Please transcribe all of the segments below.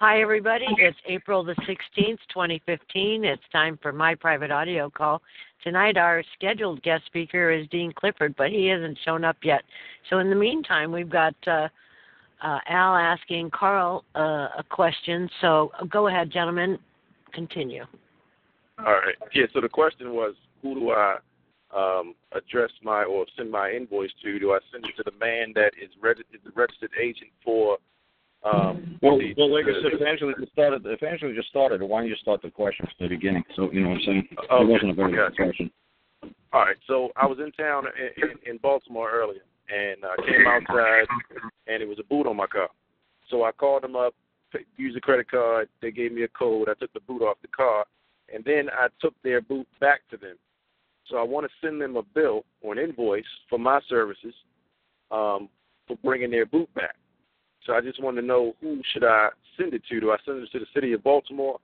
Hi, everybody. It's April the 16th, 2015. It's time for my private audio call. Tonight, our scheduled guest speaker is Dean Clifford, but he hasn't shown up yet. So, in the meantime, we've got uh, uh, Al asking Karl uh, a question. So, go ahead, gentlemen. Continue. All right. Yeah. So the question was, who do I um, address my or send my invoice to? Do I send it to the man that is, reg- is the registered agent for? Um, well, the, well, like the, I said, if Angela just started, if Angela just started, why don't you start the question from the beginning? So you know what I'm saying? Okay. It wasn't a very good question. All right. So I was in town in, in, in Baltimore earlier, and I came outside, and it was a boot on my car. So I called them up, used a credit card. They gave me a code. I took the boot off the car, and then I took their boot back to them. So I want to send them a bill or an invoice for my services um, for bringing their boot back. So I just want to know who should I send it to? Do I send it to the city of Baltimore,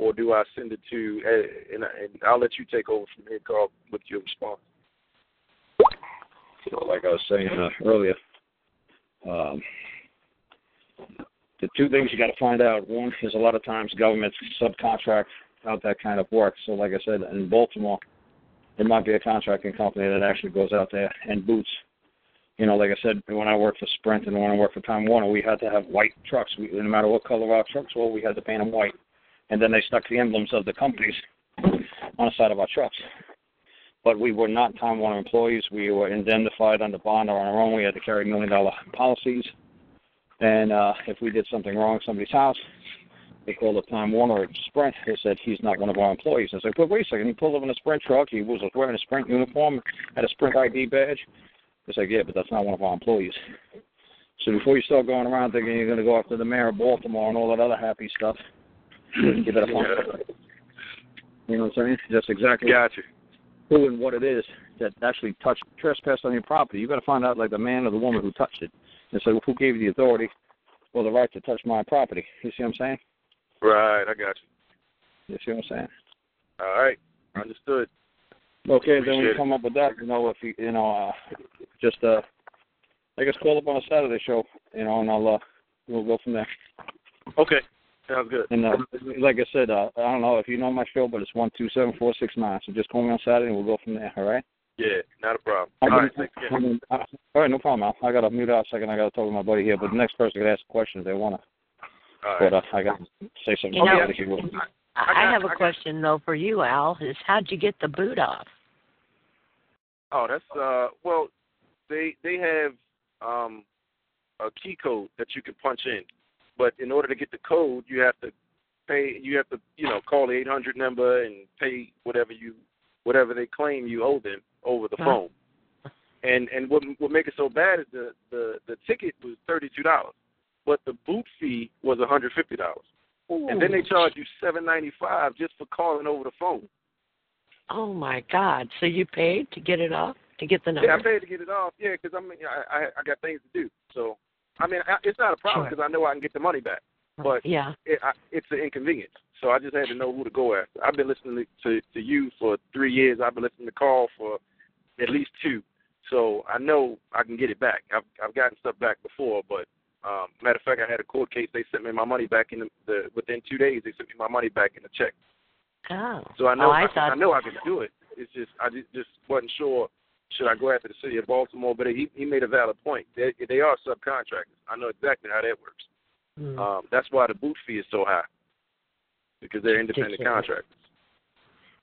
or do I send it to? Uh, and, I'll let you take over from here, Karl, with your response. So, like I was saying uh, earlier, um, the two things you got to find out. One is a lot of times governments subcontract out that kind of work. So, like I said, in Baltimore, there might be a contracting company that actually goes out there and boots. You know, like I said, when I worked for Sprint and when I worked for Time Warner, we had to have white trucks. We, no matter what color our trucks were, we had to paint them white. And then they stuck the emblems of the companies on the side of our trucks. But we were not Time Warner employees. We were indemnified under bond or on our own. We had to carry million dollar policies. And uh, if we did something wrong at somebody's house, they called up Time Warner or Sprint. They said he's not one of our employees. I said, but wait a second. He pulled up in a Sprint truck. He was wearing a Sprint uniform, had a Sprint ID badge. They said, yeah, but that's not one of our employees. So before you start going around thinking you're going to go after the mayor of Baltimore and all that other happy stuff, you better find out. You know what I'm saying? That's exactly Gotcha. who and what it is that actually touched trespassed on your property. You got to find out like the man or the woman who touched it, and say who gave you the authority or the right to touch my property. You see what I'm saying? Right, I got you. You see what I'm saying? All right, understood. Okay, then when Appreciate you it. come up with that, you know, if you you know, uh, just uh, I guess call up on a Saturday show, you know, and I'll uh, we'll go from there. Okay, sounds good. And uh, like I said, uh, I don't know if you know my show, but it's one two seven four six nine. So just call me on Saturday, and we'll go from there. All right? Yeah, not a problem. I All right, can- thanks I again. can- uh, all right, no problem, Al. I got to mute out a second. I got to talk to my buddy here, but the next person can ask a question if they want to. All But uh, I got to say something You know- about it if you will. I, I have a I got- question, though, for you, Al. Is how'd you get the boot off? Oh, that's uh. Well, they they have um a key code that you can punch in, but in order to get the code, you have to pay. You have to you know call the eight hundred number and pay whatever you whatever they claim you owe them over the phone. And and what what make it so bad is the the the ticket was thirty two dollars, but the boot fee was one hundred fifty dollars, and then they charge you seven ninety five just for calling over the phone. Oh my God! So you paid to get it off to get the number? Yeah, I paid to get it off. Yeah, because I mean, I, I I got things to do. So, I mean, I, it's not a problem Sure. because I know I can get the money back. But yeah, it, I, it's an inconvenience. So I just had to know who to go after. I've been listening to to you for three years. I've been listening to Karl for at least two. So I know I can get it back. I've I've gotten stuff back before, but um, matter of fact, I had a court case. They sent me my money back in the, the within two days. They sent me my money back in a check. Oh. So I know Oh, I I, thought I know I can do it. It's just I just, just wasn't sure should I go after the city of Baltimore. But he he made a valid point. They they are subcontractors. I know exactly how that works. Hmm. Um, that's why the boot fee is so high because they're independent Ridiculous. contractors.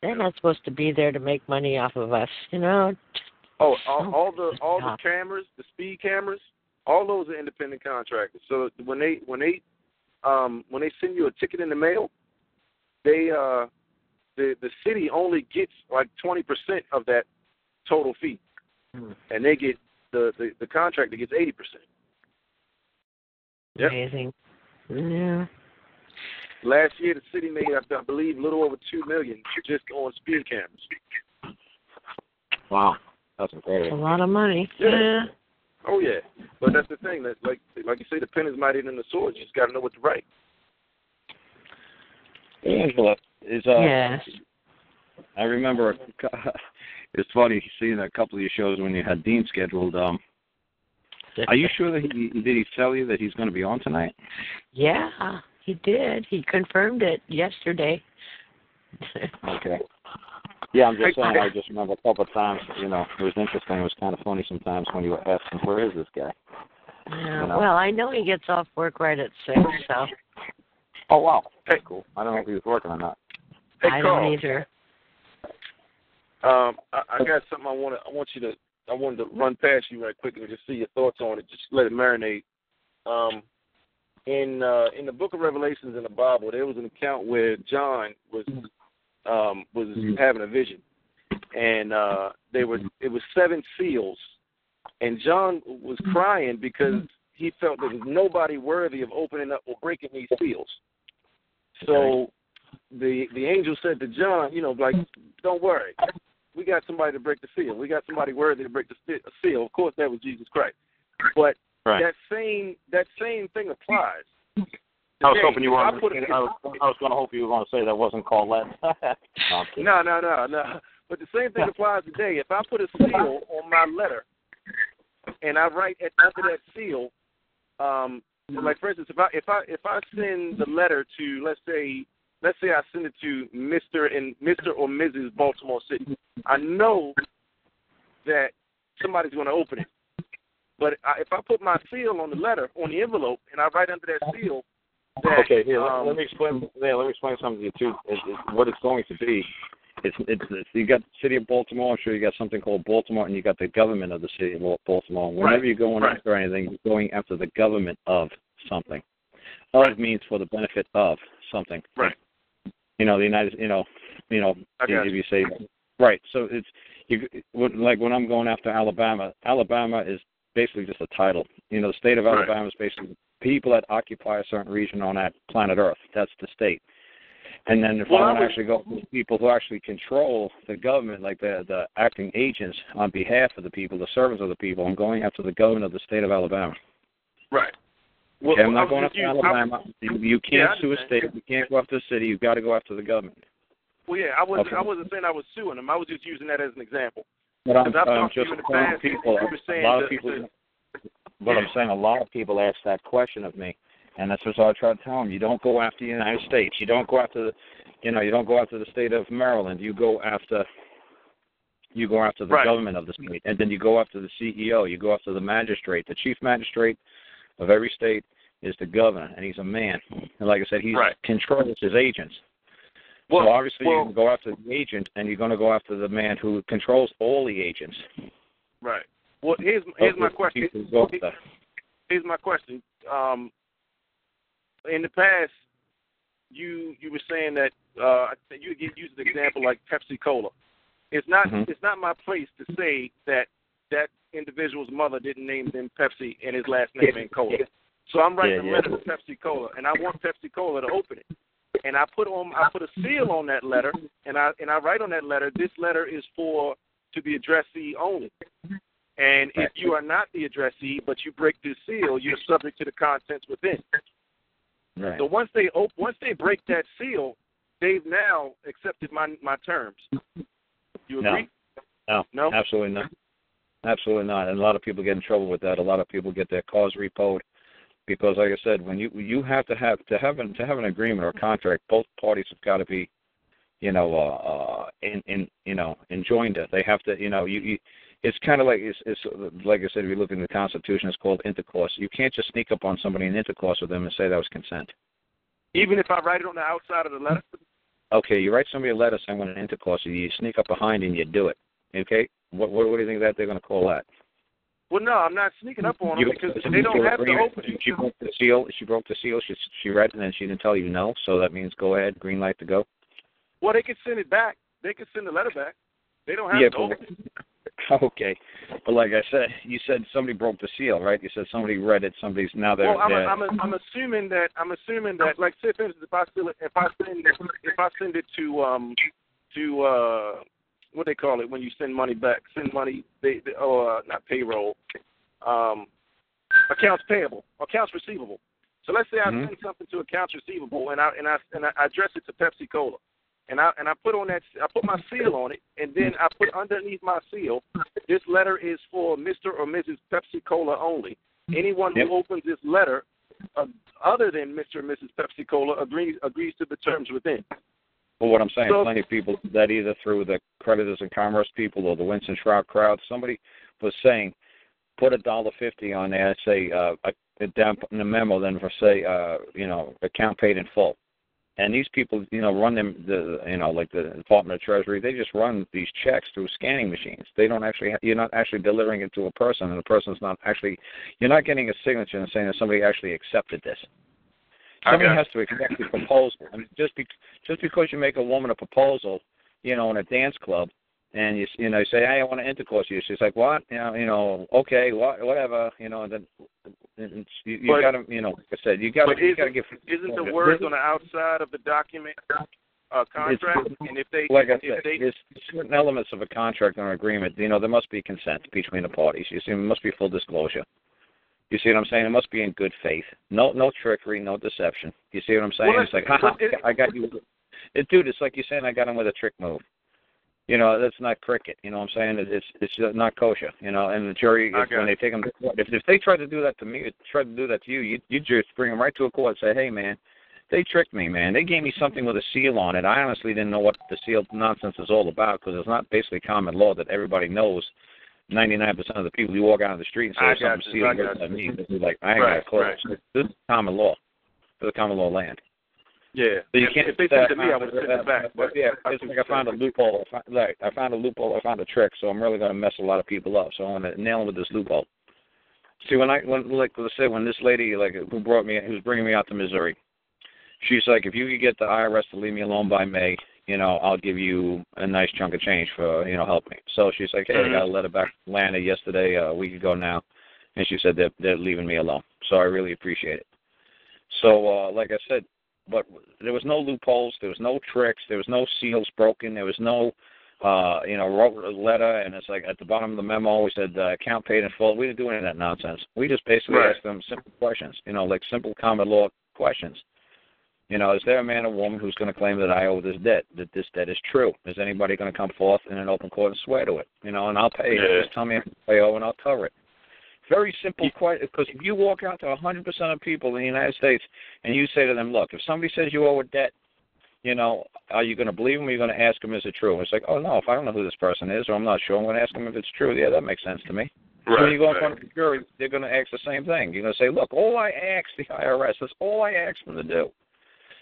They're not supposed to be there to make money off of us, you know. Oh, all, all the all the cameras, the speed cameras, all those are independent contractors. So when they when they um when they send you a ticket in the mail, they uh the the city only gets like twenty percent of that total fee, Hmm. and they get the the, the contractor gets eighty percent. Yep. Amazing. Yeah. Last year, the city made, I I believe, a little over two million just on speed cameras. Wow, that's It's a lot of money. Yeah. Oh yeah, but that's the thing. That like like you say, the pen is mightier than the sword. You just got to know what to write. Angela is uh. Yes. I remember. It's funny seeing a couple of your shows when you had Dean scheduled. Um, are you sure that he did he tell you that he's going to be on tonight? Yeah. He did. He confirmed it yesterday. Okay. Yeah, I'm just saying. I just remember a couple of times. You know, it was interesting. It was kind of funny sometimes when you were asking, "Where is this guy?" Yeah. You know. Well, I know he gets off work right at six, so Oh wow, that's cool. I don't know if he was working or not. Hey, I Karl, don't either. Um, I, I got something I want to. I want you to. I wanted to run past you right quick and just see your thoughts on it. Just let it marinate. Um, in uh, in the Book of Revelations in the Bible, there was an account where John was um, was Mhm. having a vision, and uh, they were it was seven seals, and John was crying because he felt there was nobody worthy of opening up or breaking these seals. So the the angel said to John, you know, like, don't worry, we got somebody to break the seal. We got somebody worthy to break the seal. Of course, that was Jesus Christ. But Right. that same that same thing applies. I was hoping you I were. put I a- was, I was going to hope you were going to say that wasn't called that. no, No, no, no, no. But the same thing applies today. If I put a seal on my letter, and I write at under that seal, um, like for instance, if I if I if I send the letter to let's say let's say I send it to Mister and Mister or Mrs. Baltimore City, I know that somebody's going to open it. But I, if I put my seal on the letter on the envelope and I write under that seal, that, Okay, here let, um, let me explain. Yeah, let me explain something to you too. It, it, what it's going to be, it's, it's it's you got the city of Baltimore. I'm sure you got something called Baltimore, and you got the government of the city of Baltimore. And Whenever Right, you're going right. after anything, you're going after the government of something. Of means for the benefit of something. Right. You know the United. You know, you know got if you. say right. So it's you like when I'm going after Alabama. Alabama is basically just a title. You know, the state of Right. Alabama is basically people that occupy a certain region on that planet Earth. That's the state. And then if Well, I want to actually go people who actually control the government, like the the acting agents on behalf of the people, the servants of the people, I'm going after the government of the state of Alabama. right. Well, okay, I'm not going was after just Alabama. You, you can't I sue a state. You can't go after the city. You've got to go after the government. Well, yeah, I wasn't. Okay. I wasn't saying I was suing them. I was just using that as an example. But I'm, I'm um, just you telling people. you were saying a lot of people. But I'm saying a lot of people ask that question of me, and that's what I try to tell them. You don't go after the United States. You don't go after the, you know, you don't go after the state of Maryland. You go after. You go after the Right. government of the state, and then you go after the CEO. You go after the magistrate. The chief magistrate of every state is the governor, and he's a man. And like I said, he Right. controls his agents. Well, so obviously well, you can go after the agent, and you're going to go after the man who controls all the agents. right. Well, here's here's my question. people go after. Here's my question. Um, in the past, you you were saying that uh, I you get used an example like Pepsi Cola. It's not Mhm. it's not my place to say that that individual's mother didn't name them Pepsi and his last name ain't Cola. So I'm writing Yeah, a letter yeah. to Pepsi Cola, and I want Pepsi Cola to open it. And I put on I put a seal on that letter, and I and I write on that letter, this letter is for to the addressee only. And if you are not the addressee, but you break this seal, you're subject to the contents within. Right. So once they op- once they break that seal, they've now accepted my my terms. You No. agree? No, No? absolutely not. Absolutely not. And a lot of people get in trouble with that. A lot of people get their cars repoed because, like I said, when you you have to have to have an to have an agreement or a contract, both parties have got to be, you know, uh, uh, in in you know, enjoined it. They have to, you know, you. you it's kind of like it's, it's like I said. If you look in the Constitution, it's called intercourse. You can't just sneak up on somebody in intercourse with them and say that was consent. Even if I write it on the outside of the letter. Okay, you write somebody a letter saying when an intercourse, you sneak up behind and you do it. Okay, what what, what do you think that they're going to call that? Well, no, I'm not sneaking up on them You- because they don't have to agreement. open it. She broke the seal. She broke the seal. She she read it and then she didn't tell you no. So that means go ahead, green light to go. Well, they can send it back. They can send the letter back. They don't have yeah, to but okay, but like I said, you said somebody broke the seal, right? You said somebody read it. Somebody's now they're. Well, I'm, I'm, I'm assuming that I'm assuming that, like, say for instance, if I still if I send if I send it to um to uh what they call it when you send money back, send money they, they oh uh, not payroll, um accounts payable, accounts receivable. So let's say I Mhm. send something to accounts receivable and I and I and I address it to Pepsi Cola. And I and I put on that I put my seal on it and then I put underneath my seal this letter is for Mr. or Mrs. Pepsi Cola only. Anyone Yep. who opens this letter uh, other than Mr. and Mrs. Pepsi Cola agrees agrees to the terms within. Well, what I'm saying, So- plenty of people that either through the creditors and commerce people or the Winston Shrout crowd. Somebody was saying, put a dollar fifty on there, say uh, a, down in the memo, then for say, uh, you know, account paid in full. And these people, you know, run them, the you know, like the Department of Treasury, they just run these checks through scanning machines. They don't actually, you're not actually delivering it to a person, and the person's not actually, you're not getting a signature and saying that somebody actually accepted this. Somebody Okay. has to accept the proposal. I mean, just be, just because you make a woman a proposal, you know, in a dance club, and you you know you say, hey, I want to intercourse with you. She's like, what? You know, you know, okay, what, whatever, you know. And then and you, you But- got to, you know, like I said, you gotta, you got to give. Isn't the words on the outside of the document uh, contract? And if they like I if said, they there's certain elements of a contract or an agreement. You know, there must be consent between the parties. You see, there must be full disclosure. You see what I'm saying? It must be in good faith. No, no trickery, no deception. You see what I'm saying? Well, it's like, it- I got you. It, dude, it's like you're saying I got him with a trick move. You know, that's not cricket. You know what I'm saying? It, it's it's not kosher. You know, and the jury, if, when they take them to court, if if they try to do that to me, try to do that to you, you you just bring them right to a court and say, hey man, they tricked me, man. They gave me something with a seal on it. I honestly didn't know what the seal nonsense is all about because it's not basically common law that everybody knows. Ninety-nine percent of the people you walk out on the street and say I something got you, I sealed got with you. me. This is like I ain't Right, got a clue. right. This is common law. This is common law land. yeah. So you if, can't if they say sent to me, I would send it back. But yeah, I it's like I found a loophole. I found, like, I found a loophole. I found a trick. So I'm really going to mess a lot of people up. So I'm going to nail them with this loophole. See, when I when like let's say when this lady like who brought me who's bringing me out to Missouri, she's like, if you could get the IRS to leave me alone by May, you know, I'll give you a nice chunk of change for you know help me. So she's like, hey, Mhm. I got a letter back from Atlanta yesterday, uh, a week ago now, and she said they're they're leaving me alone. So I really appreciate it. So uh, like I said, but there was no loopholes, there was no tricks, there was no seals broken, there was no uh, you know, wrote a letter and it's like at the bottom of the memo we said uh, account paid in full. We didn't do any of that nonsense. We just basically Right. asked them simple questions, you know, like simple common law questions. You know, is there a man or woman who's going to claim that I owe this debt, that this debt is true? Is anybody going to come forth in an open court and swear to it? You know, and I'll pay. Yeah. Just tell me I owe and I'll cover it. Very simple question. Because if you walk out to 100% of people in the United States and you say to them, look, if somebody says you owe a debt, you know, are you going to believe them or are you going to ask them, is it true? It's like, oh, no, if I don't know who this person is or I'm not sure, I'm going to ask them if it's true. Yeah, that makes sense to me. So when you go in right. front of the jury, they're going to ask the same thing. You're going to say, look, all I asked the IRS, that's all I asked them to do,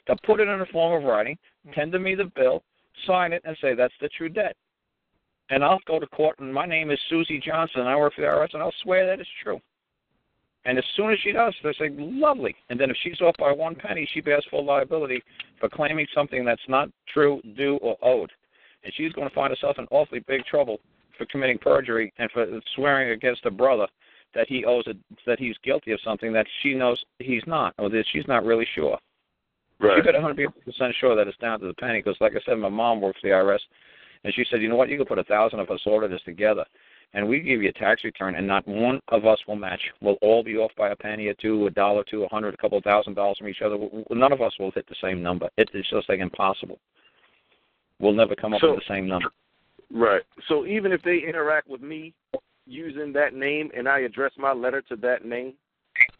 to put it in a form of writing, tender me the bill, sign it, and say that's the true debt. And I'll go to court, and my name is Susie Johnson, and I work for the IRS, and I'll swear that it's true. And as soon as she does, they say, lovely. And then if she's off by one penny, she bears full liability for claiming something that's not true, due, or owed. And she's going to find herself in awfully big trouble for committing perjury and for swearing against a brother that he owes it, that he's guilty of something that she knows he's not, or that she's not really sure. Right. She better 100% sure that it's down to the penny, because like I said, my mom works for the IRS, and she said, you know what, you can put a thousand of us order this together, and we give you a tax return, and not one of us will match. We'll all be off by a penny or two, a dollar, two, a hundred, a couple of thousand dollars from each other. None of us will hit the same number. It's just like impossible. We'll never come up So- with the same number. Right. So even if they interact with me using that name and I address my letter to that name,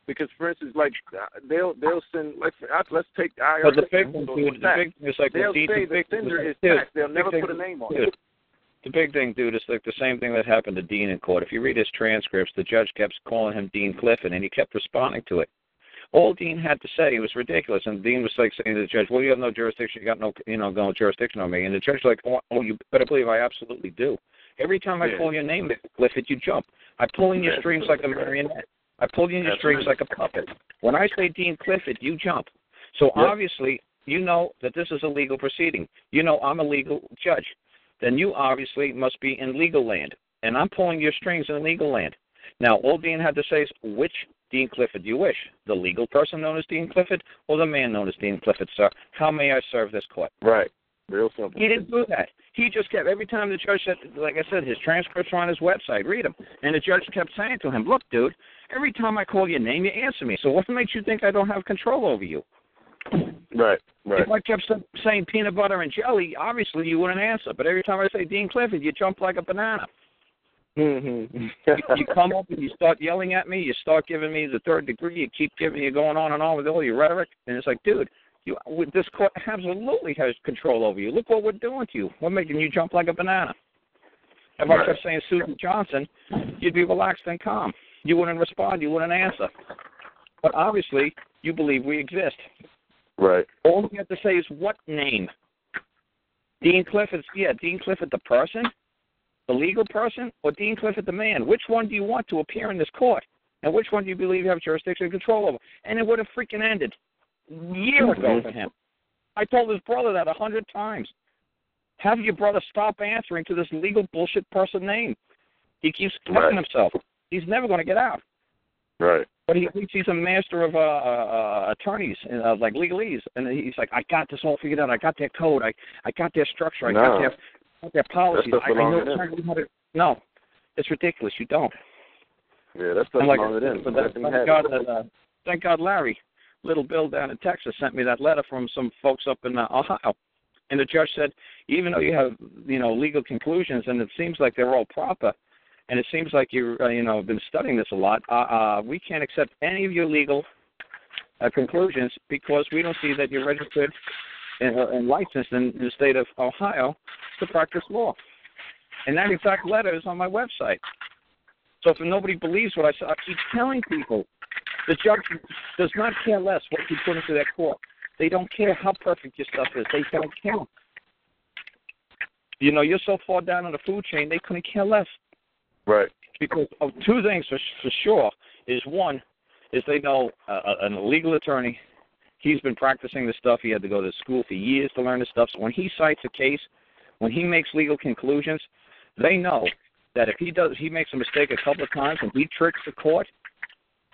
because for instance, like uh, they'll they'll send like let's take IRS. But the big thing, so dude, the thing is like They'll Dean, say the the sender is tax. They'll never put a name on it. The big thing, dude, is like the same thing that happened to Dean in court. If you read his transcripts, the judge kept calling him Dean Clifford, and he kept responding to it. All Dean had to say was ridiculous, and Dean was like saying to the judge, "Well, you have no jurisdiction. You got no, you know, no jurisdiction on me." And the judge was like, "Oh, oh you better believe I absolutely do. Every time I Yeah. call your name, Clifford, you jump. I pull in your strings like a marionette. I pull in your strings like a puppet. When I say Dean Clifford, you jump. So Yep. obviously, you know that this is a legal proceeding. You know I'm a legal judge. Then you obviously must be in legal land, and I'm pulling your strings in legal land. Now, all Dean had to say is, which Dean Clifford do you wish? The legal person known as Dean Clifford or the man known as Dean Clifford, sir? How may I serve this court? Right. Real simple. He didn't do that. He just kept every time the judge said, like I said, his transcripts are on his website. Read them. And the judge kept saying to him, "Look, dude, every time I call your name, you answer me. So what makes you think I don't have control over you? Right. Right. If I kept saying peanut butter and jelly, obviously you wouldn't answer. But every time I say Dean Clifford, you jump like a banana. Mm-hmm. you, you come up and you start yelling at me. You start giving me the third degree. You keep giving you going on and on with all your rhetoric, and it's like, dude, you this court absolutely has control over you. Look what we're doing to you. We're making you jump like a banana. If right. I kept saying Susan Johnson, you'd be relaxed and calm. You wouldn't respond. You wouldn't answer. But obviously, you believe we exist. Right. All you have to say is what name. Dean Clifford, yeah, Dean Clifford the person, the legal person, or Dean Clifford the man? Which one do you want to appear in this court? And which one do you believe you have jurisdiction and control over? And it would have freaking ended year ago for him. I told his brother that a hundred times. Have your brother stop answering to this legal bullshit person name. He keeps cutting right. himself. He's never going to get out. Right. But he thinks he's a master of uh, uh, uh attorneys, uh, like legalese, and he's like, I got this all figured out. I got their code. I I got their structure. I no. got their got their policies. I, I know exactly how to. No, it's ridiculous. You don't. Yeah, that's stuff like, it in. But that, thank God that uh, thank God Larry, little Bill down in Texas, sent me that letter from some folks up in uh, Ohio, and the judge said, even though you have you know legal conclusions and it seems like they're all proper and it seems like you uh, you know been studying this a lot. Uh, uh, we can't accept any of your legal uh, conclusions because we don't see that you're registered and, uh, and licensed in the state of Ohio to practice law. And that exact letter is on my website. So if nobody believes what I say, I keep telling people the judge does not care less what you put into that court. They don't care how perfect your stuff is. They don't care. You know, you're so far down on the food chain, they couldn't care less. Right. Because of two things for, for sure is one is they know uh, an legal attorney. He's been practicing this stuff. He had to go to school for years to learn this stuff. So when he cites a case, when he makes legal conclusions, they know that if he does, he makes a mistake a couple of times and he tricks the court,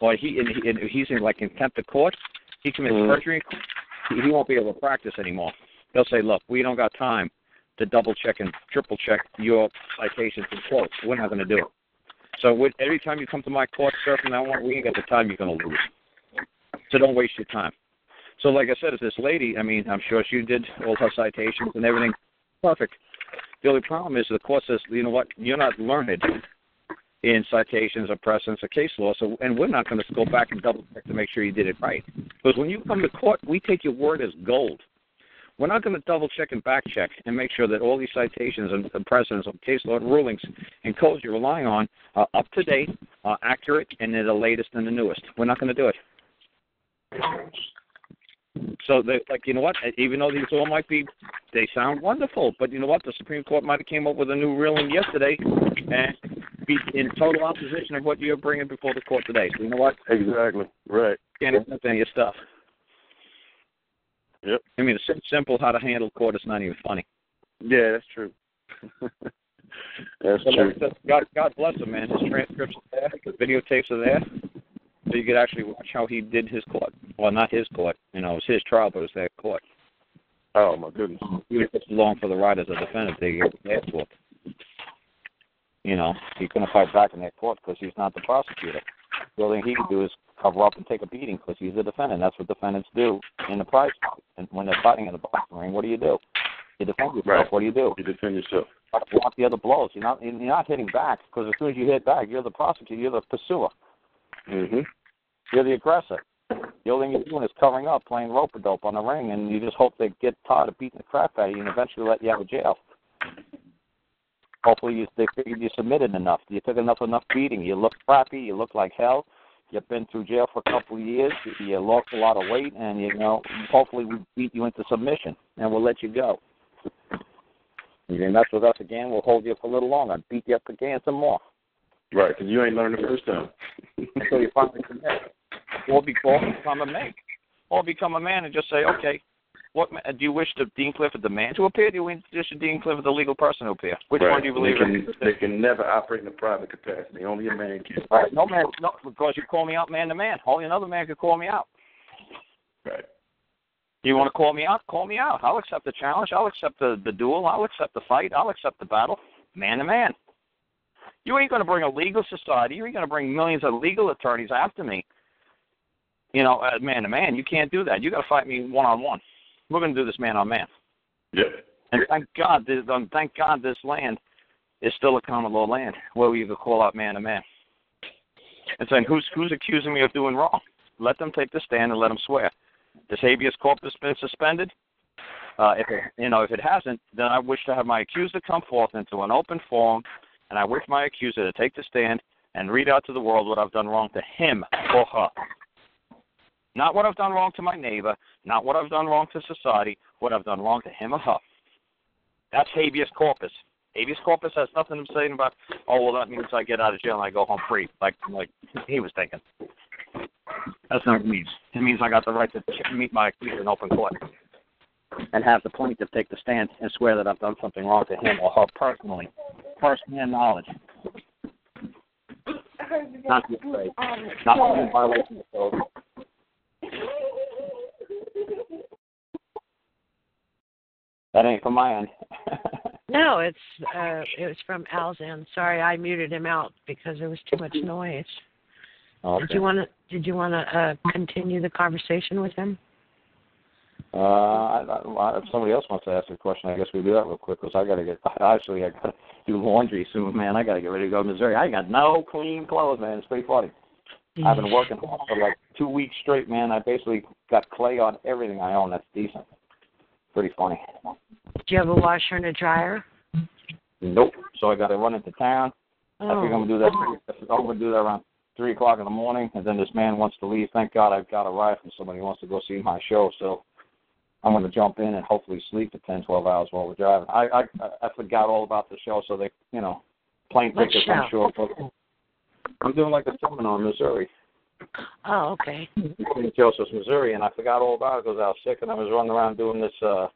or he and, he, and he's in like contempt of court, he commits mm-hmm. perjury. He, won't be able to practice anymore. They'll say, "Look, we don't got time to double check and triple check your citations and quotes. We're not going to do it. So with, every time you come to my court surfing that one, we ain't got the time you're going to lose. So don't waste your time. So like I said, as this lady, I mean, I'm sure she did all her citations and everything perfect. The only problem is the court says, you know what, you're not learned in citations of precedents of case law, so and we're not going to go back and double check to make sure you did it right. Because when you come to court, we take your word as gold. We're not going to double check and back check and make sure that all these citations and, and precedents of case law rulings and codes you're relying on are up to date, are accurate, and they're the latest and the newest. We're not going to do it. So, they, like, you know what? Even though these all might be, they sound wonderful, but you know what? The Supreme Court might have came up with a new ruling yesterday, and be in total opposition of what you're bringing before the court today. So you know what? Exactly. Right. Can't accept any of your stuff. Yep. I mean, it's simple how to handle court is not even funny. Yeah, that's true. that's true. God, God bless him, man. His transcripts are there, his videotapes are there, so you could actually watch how he did his court. Well, not his court. You know, it was his trial, but it was their court. Oh my goodness. He was just along for the ride as a defendant. They get their court. You know, he couldn't fight back in that court because he's not the prosecutor. The only thing he could do is cover up and take a beating because he's a defendant. That's what defendants do in the prize fight. And when they're fighting in the boxing ring, what do you do? You defend yourself. Right. What do you do? You defend yourself. You block the other blows. You're not you're not hitting back because as soon as you hit back, you're the prosecutor. You're the pursuer. Mhm. You're the aggressor. The only thing you're doing is covering up, playing rope a dope on the ring, and you just hope they get tired of beating the crap out of you and eventually let you out of jail. Hopefully, you, they figured you submitted enough. You took enough enough beating. You look crappy. You look like hell You've been through jail for a couple of years. You lost a lot of weight, and you know, hopefully we beat you into submission, and we'll let you go. You can mess with us again, we'll hold you for a little longer, beat you up again some more. Right, because you ain't learned the first time. Until you finally commit. Or before become a man. Or become a man and just say, okay, what do you wish the Dean Clifford the man to appear? Do you wish the Dean Clifford the legal person to appear? Which right. one do you believe they can, They can never operate in a private capacity. Only a man can. Right. No man, no, because you call me out man to man. Only another man could call me out. Right. You want to call me out? Call me out. I'll accept the challenge. I'll accept the, the duel. I'll accept the fight. I'll accept the battle. Man to man. You ain't going to bring a legal society. You ain't going to bring millions of legal attorneys after me. You know, uh, man to man. You can't do that. You got to fight me one on one. We're going to do this man on man. Yeah. And thank God, this, um, thank God, this land is still a common law land where we can call out man to man and saying who's who's accusing me of doing wrong. Let them take the stand and let them swear. This habeas corpus has been suspended. Uh, if it, you know if it hasn't, then I wish to have my accuser come forth into an open forum, and I wish my accuser to take the stand and read out to the world what I've done wrong to him or her. Not what I've done wrong to my neighbor, not what I've done wrong to society, what I've done wrong to him or her. That's habeas corpus. Habeas corpus has nothing to say about, oh well, that means I get out of jail and I go home free, like like he was thinking. That's not what it means. It means I got the right to meet my accuser in open court and have the plaintiff take the stand and swear that I've done something wrong to him or her personally, first-hand knowledge. Not to be afraid. Not in violation of. That ain't from my end. no, it's uh it was from Al's end. Sorry, I muted him out because there was too much noise. Okay. Did you want to did you want to uh continue the conversation with him? Uh, I, I, if somebody else wants to ask a question, I guess we do that real quick because I got to get. Actually, I got to do laundry soon, man. I got to get ready to go to Missouri. I got no clean clothes, man. It's pretty funny. I've been working for like two weeks straight, man. I basically got clay on everything I own. That's decent. Pretty funny. Do you have a washer and a dryer? Nope. So I got to run into town. Oh. I think I'm gonna do that. Oh. I'm gonna do that around three o'clock in the morning, and then this man wants to leave. Thank God I've got a ride from somebody who wants to go see my show. So I'm going to jump in and hopefully sleep for ten, twelve hours while we're driving. I I I forgot all about the show, so they you know plane tickets. I'm sure. But I'm doing like a seminar in Missouri, Oh, okay. in Joseph, Missouri, and I forgot all about it because I was sick and I was running around doing this, uh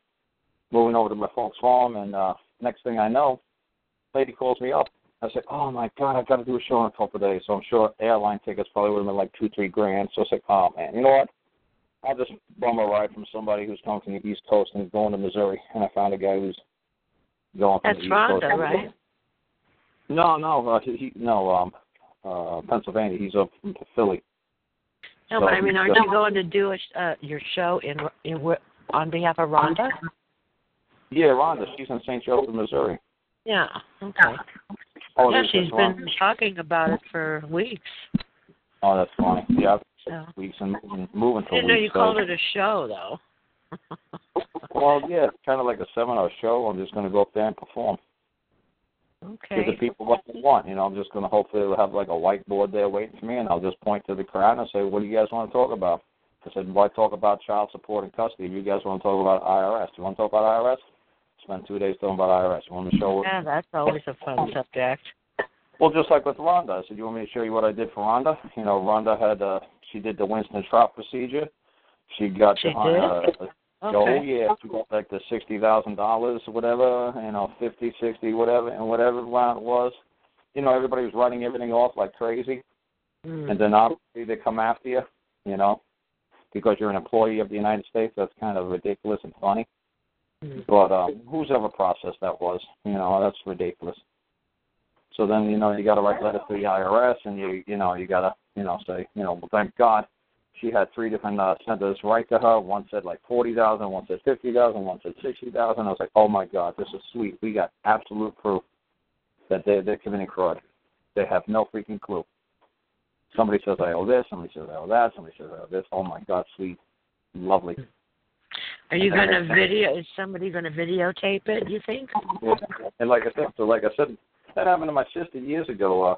moving over to my folks' farm, and uh next thing I know, lady calls me up. I said, "Oh my God, I've got to do a show in a couple of days." So I'm sure airline tickets probably would have been like two, three grand. So I said, "Oh man, you know what? I'll just bum a ride from somebody who's coming from the East Coast and going to Missouri." And I found a guy who's going from That's the East Rhonda, Coast. right? No, no, uh, he, he no, um, uh, Pennsylvania. He's up from Philly. No, So but I mean, aren't just- you going to do a, uh, your show in in on behalf of Rhonda? Yeah, Rhonda. She's in St. Joseph, Missouri. Yeah. Okay. Oh, yeah, she's been Rhonda. talking about it for weeks. Oh, that's funny. Yeah, So. weeks and moving, moving I didn't know you so- called it a show, though. Well, yeah, it's kind of like a seminar show. I'm just going to go up there and perform. Give the people what they want. You know, I'm just going to hopefully have like a whiteboard there waiting for me, and I'll just point to the crowd and say, "What do you guys want to talk about?" I said, "Why talk about child support and custody? You guys want to talk about IRS? do You want to talk about IRS? Spend two days talking about IRS. You want to show?" Yeah, that's always a fun subject. Well, just like with Rhonda, I said, "You want me to show you what I did for Rhonda?" You know, Rhonda had uh, she did the Winston Shrout procedure. She got She uh, Oh Okay. yeah, she got like the sixty thousand dollars or whatever, you know, fifty, sixty, whatever, and whatever amount it was. You know, everybody was writing everything off like crazy, Mm. and then obviously they come after you, you know, because you're an employee of the United States. That's kind of ridiculous and funny. Mm. But um, whose ever process that was, you know, that's ridiculous. So then, you know, you got to write letters to the IRS, and you, you know, you got to, you know, say, you know, well, thank God she had three different uh, senators write to her. One said like forty thousand, one said fifty thousand, one said sixty thousand. I was like, oh my God, this is sweet. We got absolute proof that they they're committing fraud. They have no freaking clue. Somebody says I owe this, somebody says I owe that, somebody says I owe this. Oh my God, sweet, lovely. Are you going to video? Is somebody going to videotape it? You think? Yeah. And like I said, so like I said, that happened to my sister years ago. Uh,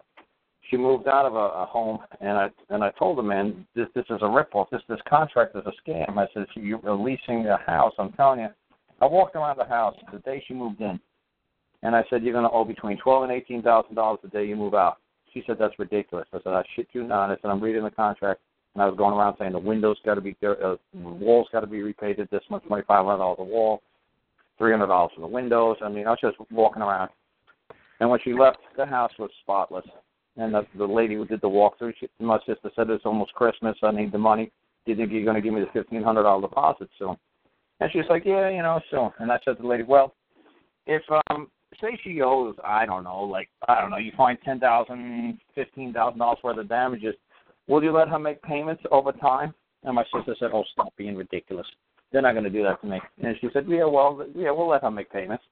she moved out of a, a home, and I and I told her, man, this this is a ripoff. This this contract is a scam. I said, you're leasing a house. I'm telling you. I walked around the house the day she moved in, and I said, you're going to owe between twelve and eighteen thousand dollars the day you move out. She said, that's ridiculous. I said, I shit you not. I said, I'm reading the contract, and I was going around saying the windows got to be, uh, the walls got to be repainted. This much money, five hundred dollars a wall, three hundred dollars for the windows. I mean, I was just walking around. And when she left, the house was spotless. And the, the lady who did the walkthrough, she, my sister said, it's almost Christmas. I need the money. Do you think you're going to give me the fifteen hundred dollar deposit soon? And she's like, yeah, you know, soon. And I said to the lady, well, if um, say she owes, I don't know, like I don't know, you find ten thousand, fifteen thousand dollars worth of damages, will you let her make payments over time? And my sister said, oh, stop being ridiculous. They're not going to do that to me. And she said, yeah, well, yeah, we'll let her make payments.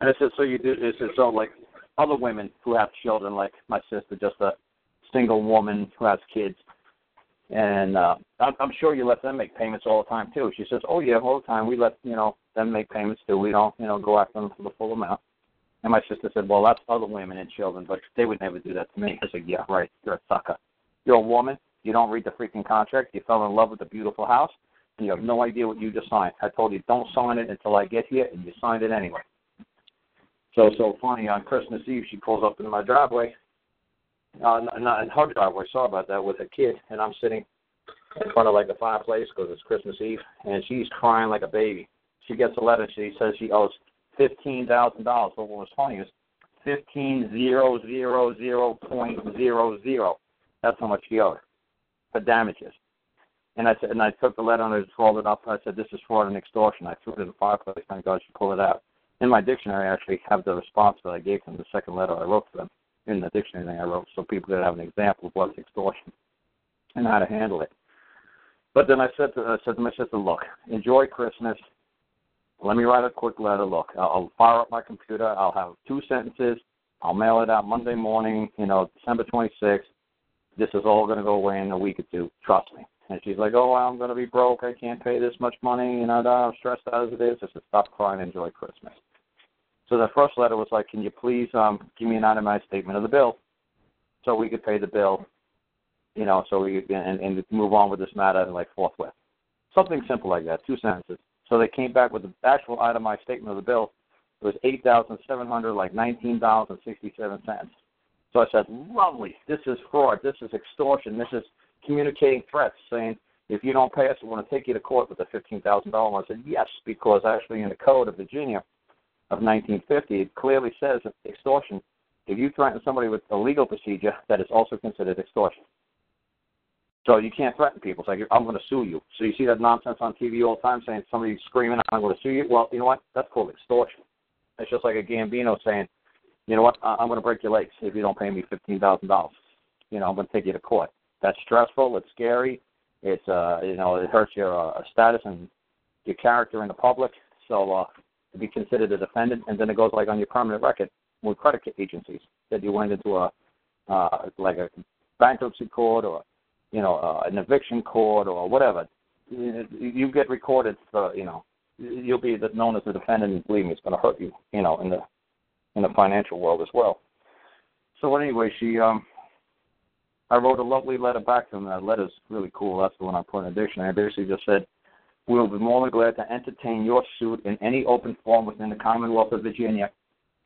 And I said, so you do? Is it so like other women who have children, like my sister, just a single woman who has kids. And uh, I'm, I'm sure you let them make payments all the time too. She says, "Oh yeah, all the time. We let you know them make payments too. We don't, you know, go after them for the full amount." And my sister said, "Well, that's other women and children, but they would never do that to me." I said, "Yeah, right. You're a sucker. You're a woman. You don't read the freaking contract. You fell in love with a beautiful house, and you have no idea what you just signed. I told you don't sign it until I get here, and you signed it anyway." So so funny. On Christmas Eve, she pulls up into my driveway. Uh, not in her driveway. Sorry about that. With a kid, and I'm sitting in front of like the fireplace because it's Christmas Eve, and she's crying like a baby. She gets a letter. She says she owes fifteen thousand dollars. But what was funny is fifteen zero zero zero point zero zero. That's how much she owed for damages. And I said, and I took the letter and I just rolled it up. I said, "This is fraud and extortion." I threw it in the fireplace. Thank God she pulled it out in my dictionary, I actually have the response that I gave them, the second letter I wrote to them in the dictionary thing I wrote, so people could have an example of what's extortion and how to handle it. But then I said to I said to my sister, look, enjoy Christmas. Let me write a quick letter. Look, I'll fire up my computer. I'll have two sentences. I'll mail it out Monday morning. You know, December 26th. This is all going to go away in a week or two. Trust me. And she's like, "Oh, I'm going to be broke. I can't pay this much money. You know, I'm stressed out as it is." I said, "Stop crying. Enjoy Christmas." So the first letter was like, "Can you please um, give me an itemized statement of the bill, so we could pay the bill, you know, so we could, and, and move on with this matter like forthwith." Something simple like that, two sentences. So they came back with the actual itemized statement of the bill. It was eight thousand seven hundred, like nineteen dollars and sixty-seven cents. So I said, "Lovely. This is fraud. This is extortion. This is communicating threats, saying." If you don't pay us, we're going to take you to court with the fifteen thousand dollars. I said yes, because actually in the code of Virginia, of 1950, it clearly says extortion. If you threaten somebody with a legal procedure, that is also considered extortion. So you can't threaten people. It's like, I'm going to sue you. So you see that nonsense on TV all the time saying somebody's screaming, I'm going to sue you. Well, you know what? That's called extortion. It's just like a Gambino saying, you know what? I'm going to break your legs if you don't pay me $15,000. You know, I'm going to take you to court. That's stressful. It's scary. It's, uh, you know, it hurts your uh, status and your character in the public. So, uh, to be considered a defendant, and then it goes like on your permanent record with credit agencies that you went into a uh, like a bankruptcy court or you know uh, an eviction court or whatever. You, get recorded for you know you'll be known as a defendant, and believe me, it's going to hurt you you know in the in the financial world as well. So anyway, she um I wrote a lovely letter back to them. That letter's really cool. That's the one I put in the dictionary. I basically just said, we will be more than glad to entertain your suit in any open form within the Commonwealth of Virginia.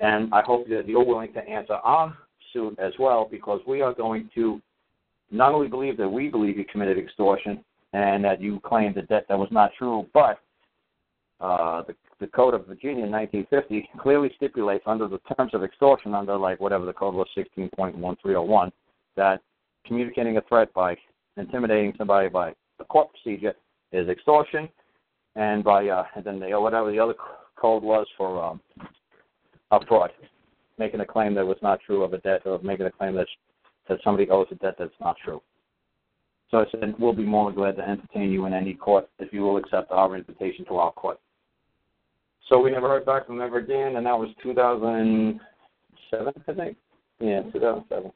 And I hope that you're willing to answer our suit as well, because we are going to not only believe that we believe you committed extortion and that you claimed a debt that was not true, but uh, the, the Code of Virginia in 1950 clearly stipulates under the terms of extortion, under like whatever the code was, 16.1301, that communicating a threat by intimidating somebody by a court procedure is extortion, and by uh, and then the, whatever the other code was for um, a fraud, making a claim that was not true of a debt, or making a claim that that somebody owes a debt that's not true. So I said, we'll be more than glad to entertain you in any court if you will accept our invitation to our court. So we never heard back from them again, and that was 2007, I think. Yeah, 2007.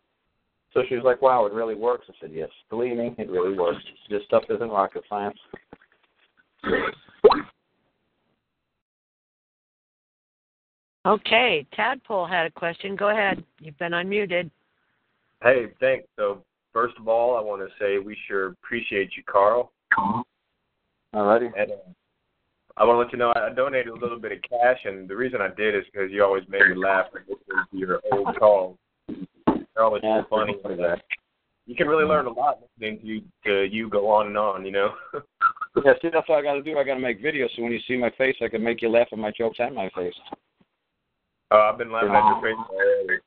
So she was like, wow, it really works. I said, yes, believe me, it really works. This stuff isn't rocket science. Okay, Tadpole had a question. Go ahead. You've been unmuted. Hey, thanks. So, first of all, I want to say we sure appreciate you, Karl. All righty. And uh, I want to let you know I donated a little bit of cash, and the reason I did is because you always made me laugh when listening to your old calls. They're always Yeah, so funny. that. You can really learn a lot listening to you, to you go on and on. You know. Yeah, see, that's what I got to do. I got to make videos so when you see my face, I can make you laugh at my jokes and my face. uh, I've been laughing at your face.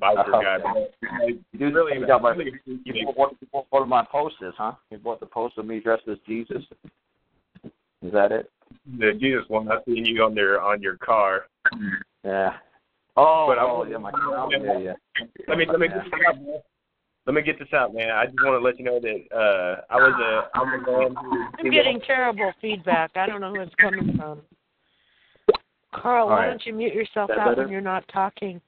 Biker guy. but You really, you got my, really you bought, you bought one of my posters, huh? You bought the poster of me dressed as Jesus. Is that it? the Jesus one. I've seen you on their on your car. Yeah. Oh, But I oh want- yeah, my yeah, yeah. Let me let me get this out, man. Let me get this out, man. I just want to let you know that uh I was a I'm a man who I'm getting terrible feedback. I don't know who it's coming from. Karl, All why right. don't you mute yourself out better? when you're not talking?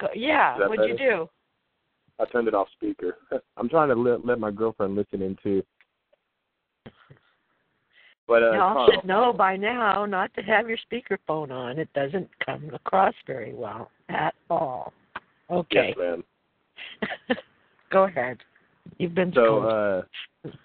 Go, yeah, what'd you do? I turned it off speaker. I'm trying to let, let my girlfriend listen in too. But uh, Y'all should know by now not to have your speakerphone on. It doesn't come across very well at all. Okay. yes, ma'am. Go ahead. You've been So, uh,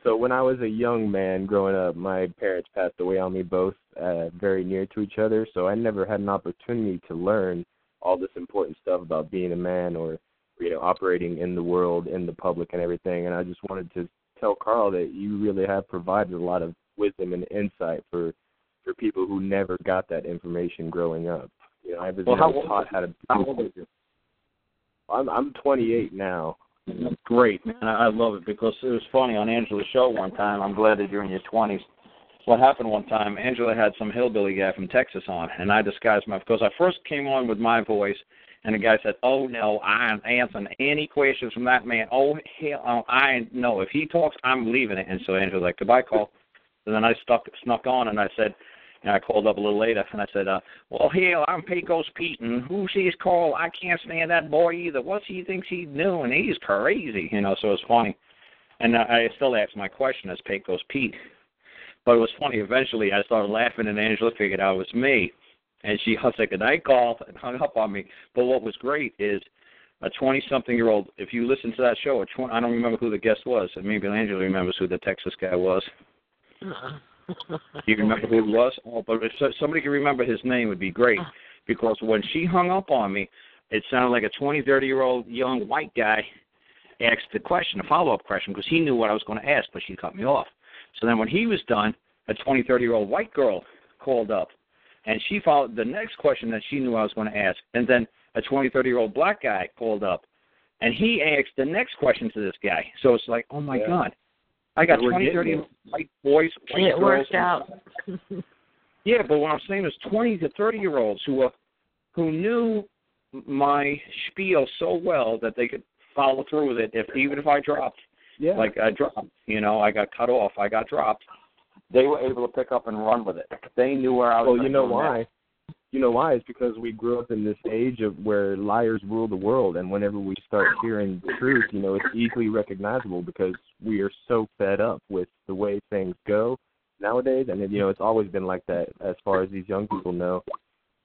so when I was a young man growing up, my parents passed away on me both uh, very near to each other. So I never had an opportunity to learn all this important stuff about being a man or you know operating in the world, in the public, and everything. And I just wanted to tell Karl that you really have provided a lot of wisdom and insight for for people who never got that information growing up. You know, I was Well, how taught how to. How old are you? I'm I'm 28 now. Great, man. I I love it because it was funny on Angela's show one time. I'm glad that you're in your 20s. What happened one time, Angela had some hillbilly guy from Texas on, and I disguised my because I first came on with my voice, and the guy said, "Oh no, I ain't answering any questions from that man. Oh hell, oh, I no. If he talks, I'm leaving it." And so Angela was like, "Goodbye, call." And then I stuck snuck on, and I said, and I called up a little later, and I said, uh, "Well, hell, I'm Pecos Pete, and who's his call? I can't stand that boy either. What he thinks he's doing? He's crazy, you know." So it's funny, and I still ask my question as Pecos Pete, but it was funny. Eventually, I started laughing, and Angela figured out it was me, and she was like, "Good night, call," and hung up on me. But what was great is a 20-something-year-old. If you listen to that show, a 20, I don't remember who the guest was, and maybe Angela remembers who the Texas guy was. You remember who it was? Oh, but if somebody could remember his name, would be great. Because when she hung up on me, it sounded like a 20, 30 year old young white guy asked the question, a follow up question, because he knew what I was going to ask, but she cut me off. So then when he was done, a 20, 30 year old white girl called up, and she followed the next question that she knew I was going to ask. And then a 20, 30 year old black guy called up, and he asked the next question to this guy. So it's like, oh my Yeah. God. I got We're 20, 30 it. white boys, white it girls, worked out. yeah, but what I'm saying is 20 to 30 year olds who were, who knew my spiel so well that they could follow through with it. If even if I dropped, Yeah. like I dropped, you know, I got cut off, I got dropped. They were able to pick up and run with it. They knew where I was. Well, gonna you know why? next. You know why? It's because we grew up in this age of where liars rule the world, and whenever we start hearing truth, you know, it's easily recognizable because we are so fed up with the way things go nowadays. And you know, it's always been like that as far as these young people know.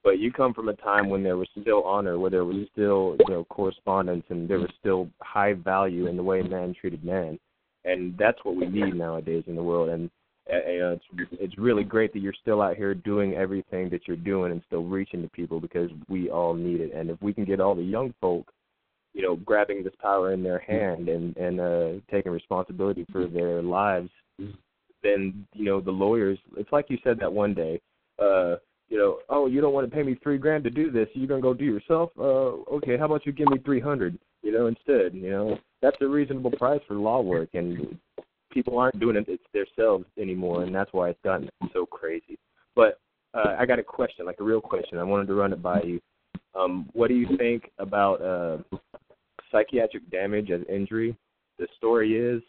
But you come from a time when there was still honor, where there was still you know correspondence, and there was still high value in the way man treated man, and that's what we need nowadays in the world. And uh, it's it's really great that you're still out here doing everything that you're doing and still reaching to people because we all need it. And if we can get all the young folk, you know, grabbing this power in their hand and and uh, taking responsibility for their lives, then you know the lawyers. It's like you said that one day. Uh, you know, oh, you don't want to pay me three grand to do this. You're gonna go do yourself. Uh, okay, how about you give me three hundred? You know, instead. You know, that's a reasonable price for law work, and people aren't doing it it's themselves anymore, and that's why it's gotten so crazy. But uh, I got a question, like a real question. I wanted to run it by you. Um, what do you think about uh, psychiatric damage as injury? The story is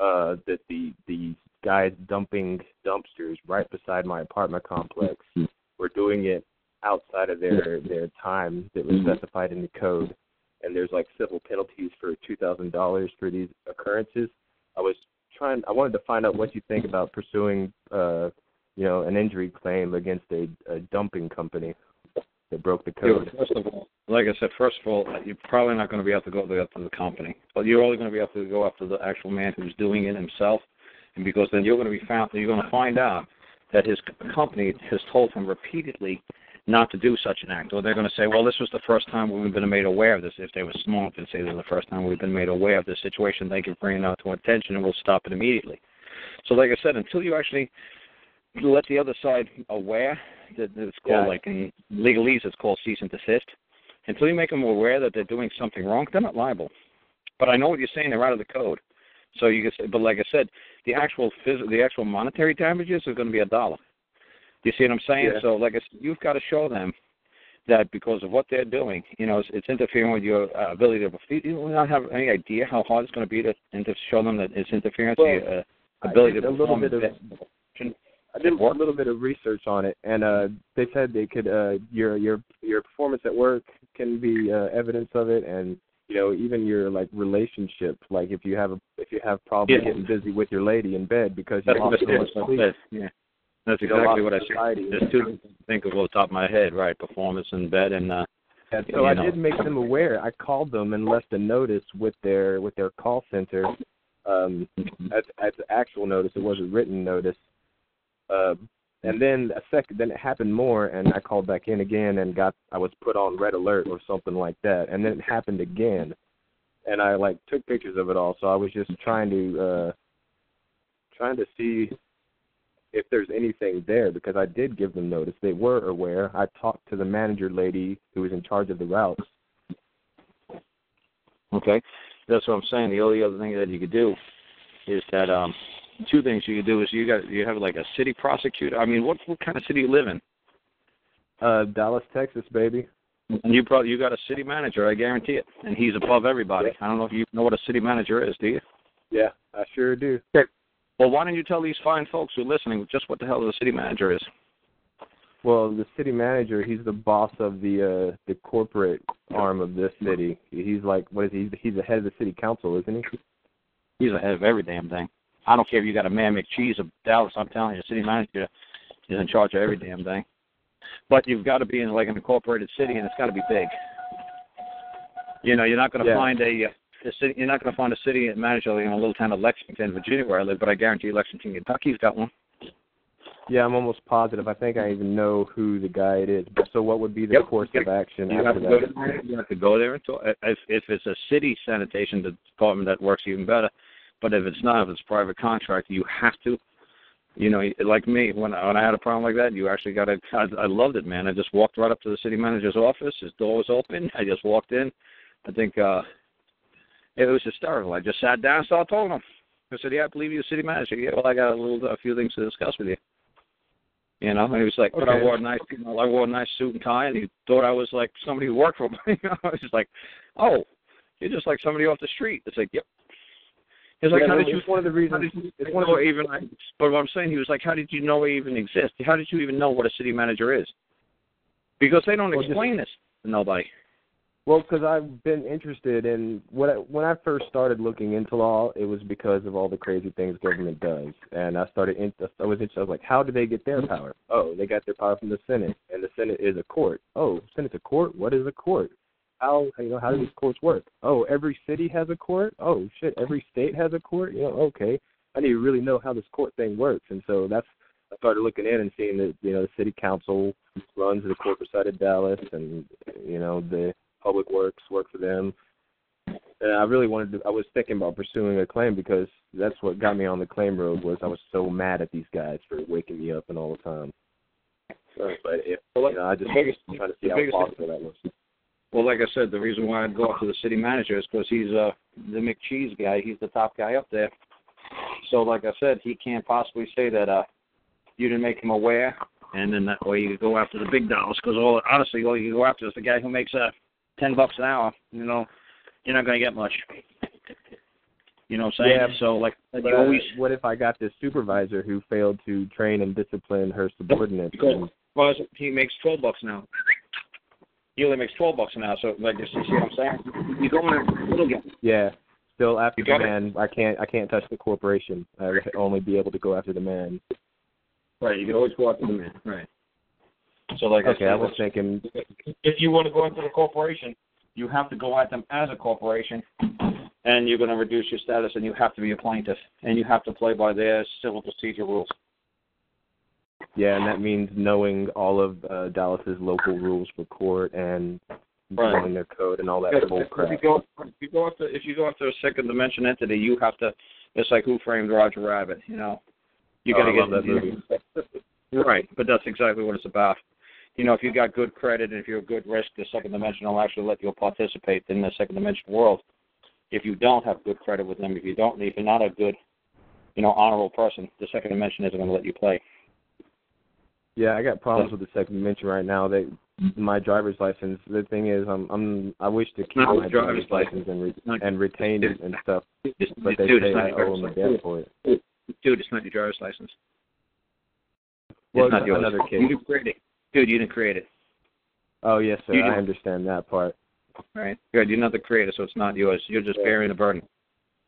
uh, that the the guys dumping dumpsters right beside my apartment complex were doing it outside of their their time that was specified in the code, and there's like civil penalties for two thousand dollars for these occurrences. I was trying. I wanted to find out what you think about pursuing, uh, you know, an injury claim against a, a dumping company that broke the code. first of all, like I said, first of all, you're probably not going to be able to go after the company, but you're only going to be able to go after the actual man who's doing it himself, and because then you're going to be found, you're going to find out that his company has told him repeatedly not to do such an act, or they're going to say, well, this was the first time we've been made aware of this. If they were smart, they'd say this is the first time we've been made aware of this situation. They can bring it out to our attention, and we'll stop it immediately. So, like I said, until you actually let the other side aware that it's called Yeah. like in legalese it's called cease and desist. Until you make them aware that they're doing something wrong, they're not liable. But I know what you're saying; they're out of the code. So you can say, but like I said, the actual phys- the actual monetary damages are going to be a dollar. You see what I'm saying? Yeah. So like I said, you've got to show them that because of what they're doing, you know, it's, it's interfering with your uh, ability to. You do not have any idea how hard it's going to be to, and to show them that it's interfering with Well, your uh, ability to a little perform bit of I did a little bit of research on it, and uh, they said they could uh, your your your performance at work can be uh, evidence of it, and you know even your like relationship. Like if you have a if you have problems Yeah. getting busy with your lady in bed because you That's lost so much sleep. Yeah. That's exactly what I said. There's two think of off the top of my head, right? Performance in bed and uh And so I know. did make them aware. I called them and left a notice with their with their call center. Um, as as an actual notice, it was a written notice. Uh, and then a second, then it happened more, and I called back in again and got I was put on red alert or something like that. And then it happened again, and I like took pictures of it all. So I was just trying to uh, trying to see if there's anything there because I did give them notice. They were aware. I talked to the manager lady who was in charge of the routes. Okay, that's what I'm saying. The only other thing that you could do is that um, two things you could do is you got you have like a city prosecutor. I mean, what what kind of city you live in? Uh, Dallas, Texas, baby. And you probably you got a city manager, I guarantee it, and he's above everybody. I don't know if you know what a city manager is, do you? Yeah, I sure do. Okay. Well, why don't you tell these fine folks who are listening just what the hell the city manager is? Well, the city manager, he's the boss of the uh the corporate arm of this city. He's like, what is he? He's the head of the city council, isn't he? He's the head of every damn thing. I don't care if you got a man McCheese of Dallas. I'm telling you, the city manager is in charge of every damn thing. But you've got to be in like an incorporated city, and it's got to be big. You know, you're not going to Yeah. find a, uh, a city. You're not going to find a city manager in a little town of Lexington, Virginia, where I live. But I guarantee Lexington, Kentucky's got one. Yeah, I'm almost positive. I think I even know who the guy it is. But so, what would be the Yep. course of action You after to go. that? To, you have to go there and talk. If if it's a city sanitation department, that works even better. But if it's not, if it's private contract, you have to. You know, like me, when I, when I had a problem like that, you actually got to. I, I loved it, man. I just walked right up to the city manager's office. His door was open. I just walked in. I think uh it was hysterical. I just sat down and started talking to him. I said, "Yeah, I believe you're city manager. Yeah, well, I got a little, a few things to discuss with you." You know, and he was like, "But I wore a nice, you know, I wore a nice suit and tie," and he thought I was like somebody who worked for him. you know, I was just like, "Oh, you're just like somebody off the street." It's like, "Yep." He's like, Yeah, "How did you?" one of the reasons. you It's one of know the even? I, but what I'm saying, he was like, "How did you know I even exist? How did you even know what a city manager is?" Because they don't Well, just- explain this to nobody. Well, because I've been interested in what I, when I first started looking into law, it was because of all the crazy things government does, and I started. In, I was interested. I was like, how do they get their power? Oh, they got their power from the Senate, and the Senate is a court. Oh, Senate's a court. What is a court? How you know how do these courts work? Oh, every city has a court. Oh shit, every state has a court. You know, okay. I need to really know how this court thing works, and so that's I started looking in and seeing that you know the city council runs the corporate side of Dallas, and you know the public works work for them. And I really wanted to. I was thinking about pursuing a claim because that's what got me on the claim road. Was I was so mad at these guys for waking me up and all the time. So, but if you know, I just biggest- trying to see how possible that was. Well, like I said, the reason why I'd go up to the city manager is because he's uh the McCheese guy. He's the top guy up there. So, like I said, he can't possibly say that uh you didn't make him aware, and then that way you could go after the big dollars. Because all honestly, all you go after is the guy who makes uh ten bucks an hour. You know, you're not going to get much. You know what I'm saying? Yeah, so, like But you always what if I got this supervisor who failed to train and discipline her subordinates? Because And, well, he makes twelve bucks an hour. He only makes twelve bucks an hour. So, like, you see what I'm saying? You go in a little guy. yeah, still after the got it? man. I can't. I can't touch the corporation. I would only be able to go after the man. Right, you can always go after the man. Right. So, like Okay, I I was thinking. if you want to go after the corporation, you have to go at them as a corporation, and you're going to reduce your status, and you have to be a plaintiff, and you have to play by their civil procedure rules. Yeah, and that means knowing all of uh, Dallas's local rules for court and Right. knowing their code and all that If, bull if crap. you go, if you go after, if you go after a second dimension entity, you have to. It's like Who Framed Roger Rabbit. You know, you Oh, got to I get that movie. Right, but that's exactly what it's about. You know, if you got good credit and if you're a good risk, the second dimension will actually let you participate in the second dimension world. If you don't have good credit with them, if you don't, if you're not a good, you know, honorable person, the second dimension isn't going to let you play. Yeah, I got problems with the second dimension right now. They my driver's license. The thing is, I'm I'm I wish to keep my driver's driver's license and re, Not- and retain it and stuff, It's, but they dude, say it's not I your owe driver's them debt for it. Dude, it's not your driver's license. Well, it's not yours. another case. You didn't create it, dude. You didn't create it. Oh yes, sir. I understand that part. Right. Good. You're not the creator, so it's not yours. You're just bearing the burden.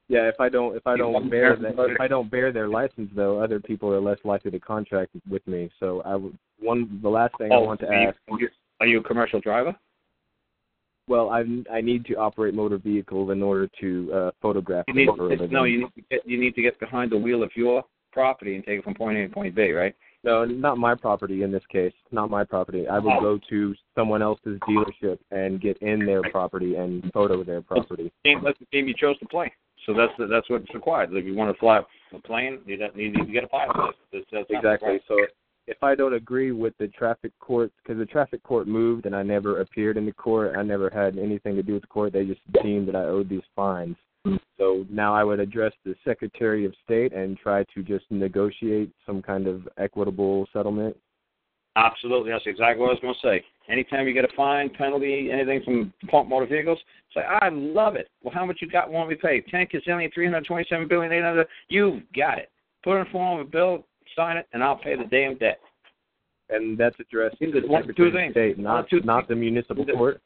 Yeah, if I don't if I don't bear their- that if I don't bear their license though, other people are less likely to contract with me. So I would one the last thing I want to ask. are you, are you a commercial driver? Well, I I need to operate motor vehicles in order to uh, photograph You need, a no, you need to get you need to get behind the wheel of your property and take it from point A to point B, right? No, not my property in this case. Not my property. I would Oh. go to someone else's dealership and get in their property and photo their property. Game, that's the game you chose to play. So that's that's what's required. If you want to fly a plane, you don't- need to get a pilot license. Exactly. So if I don't agree with the traffic court, because the traffic court moved and I never appeared in the court, I never had anything to do with the court. They just deemed that I owed these fines. So now I would address the Secretary of State and try to just negotiate some kind of equitable settlement. Absolutely, that's exactly what I was going to say. Anytime you get a fine, penalty, anything from Pump Motor Vehicles, say, I love it. Well, how much you got? Want me to pay? Ten gazillion, three hundred twenty-seven billion, eight hundred. You've got it. Put it in form of a bill, sign it, and I'll pay the damn debt. And that's addressed to the Secretary two of things. State, not two not the municipal court.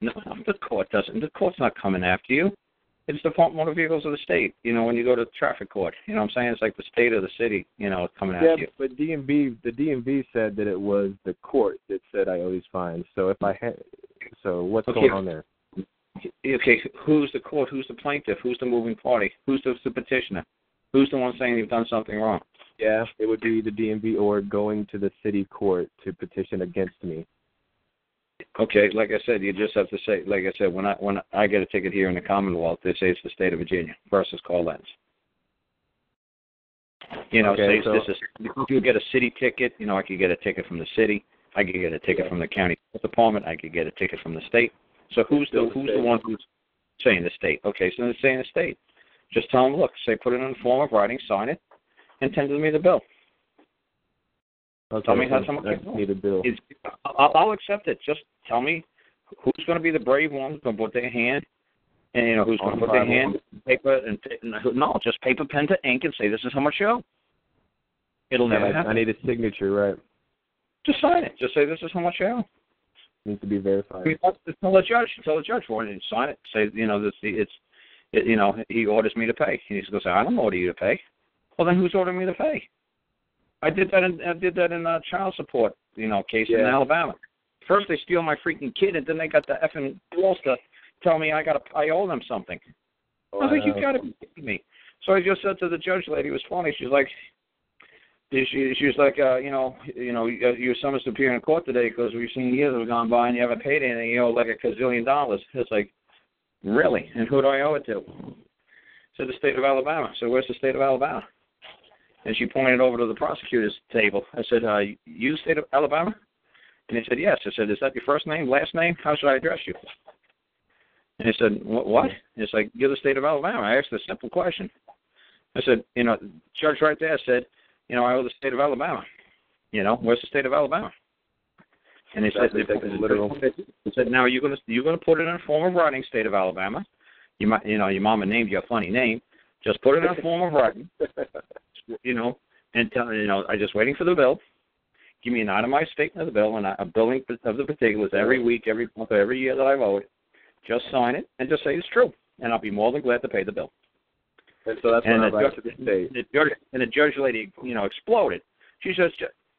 No, the court doesn't. The court's not coming after you. It's the Motor Vehicles of the state. You know, when you go to traffic court, you know what I'm saying? It's like the state of the city. You know, coming Yeah, after you. but DMV, the DMV said that it was the court that said I owe these fines. So if I had, so what's Okay. going on there? Okay, who's the court? Who's the plaintiff? Who's the moving party? Who's the, the petitioner? Who's the one saying you've done something wrong? Yeah, it would be the DMV or going to the city court to petition against me. Okay, like I said, you just have to say, like I said, when I when I get a ticket here in the Commonwealth, they say it's the state of Virginia versus Collins. You know, Okay, say so- this is you get a city ticket. You know, I could get a ticket from the city. I could get a ticket from the county department. I could get a ticket from the state. So who's the the who's state. the one who's saying the state? Okay, so they're saying the state. Just tell them, look, say put it in the form of writing, sign it, and tender me the bill. Okay, Tell me how so someone I can- need a bill. It's, I'll, I'll accept it. Just tell me who's going to be the brave one who's going to put their hand, and you know who's going to put their hand, paper, and no, just paper, pen to ink, and say this is how much you owe. It'll never I, happen. I need a signature, right? Just sign it. Just say this is how much you owe. Needs to be verified. I mean, that's- tell the judge. Tell the judge for it and sign it. Say you know this. It's it, you know he orders me to pay. And he's going to say I don't order you to pay. Well then who's ordering me to pay? I did that in I did that in a child support you know case in Alabama. First they steal my freaking kid, and then they got the effing balls to tell me I got to I owe them something. I was like, you Uh, got to be kidding me. So I just said to the judge lady, it was funny. She's like, she, she was like, uh, you know, you know, you- your son is appearing in court today because we've seen years have gone by and you haven't paid anything. You owe like a gazillion dollars. It's like, really? And who do I owe it to? To the state of Alabama. So where's the state of Alabama? And she pointed over to the prosecutor's table. I said, uh, you state of Alabama? And he said, yes. I said, is that your first name, last name? How should I address you? And he said, what? what? And it's like, you're the state of Alabama. I asked a simple question. I said, you know, judge right there said, you know, I owe the state of Alabama. You know, where's the state of Alabama? And he said, Exactly, take it literal. he said, now you're gonna you're gonna put it in a form of writing, state of Alabama. You might, you know, your mama named you a funny name. Just put it in a form of writing. You know, and tell you know, I'm just waiting for the bill. Give me an itemized statement of the bill and a billing of the particulars every week, every month, every year that I've owed it. Just sign it and just say it's true, and I'll be more than glad to pay the bill. and so that's And I the judge, to the state. the judge and the judge lady, you know, exploded. She says,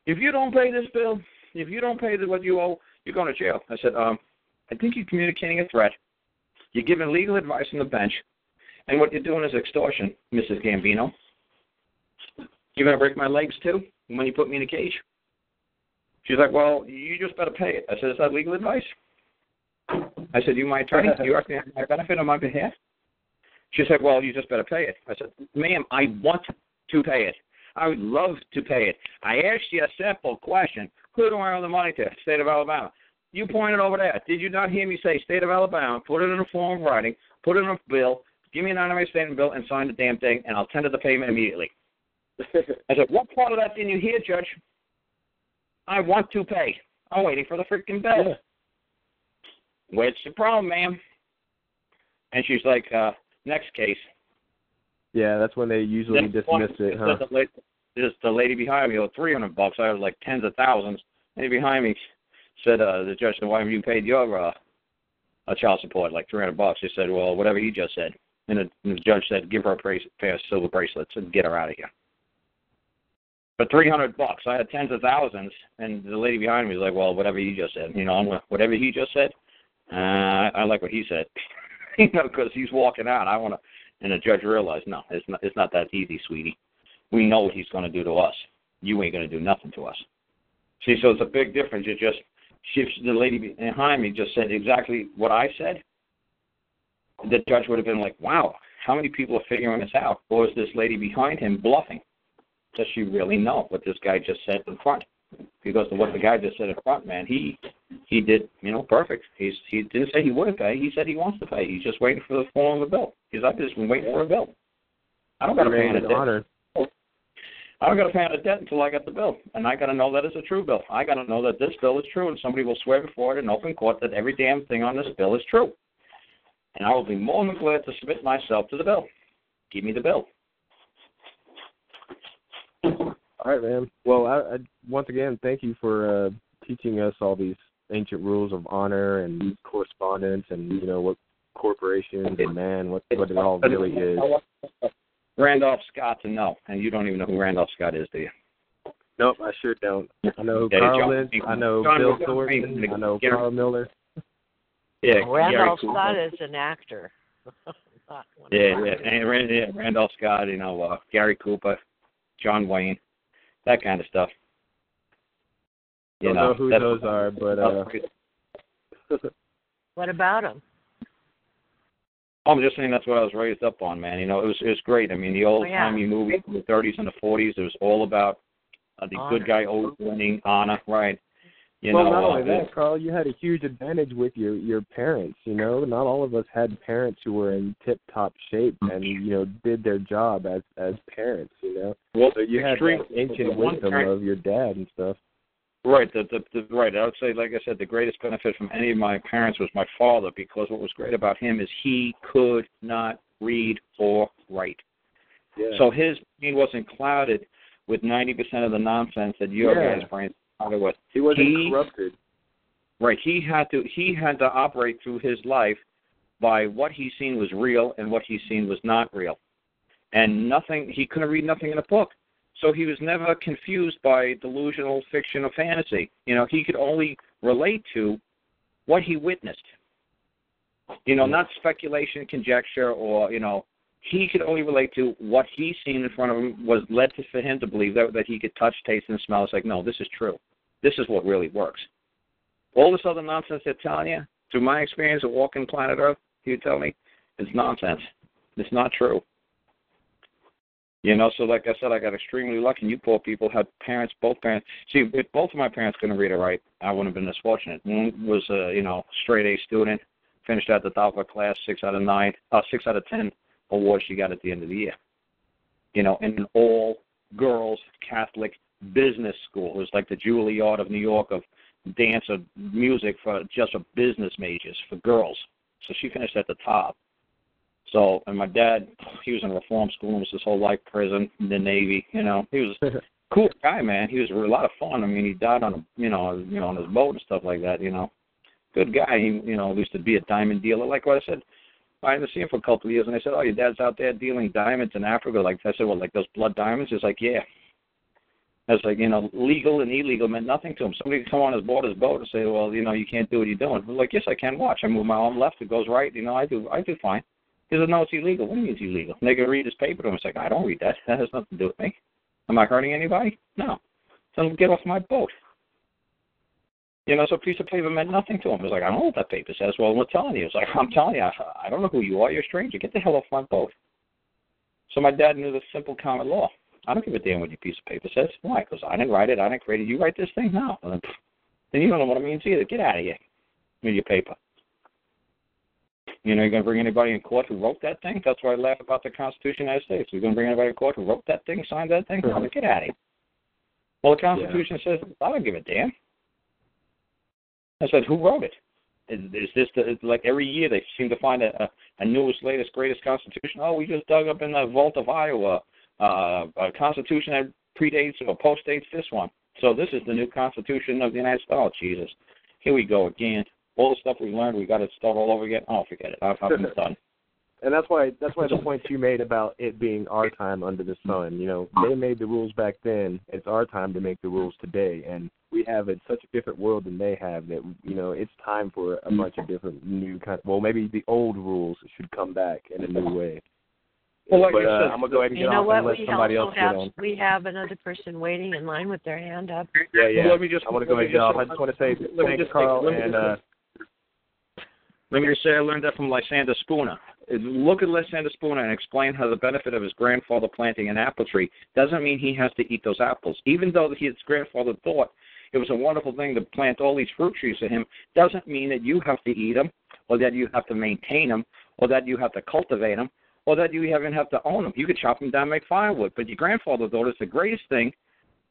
"If you don't pay this bill, if you don't pay the, what you owe, you're going to jail." I said, "Um, I think you're communicating a threat. You're giving legal advice on the bench, and what you're doing is extortion, Mrs. Gambino. You're going to break my legs too when you put me in a cage." She's like, "Well, you just better pay it." I said, "Is that legal advice?" I said, "You my attorney? You acting on my benefit on my behalf?" She said, "Well, you just better pay it." I said, "Ma'am, I want to pay it. I would love to pay it. I asked you a simple question: Who do I owe the money to? State of Alabama. You pointed over there. Did you not hear me say State of Alabama? Put it in a form of writing. Put it in a bill. Give me an itemized statement bill and sign the damn thing, and I'll tender the payment immediately." I said, "What part of that didn't you hear, Judge?" I want to pay. I'm waiting for the freaking bill. Yeah. What's the problem, ma'am? And she's like, uh, next case. Yeah, that's when they usually Next dismiss one, it, huh? The the lady behind me owed three hundred bucks. I was like tens of thousands. Lady behind me said uh, the judge said, "Why haven't you paid your uh, uh, child support like three hundred bucks?" He said, "Well, whatever he just said." And the, and the judge said, "Give her a brace, pair of silver bracelets and get her out of here." For three hundred bucks, I had tens of thousands, and the lady behind me was like, "Well, whatever he just said, you know, I'm, whatever he just said, uh, I, I like what he said, you know, because he's walking out. I want to." And the judge realized, no, it's not, it's not that easy, sweetie. We know what he's going to do to us. You ain't going to do nothing to us. See, so it's a big difference. It just shifts. The lady behind me just said exactly what I said. The judge would have been like, "Wow, how many people are figuring this out?" Or is this lady behind him bluffing? Does she really know what this guy just said in front? Because of what the guy just said in front, man, he he did, you know, perfect. He's he didn't say he wouldn't pay. He said he wants to pay. He's just waiting for the form of the bill. He's like, just been waiting for a bill. I don't got to pay on a debt. I don't got to pay on a debt until I get the bill, and I got to know that it's a true bill. I got to know that this bill is true, and somebody will swear before it in open court that every damn thing on this bill is true. And I will be more than glad to submit myself to the bill. Give me the bill. All right, man. Well, I, I once again thank you for uh, teaching us all these ancient rules of honor and correspondence, and you know what corporations and man, what what it all really is. Randolph Scott to know, and you don't even know who Randolph Scott is, do you? Nope, I sure don't. I know who Yeah, Karl is. I know John Bill McCain, Thornton. I know Gary- Carl Miller. Yeah, Randolph Gary Scott Cooper. is an actor. Not one of Yeah, yeah, and Rand- yeah, Randolph Scott, you know, uh, Gary Cooper, John Wayne, that kind of stuff. You Don't know, know who that's- those are, but uh What about them? I'm just saying that's what I was raised up on, man. You know, it was it was great. I mean, the old Oh, yeah. timey movies from the 30s and the 40s. It was all about uh, the Honor. good guy always winning, honor, right? You well, know, not uh, only that, Karl, you had a huge advantage with your your parents. You know, not all of us had parents who were in tip top shape and you know did their job as as parents. You know, well, so you had extreme- that ancient wisdom of your dad and stuff. Right, the, the, the right. I would say, like I said, the greatest benefit from any of my parents was my father because what was great about him is he could not read or write. Yeah. So his brain wasn't clouded with ninety percent of the nonsense that your Yeah. guys' brains are clouded with. he wasn't he- corrupted. Right. He had to he had to operate through his life by what he seen was real and what he seen was not real. And nothing he couldn't read nothing in a book. So he was never confused by delusional fiction or fantasy. You know, he could only relate to what he witnessed. You know, not speculation, conjecture, or you know, he could only relate to what he seen in front of him was led to, for him to believe that that he could touch, taste, and smell. It's like, no, this is true. This is what really works. All this other nonsense they're telling you, through my experience of walking planet Earth, you tell me, it's nonsense. It's not true. You know, so like I said, I got extremely lucky. You poor people had parents, both parents. See, if both of my parents couldn't read or write, I wouldn't have been this fortunate. One was a you know straight A student, finished out the top of class, six out of nine, uh, six out of ten awards she got at the end of the year. You know, in an all girls Catholic business school. It was like the Juilliard of New York of dance or music for just for business majors for girls. So she finished at the top. So, and my dad, he was in reform school, was his whole life prison, in the Navy. You know, he was a cool guy, man. He was a lot of fun. I mean, he died on a, you know, you know, on his boat and stuff like that. You know, good guy. He, you know, used to be a diamond dealer. Like what I said, I didn't see him for a couple of years, and I said, "Oh, your dad's out there dealing diamonds in Africa." Like I said, well, like those blood diamonds. He's like, "Yeah." I was like, you know, legal and illegal meant nothing to him. Somebody could come on his board, his boat, and say, "Well, you know, you can't do what you're doing." I'm like, "Yes, I can." Watch. I move my arm left, it goes right. You know, I do, I do fine. He said, "No, it's illegal." What do you mean it's illegal? And they can read his paper to him. It's like, I don't read that. That has nothing to do with me. Am I hurting anybody? No. So get off my boat. You know, so a piece of paper meant nothing to him. It was like, I don't know what that paper says. Well, I'm telling you. It's like, I'm telling you, I, I don't know who you are. You're a stranger. Get the hell off my boat. So my dad knew the simple common law. I don't give a damn what your piece of paper says. Why? Because I didn't write it. I didn't create it. You write this thing? No. Then, then you don't know what it means either. Get out of here with your paper. You know, you're going to bring anybody in court who wrote that thing? That's why I laugh about the Constitution of the United States. You're going to bring anybody in court who wrote that thing, signed that thing? No, get out of here. Well, the Constitution says, I don't give a damn. I said, who wrote it? Is, is this the, like every year they seem to find a, a, a newest, latest, greatest Constitution? Oh, we just dug up in the vault of Iowa uh, a Constitution that predates or postdates this one. So this is the new Constitution of the United States. Oh, Jesus. here we go again. All the stuff we learned, we got to start all over again. Oh, forget it. I've, I'm done. And that's why that's why the points you made about it being our time under the sun. You know, they made the rules back then. It's our time to make the rules today, and we have it such a different world than they have that you know it's time for a bunch of different new kind. Well, maybe the old rules should come back in a new way. Well, like but I uh, said, I'm gonna go ahead and You get know off what? and let We somebody else have get on. we have another person waiting in line with their hand up. Yeah, yeah. Well, let me just- I want to go ahead and get off. I just want to say let me thanks, Karl, take- let me and just- uh, Let me just say I learned that from Lysander Spooner. Look at Lysander Spooner and explain how the benefit of his grandfather planting an apple tree doesn't mean he has to eat those apples. Even though his grandfather thought it was a wonderful thing to plant all these fruit trees for him, doesn't mean that you have to eat them, or that you have to maintain them, or that you have to cultivate them, or that you even have to own them. You could chop them down and make firewood. But your grandfather thought it's the greatest thing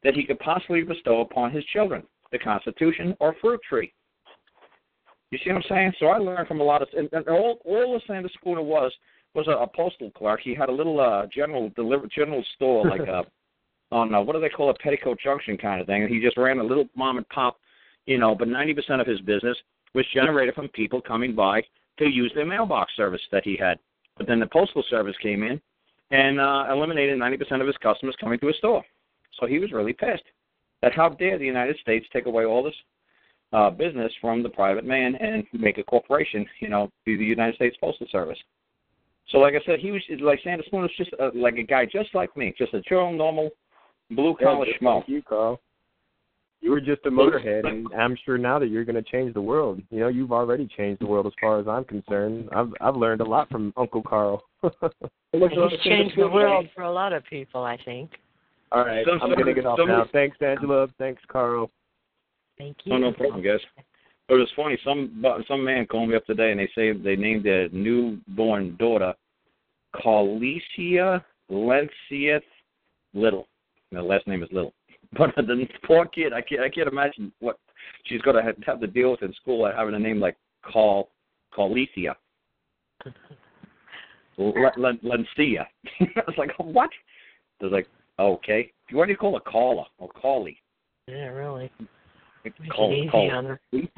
that he could possibly bestow upon his children, the Constitution or fruit tree. You see what I'm saying? So I learned from a lot of, and, and all all Lysander Spooner was was a, a postal clerk. He had a little uh general deliver general store like a on uh, what do they call it, Petticoat Junction kind of thing. And he just ran a little mom and pop, you know. But 90% of his business was generated from people coming by to use their mailbox service that he had. But then the postal service came in and uh, eliminated 90% of his customers coming to his store. So he was really pissed that how dare the United States take away all this uh, business from the private man and make a corporation, you know, be the United States Postal Service. So, like I said, he was like Sanders Spoon was just uh, like a guy just like me, just a true normal blue collar yeah, schmo. like you, Karl. You were just a motorhead, and I'm sure now that you're going to change the world. You know, you've already changed the world as far as I'm concerned. I've I've learned a lot from Uncle Karl. He's changed the world for a lot of people, I think. All right, I'm going to get off now. Thanks, Angela. Thanks, Karl. Thank you. Oh, no problem, guys. But it was funny. Some some man called me up today, and they say they named their newborn daughter Carlicia Lencieth Little. And The last name is Little. But the poor kid, I can't I can't imagine what she's going to have, to deal with in school, having a name like Carl Carlicia. Lencia. I was like, what? They're like, okay. Do you call a caller or callie. Yeah, really. Make Call, it easy call. on her. It's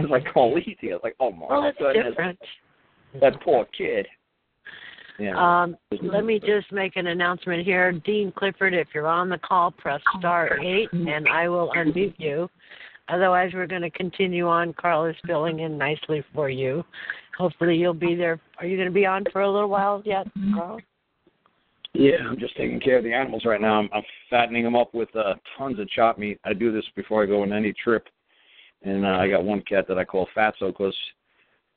like Carlicia. I was like, oh my Well, it's goodness, different. that poor kid. Yeah. Um, let me just make an announcement here. Dean Clifford, if you're on the call, press star 8 and I will unmute you. Otherwise, we're going to continue on. Karl is filling in nicely for you. Hopefully, you'll be there. Are you going to be on for a little while yet, Karl? Yeah, I'm just taking care of the animals right now. I'm, I'm fattening them up with uh, tons of chop meat. I do this before I go on any trip, and uh, I got one cat that I call Fatso because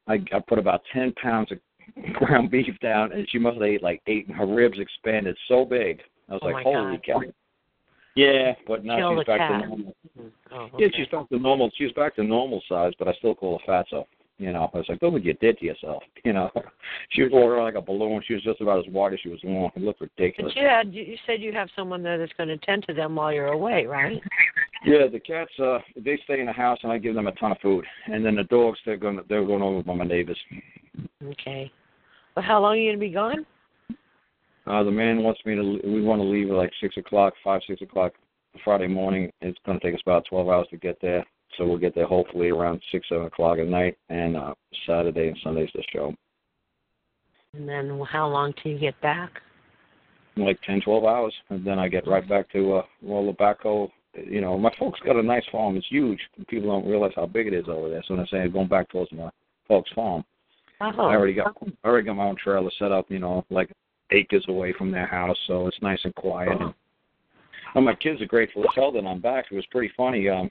I, I put about ten pounds of ground beef down, and she must have ate like eight, and her ribs expanded so big. I was Oh, like, holy God. cow. Yeah, but now Kill she's back cat. to normal. Oh, Yeah, she's back to normal. She's back to normal size, but I still call her Fatso. You know, I was like, look what you did to yourself. You know, she was walking like a balloon. She was just about as wide as she was long. It looked ridiculous. But you had you said you have someone there that's going to tend to them while you're away, right? Yeah, the cats uh they stay in the house and I give them a ton of food. And then the dogs they're going they're going over with my neighbors. Okay. Well, how long are you going to be gone? Uh the man wants me to we want to leave at like six o'clock, five, six o'clock Friday morning. It's gonna take us about twelve hours to get there. So we'll get there hopefully around six, seven o'clock at night and uh Saturday and Sunday's the show. And then how long till you get back? Like ten, twelve hours. And then I get right back to uh roll the backhoe. You know, my folks got a nice farm. It's huge. People don't realize how big it is over there. So when I say going back towards my folks' farm. Oh, I already got I already got my own trailer set up, you know, like acres away from their house, so it's nice and quiet. And, and my kids are grateful as hell that I'm back. It was pretty funny. Um,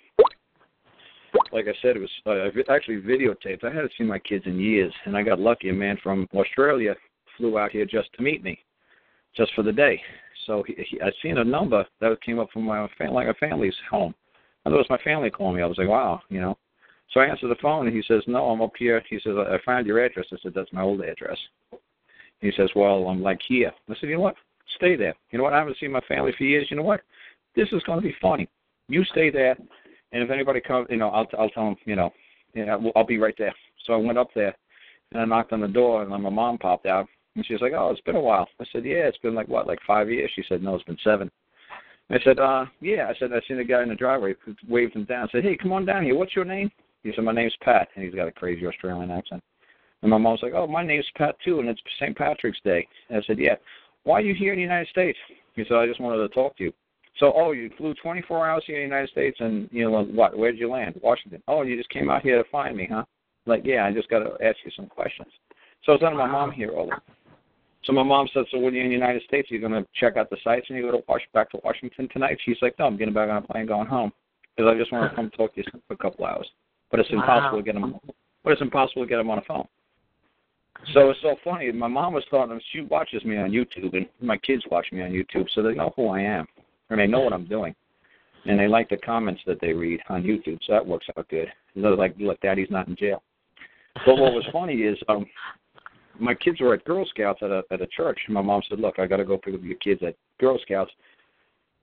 like I said, it was uh, actually videotaped. I hadn't seen my kids in years, and I got lucky. A man from Australia flew out here just to meet me, just for the day. So he, he, I seen a number that came up from my fam- like a family's home. I thought it was my family calling me. I was like, wow, you know. So I answered the phone, and he says, "No, I'm up here." He says, "I I found your address." I said, "That's my old address." He says, "Well, I'm like here." I said, "You know what? Stay there. You know what? I haven't seen my family for years. You know what? This is going to be funny. You stay there, and if anybody comes, you know, I'll I'll tell them, you know, yeah, I'll- be right there." So I went up there, and I knocked on the door, and then my mom popped out, and she was like, "Oh, it's been a while." I said, "Yeah, it's been like what, like five years?" She said, "No, it's been seven. I said, uh, yeah. I said, I seen a guy in the driveway, waved him down. I said, hey, come on down here. What's your name? He said, my name's Pat, and he's got a crazy Australian accent. And my mom's like, oh, my name's Pat too, and it's St. Patrick's Day. And I said, yeah. Why are you here in the United States? He said, I just wanted to talk to you. So, oh, you flew 24 hours here in the United States, and you know what? Where did you land? Washington. Oh, you just came out here to find me, huh? Like, yeah, I just got to ask you some questions. So I was telling my mom here all the so my mom said, "So when you're in the United States, you're gonna check out the sites and you go to Wash back to Washington tonight?" She's like, "No, I'm getting back on a plane, going home, because I just want to come talk to you for a couple hours." But it's impossible wow. to get them. But it's impossible to get them on a phone. So it's so funny. My mom was talking. She watches me on YouTube, and my kids watch me on YouTube, so they know who I am, and they know what I'm doing, and they like the comments that they read on YouTube. So that works out good. They're like, "Look, Daddy's not in jail." But what was funny is um my kids were at Girl Scouts at a at a church. My mom said, "Look, I got to go pick up your kids at Girl Scouts.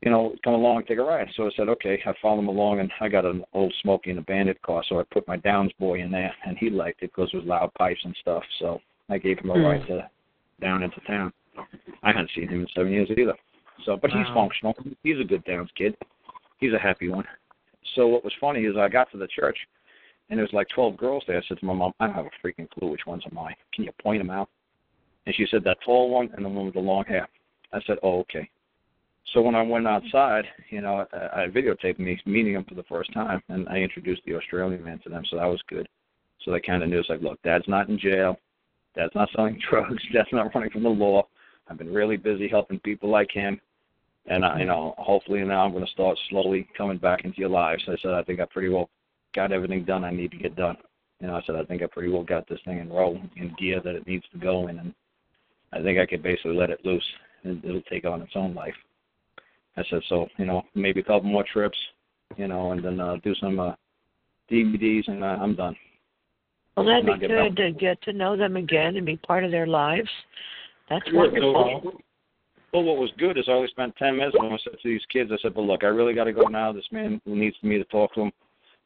You know, come along and take a ride." So I said, "Okay." I followed them along, and I got an old Smokey and a Bandit car, so I put my Downs boy in there, and he liked it because it was loud pipes and stuff. So I gave him a Hmm. ride to down into town. I hadn't seen him in seven years either. So, but he's functional. He's a good Downs kid. He's a happy one. So what was funny is I got to the church, and there was like 12 girls there. I said to my mom, I don't have a freaking clue which ones are mine. Can you point them out? And she said, that tall one and the one with the long hair. I said, oh, okay. So when I went outside, you know, I, I videotaped me meeting them for the first time, and I introduced the Australian man to them, so that was good. So they kind of knew, it's like, look, Dad's not in jail. Dad's not selling drugs. Dad's not running from the law. I've been really busy helping people like him. And, I, you know, hopefully now I'm going to start slowly coming back into your lives. I said, I think I pretty well got everything done I need to get done. You know, I said, I think I pretty well got this thing in enrolled in gear that it needs to go in. And I think I could basically let it loose and it'll take on its own life. I said, so, you know, maybe a couple more trips, you know, and then uh, do some uh, DVDs and uh, I'm done. Well, that'd be good back. to get to know them again and be part of their lives. That's Yeah, so, wonderful. Well, what was good is I only spent 10 minutes and I said to these kids, I said, but look, I really got to go now. This man needs me to talk to him.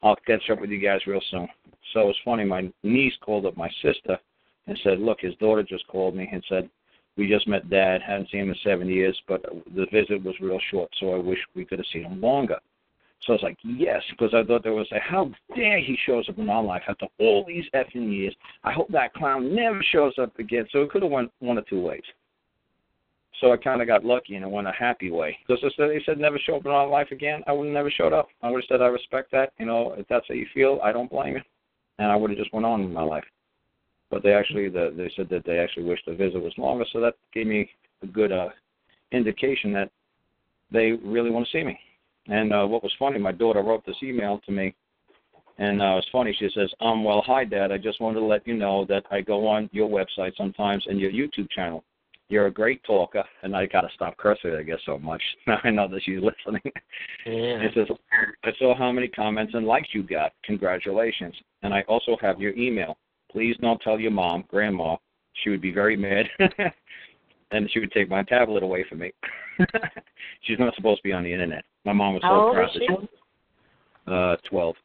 I'll catch up with you guys real soon. So it's funny. My niece called up my sister and said, look, his daughter just called me and said, we just met Dad. Hadn't seen him in seven years, but the visit was real short, so I wish we could have seen him longer. So I was like, yes, because I thought there was a how dare he shows up in our life after all these effing years. I hope that clown never shows up again. So it could have went one or two ways. So I kind of got lucky and it went a happy way. Because said, they said never show up in our life again. I would have never showed up. I would have said I respect that. You know, if that's how you feel, I don't blame you. And I would have just went on with my life. But they actually, the, they said that they actually wished the visit was longer. So that gave me a good uh, indication that they really want to see me. And uh, what was funny, my daughter wrote this email to me, and uh, it's funny. She says, "Um, well, hi, Dad. I just wanted to let you know that I go on your website sometimes and your YouTube channel. You're a great talker, and I got to stop cursing, I guess, so much. Now I know that she's listening. Yeah. It says, I saw how many comments and likes you got. Congratulations. And I also have your email. Please don't tell your mom, grandma. She would be very mad. and she would take my tablet away from me. She's not supposed to be on the internet. My mom was so How old proud is she? uh twelve.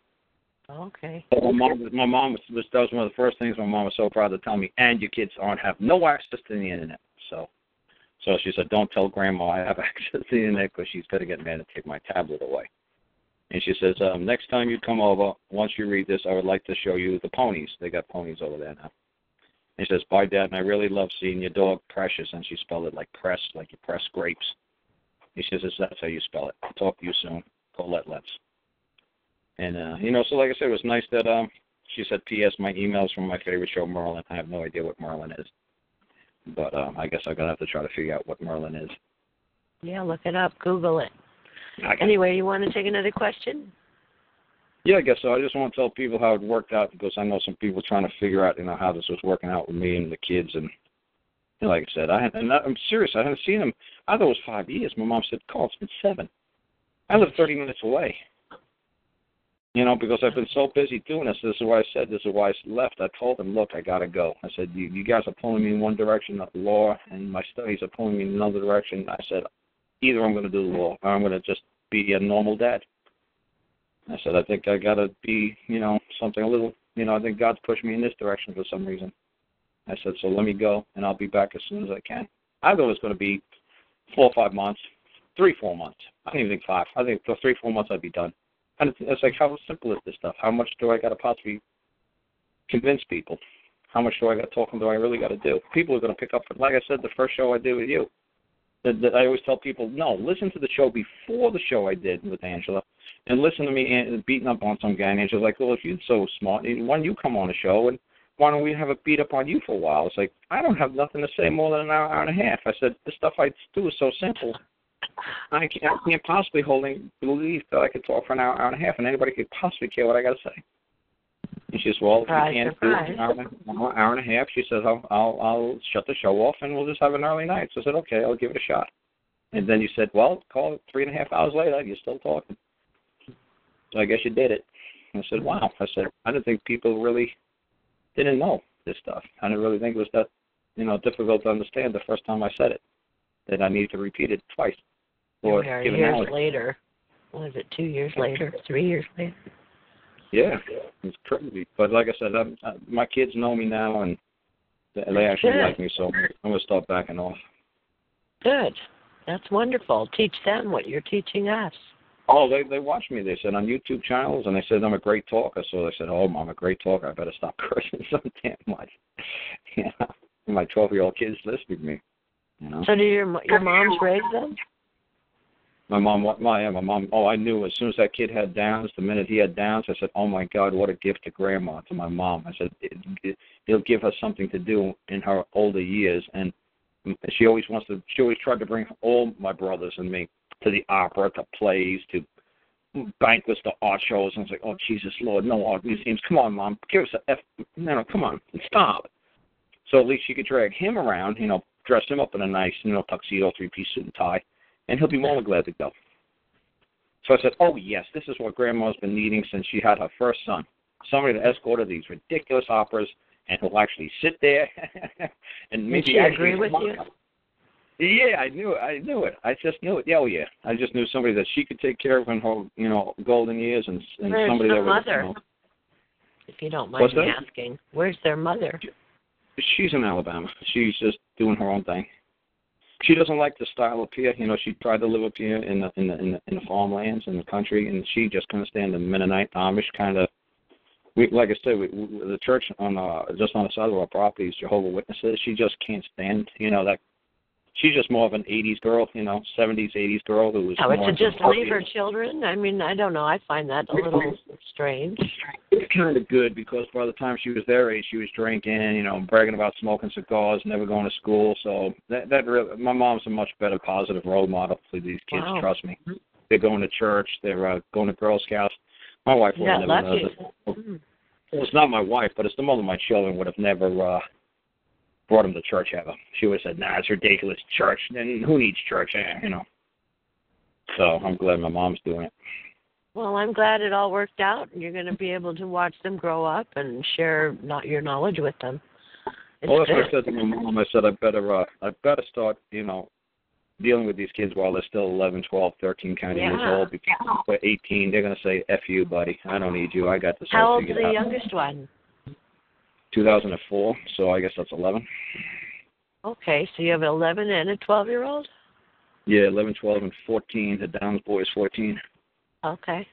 Okay. But my mom was my mom was, was that was one of the first things my mom was so proud to tell me, and your kids aren't have no access to the internet. So so she said, Don't tell grandma I have access to the internet because she's gonna get mad and take my tablet away. And she says, um, next time you come over, once you read this, I would like to show you the ponies. They got ponies over there now. And she says, Bye, Dad, and I really love seeing your dog Precious. And she spelled it like press, like you press grapes. He says, That's how you spell it. Talk to you soon. Colette Letts. And, uh, you know, so like I said, it was nice that um, she said, P.S., my email's from my favorite show, Merlin. I have no idea what Merlin is. But um, I guess I'm going to have to try to figure out what Merlin is. Yeah, look it up. Google it. I Anyway, you want to take another question? Yeah, I guess so. I just want to tell people how it worked out because I know some people trying to figure out, you know, how this was working out with me and the kids. And know, like I said, I had, and I'm serious. I haven't seen them. I thought it was five years. My mom said, "Call, it's been seven. I live 30 minutes away. You know, because I've been so busy doing this. This is why I said. This is why I left. I told them, look, I gotta go. I said, you, you guys are pulling me in one direction, the law, and my studies are pulling me in another direction. I said, either I'm going to do the law or I'm going to just be a normal dad. I said, I think I got to be, you know, something a little, you know, I think God's pushed me in this direction for some reason. I said, so let me go, and I'll be back as soon as I can. I thought it was going to be four or five months, three, four months. I don't even think five. I think for three, four months I'd be done. And it's, it's like, how simple is this stuff? How much do I got to possibly convince people? How much do I got to talk them? Do I really got to do? People are going to pick up. Like I said, the first show I did with you, that, that I always tell people, no, listen to the show before the show I did with Angela, and listen to me and beating up on some guy. And Angela's like, well, if you're so smart, why don't you come on the show and why don't we have a beat up on you for a while? It's like I don't have nothing to say more than an hour, hour and a half. I said the stuff I do is so simple. I can't, I can't possibly holding believe that I could talk for an hour, hour and a half, and anybody could possibly care what I got to say. And she says, "Well, if you can't do it an hour, hour and a half," she says, "I'll, I'll I'll shut the show off, and we'll just have an early night." So I said, "Okay, I'll give it a shot." And then you said, "Well, call it three and a half hours later, you're still talking." So I guess you did it. And I said, "Wow." I said, "I didn't think people really didn't know this stuff. I didn't really think it was that, you know, difficult to understand the first time I said it. That I needed to repeat it twice, or we are years hour. later. What is it? Two years later? Three years later? Yeah, it's crazy. But like I said, I'm, uh, my kids know me now, and they they actually Good. like me. So I'm gonna start backing off. Good. That's wonderful. Teach them what you're teaching us. Oh, they they watch me. They said on YouTube channels, and they said I'm a great talker. So they said, "Oh, I'm a great talker. I better stop cursing so damn much." Yeah, my 12 year old kids listen to me. You know, So do your your moms raise them? my mom, what my yeah, my mom. Oh, I knew as soon as that kid had Downs. The minute he had Downs, I said, "Oh my God, what a gift to grandma." To my mom, I said, it, it, "It'll give her something to do in her older years." And she always wants to. She always tried to bring all my brothers and me to the opera, to plays, to banquets, to art shows. And I was like, "Oh Jesus, Lord, no art museums. Come on, mom, give us a F. No, no, come on, stop." So at least she could drag him around, you know, dress him up in a nice, you know, tuxedo, three-piece suit and tie, and he'll be more than glad to go. So I said, "Oh yes, this is what Grandma's been needing since she had her first son. Somebody to escort her to these ridiculous operas, and who'll actually sit there and maybe she actually agree with smile." you? Yeah, I knew it. I knew it. I just knew it. Yeah, oh yeah. I just knew somebody that she could take care of in her, you know, golden years, and, and Where's somebody that was, mother? you know, If you don't mind me asking. Where's their mother? she's in Alabama. She's just doing her own thing. She doesn't like the style up here. You know, she tried to live up here in the in the in the, in the farmlands in the country, and she just couldn't stand the Mennonite Amish kind of. We, like I said, we, we, the church on uh, just on the side of our property is Jehovah Witnesses. She just can't stand, you know, that. She's just more of an '80s girl, you know, '70s, '80s girl who was. Oh, to just leave her children? I mean, I don't know. I find that a little strange. It's kind of good because by the time she was their age, she was drinking, you know, bragging about smoking cigars, never going to school. So that that really, my mom's a much better positive role model for these kids. Wow. Trust me. They're going to church. They're uh, going to Girl Scouts. My wife would have never. lucky. Well, it's not my wife, but it's the mother of my children. Would have never uh, brought them to church ever. She would have said, "Nah, it's ridiculous. Church. Then who needs church?" Eh, you know. So I'm glad my mom's doing it. Well, I'm glad it all worked out, and you're going to be able to watch them grow up and share not your knowledge with them. It's Well, that's what I said to my mom. I said I better, uh, I better start, you know, dealing with these kids while they're still 11, 12, 13 kind of years old. Because by 18, they're gonna say, "F you, buddy. I don't need you. I got this How old's the youngest one? 2004. So I guess that's 11. Okay, so you have an 11 and a 12 year old? Yeah, 11, 12, and 14. The Downs boy is 14. Okay.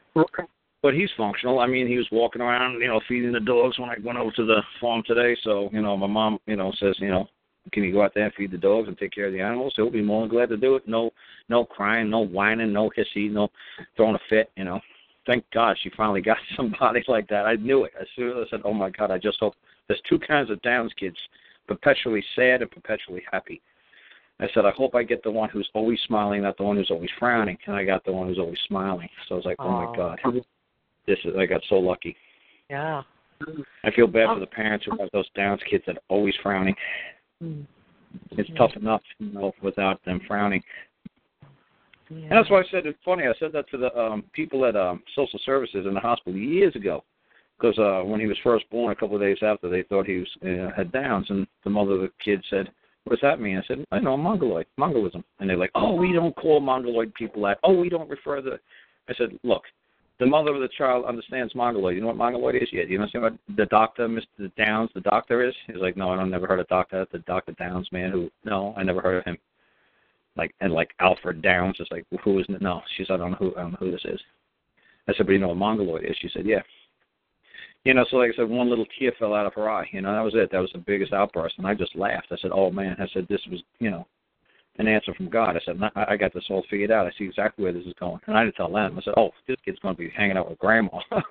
But he's functional. I mean, he was walking around, you know, feeding the dogs when I went over to the farm today. So, you know, my mom, you know, says, you know, can you go out there and feed the dogs and take care of the animals? He'll be more than glad to do it. No, no crying, no whining, no hissy, no throwing a fit. You know, thank God she finally got somebody like that. I knew it as soon as I said, "Oh my God!" I just hope there's two kinds of Downs kids, perpetually sad and perpetually happy. I said, I hope I get the one who's always smiling, not the one who's always frowning. And I got the one who's always smiling. So I was like, oh, Oh. my God, this is I got so lucky. Yeah. I feel bad Oh. for the parents who have those Downs kids that are always frowning. Mm. It's tough enough, you know, without them frowning. Yeah. And that's why I said it's funny. I said that to the um, people at um, social services in the hospital years ago, because uh, when he was first born, a couple of days after, they thought he was uh, had Downs, and the mother of the kid said, "What does that mean?" I said, "I know mongoloid, mongolism." And they're like, "Oh, we don't call mongoloid people that. Oh, we don't refer to." I said, "Look." The mother of the child understands mongoloid. You know what mongoloid is yet? You understand what the doctor, Mr. Downs, the doctor is? He's like, no, I don't never heard of doctor. The Doctor Downs man who, no, I never heard of him like and like Alfred Downs is like who is no she's I don't know who I don't know who this is. I said, but you know what mongoloid is? She said, yeah. You know, so like I said, one little tear fell out of her eye. You know, that was it. That was the biggest outburst, and I just laughed. I said, oh man. I said, this was, you know, an answer from God. I said, I got this all figured out. I see exactly where this is going. And I didn't tell them. I said, oh, this kid's going to be hanging out with grandma.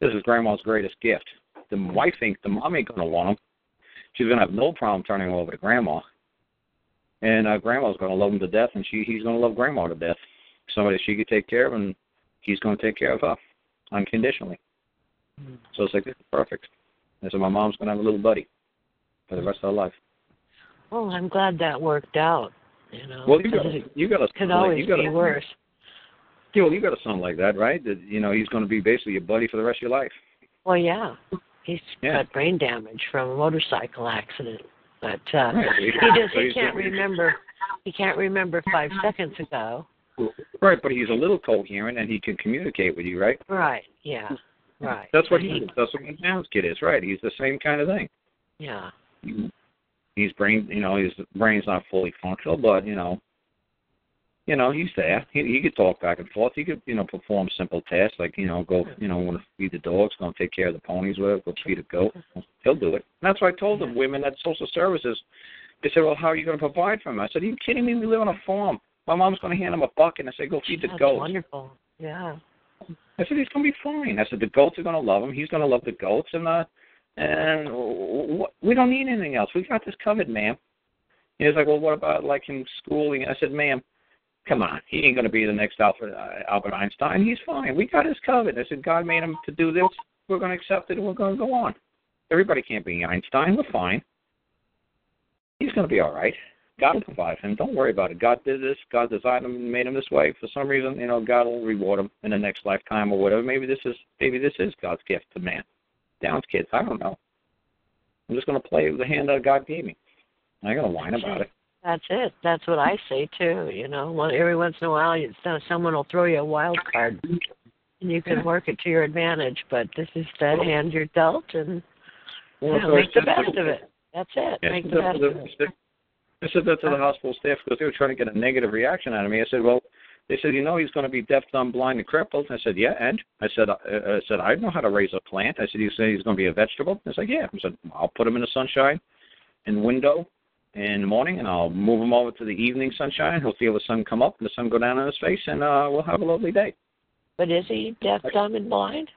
this is grandma's greatest gift. The wife thinks the mom ain't going to want him. She's going to have no problem turning him over to grandma. And uh, grandma's going to love him to death, and she he's going to love grandma to death. Somebody she could take care of, and he's going to take care of her unconditionally. Mm-hmm. So it's like, this is perfect. And so my mom's going to have a little buddy for the rest of her life. Well, I'm glad that worked out. You know, well, you got a, you got a could always you got be a, worse. Yeah, well, you got a son like that, right? That you know he's going to be basically your buddy for the rest of your life. Well, yeah, he's yeah. got brain damage from a motorcycle accident, but uh right. he just he can't remember. He can't remember five seconds ago. Right, but he's a little coherent and he can communicate with you, right? Right. Yeah. Right. That's what he, he That's what John's kid is, right? He's the same kind of thing. Yeah he's brain you know his brain's not fully functional but you know you know he's there he he could talk back and forth he could you know perform simple tasks like you know go you know want to feed the dogs go take care of the ponies whatever go feed a goat he'll do it and that's why i told the women at social services they said well how are you going to provide for him i said are you kidding me we live on a farm my mom's going to hand him a bucket and i said go feed the That's goats wonderful yeah I said he's going to be fine. I said the goats are going to love him. He's going to love the goats, and uh, and we don't need anything else. We got this covered, ma'am. He was like, well, what about like in schooling? I said, ma'am, come on, he ain't going to be the next Albert, uh, Albert Einstein. He's fine. We got his covered. I said, God made him to do this. We're going to accept it, and we're going to go on. Everybody can't be Einstein. We're fine. He's going to be all right. God will provide him. Don't worry about it. God did this. God designed him and made him this way. For some reason, you know, God will reward him in the next lifetime or whatever. Maybe this is maybe this is God's gift to man. Downs kids. I don't know. I'm just going to play with the hand that God gave me. I ain't going to whine about it. That's it. That's what I say too. You know, well, every once in a while, you, someone will throw you a wild card, and you can work it to your advantage. But this is that hand you're dealt, and well, yeah, make the best of it. That's it. Yeah. Make the best of it. I said that to the hospital staff because they were trying to get a negative reaction out of me. I said, "Well, they said, you know, he's going to be deaf, dumb, blind, and crippled. I said, yeah, and I said, uh, I said, I know how to raise a plant. I said, you say he's going to be a vegetable? I said, yeah. I said, I'll put him in the sunshine and window in the morning, and I'll move him over to the evening sunshine. He'll feel the sun come up and the sun go down on his face, and uh, we'll have a lovely day. But is he deaf, dumb, and blind?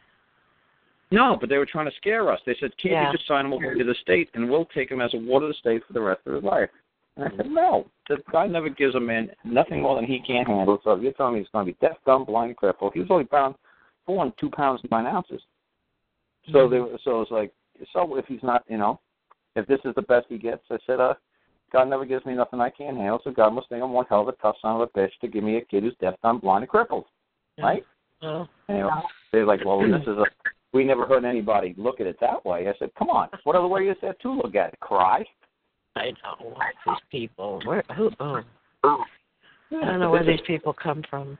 No, but they were trying to scare us. They said, can't yeah. you just sign him over to the state, and we'll take him as a ward of the state for the rest of his life? And I said, no, the guy never gives a man nothing more than he can't handle. So if you're telling me he's going to be deaf, dumb, blind, crippled, he was only bound for two pounds nine ounces. So mm-hmm. they were, so it's like, so if he's not, you know, if this is the best he gets, I said, uh, God never gives me nothing I can't handle, so God must think I'm one hell of a tough son of a bitch to give me a kid who's deaf, dumb, blind, and crippled, right? Oh. Anyway, they're like, well, this is a. We never heard anybody look at it that way. I said, come on, what other way is there to look at it? Cry? I don't know these people. Where who? Oh. I don't know where these people come from.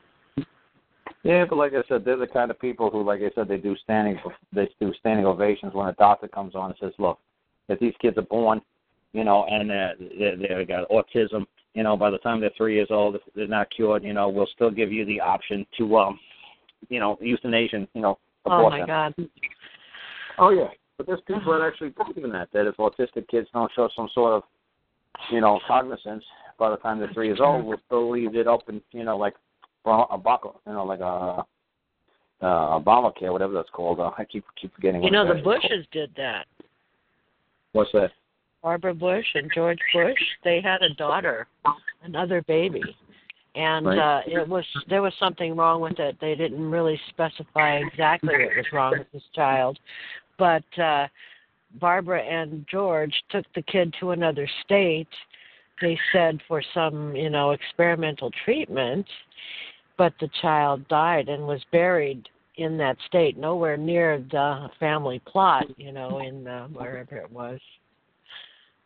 Yeah, but like I said, they're the kind of people who, like I said, they do standing they do standing ovations when a doctor comes on and says, "Look, if these kids are born, you know, and they're, they're, they got autism, you know, by the time they're three years old, if they're not cured, you know, we'll still give you the option to, um, you know, euthanasia, you know, abort Oh my them. God. Oh yeah, but there's people that actually believe in that. That if autistic kids don't show some sort of, you know, cognizance by the time they're three years old, we'll still leave it open, you know, like a buckle, you know, like a uh, Obamacare, whatever that's called. Uh, I keep keep forgetting. You what know, the actually Bushes did that. What's that? Barbara Bush and George Bush, they had a daughter, another baby. And Right. uh it was there was something wrong with it. They didn't really specify exactly what was wrong with this child. But uh Barbara and George took the kid to another state. They said for some, you know, experimental treatment, but the child died and was buried in that state, nowhere near the family plot, you know, in uh, wherever it was.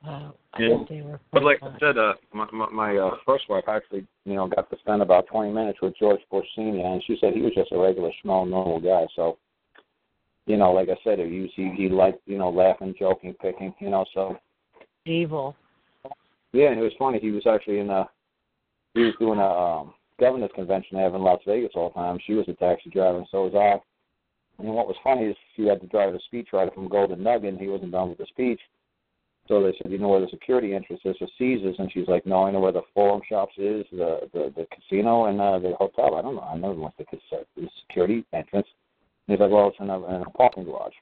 I Yeah. think they were. But like I said, uh, my my, my uh, first wife actually, you know, got to spend about 20 minutes with George Bush Senior, and she said he was just a regular, small, normal guy. So, you know, like I said, he he, he liked, you know, laughing, joking, picking, you know. So, evil. yeah, and it was funny. He was actually in a, he was doing a um, governor's convention they have in Las Vegas all the time. She was a taxi driver, and so was I. And what was funny is she had to drive a speechwriter from Golden Nugget, and he wasn't done with the speech. So they said, "You know where the security entrance is for Caesars?" And she's like, "No, I know where the Forum Shops is, the the, the casino, and uh, the hotel. I don't know. I never went to the, security entrance." And he's like, "Well, it's in a, in a parking garage."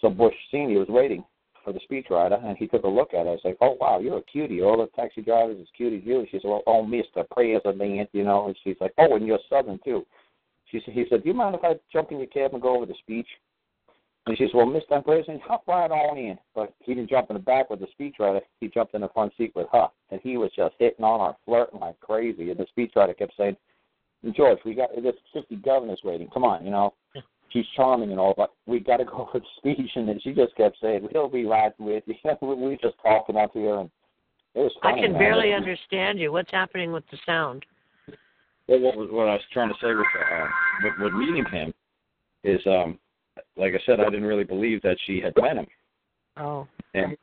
So Bush Senior was waiting for the speechwriter, and he took a look at her. I was like, "Oh wow, you're a cutie. All the taxi drivers as cute as you." And she said, "Well, oh, Mister, being, you know." And she's like, "Oh, and you're Southern too." She said, "He said, do you mind if I jump in your cab and go over the speech?" And she said, Well, Mr. President, hop right on in. But he didn't jump in the back with the speechwriter. He jumped in the front seat with her. And he was just hitting on her, flirting like crazy. And the speechwriter kept saying, George, we got there's 50 governors waiting. Come on, you know. She's charming and all, but we got to go for the speech. And then she just kept saying, We'll be right with you. we were just talking up here. And it was funny, I can man. barely understand you. What's happening with the sound? Well, what, was, what I was trying to say with, uh, with, with meeting him is, um, like I said, I didn't really believe that she had met him. Oh. And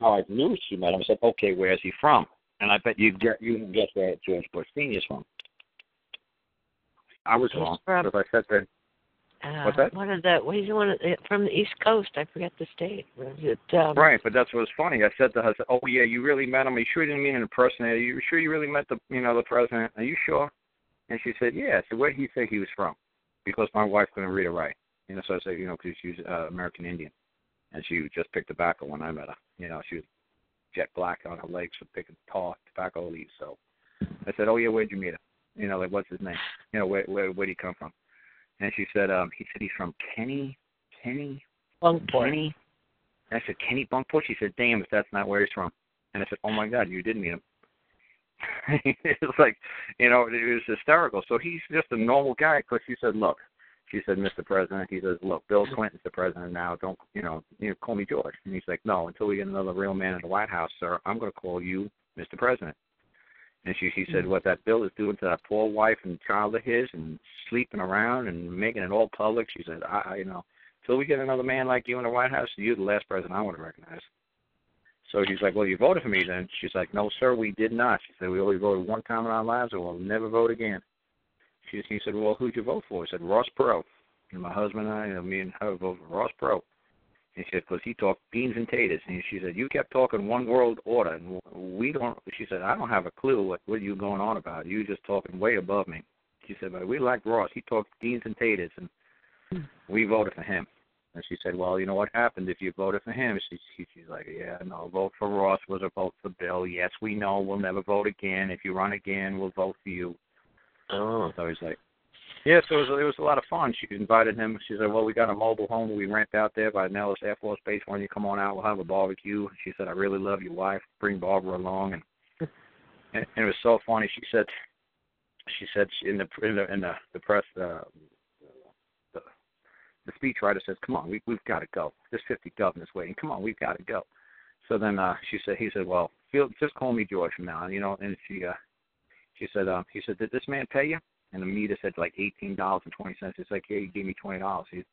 how I knew she met him, I said, okay, where's he from? And I bet you get you can guess where George Bush Senior is from. I was He's wrong. from- if I said that, Uh, What's that? What is that? What is one of, from the East Coast? I forget the state. Was it? Um, right, but that's what was funny. I said to her, "Oh yeah, you really met him? Are you sure you didn't mean him in person? Are you sure you really met the, you know, the president? Are you sure?" And she said, "Yeah." Said, "Where did he say he was from?" Because my wife couldn't read or write. You know, so I said, you know, because she was uh, American Indian, and she just picked tobacco when I met her. You know, she was jet black on her legs for picking tar tobacco leaves. So I said, "Oh yeah, where'd you meet him? You know, like what's his name? You know, where where where'd he come from?" And she said, um, he said he's from Kenny, Kenny, Bunkport. Kenny. And I said, Kennebunkport? She said, damn, if that's not where he's from. And I said, oh my God, you did meet him. it was like, you know, it was hysterical. So he's just a normal guy because she said, look, she said, Mr. President, he says, look, Bill Clinton's the president now. Don't, you know, you know, call me George. And he's like, no, until we get another real man in the White House, sir, I'm going to call you Mr. President. And she she said hmm. what that bill is doing to that poor wife and child of his and sleeping around and making it all public. She said, I, I you know, till we get another man like you in the White House, you're the last president I want to recognize. So he's like, well, you voted for me then. She's like, no, sir, we did not. She said, we only voted one time in our lives and we'll never vote again. She, he said, well, who'd you vote for? He said, Ross Perot. And my husband and I, know, me and her voted for Ross Perot. And she said, because he talked beans and taters. And she said, you kept talking one world order. And we don't, she said, I don't have a clue what, what you're going on about. You just talking way above me. She said, but we like Ross. He talked beans and taters. And we voted for him. And she said, well, you know what happened if you voted for him? She, she, she's like, yeah, no, vote for Ross was a vote for Bill. Yes, we know we'll never vote again. If you run again, we'll vote for you. Oh. So he's like, yeah, so it was, it was a lot of fun. She invited him. She said, well, we got a mobile home we rent out there by Nellis Air Force Base. Why don't you come on out? We'll have a barbecue. She said, I really love your wife. Bring Barbara along. And, and, and it was so funny. She said, she said in the in the in the, the press, uh, the, the speechwriter says, "Come on, we we've got to go. There's 50 governors waiting. Come on, we've got to go." So then uh, she said, he said, "Well, feel, just call me George from now." on, You know, and she uh, she said, um, he said, "Did this man pay you?" And the meter said like eighteen dollars and twenty cents. It's like, yeah, he gave me twenty dollars. He,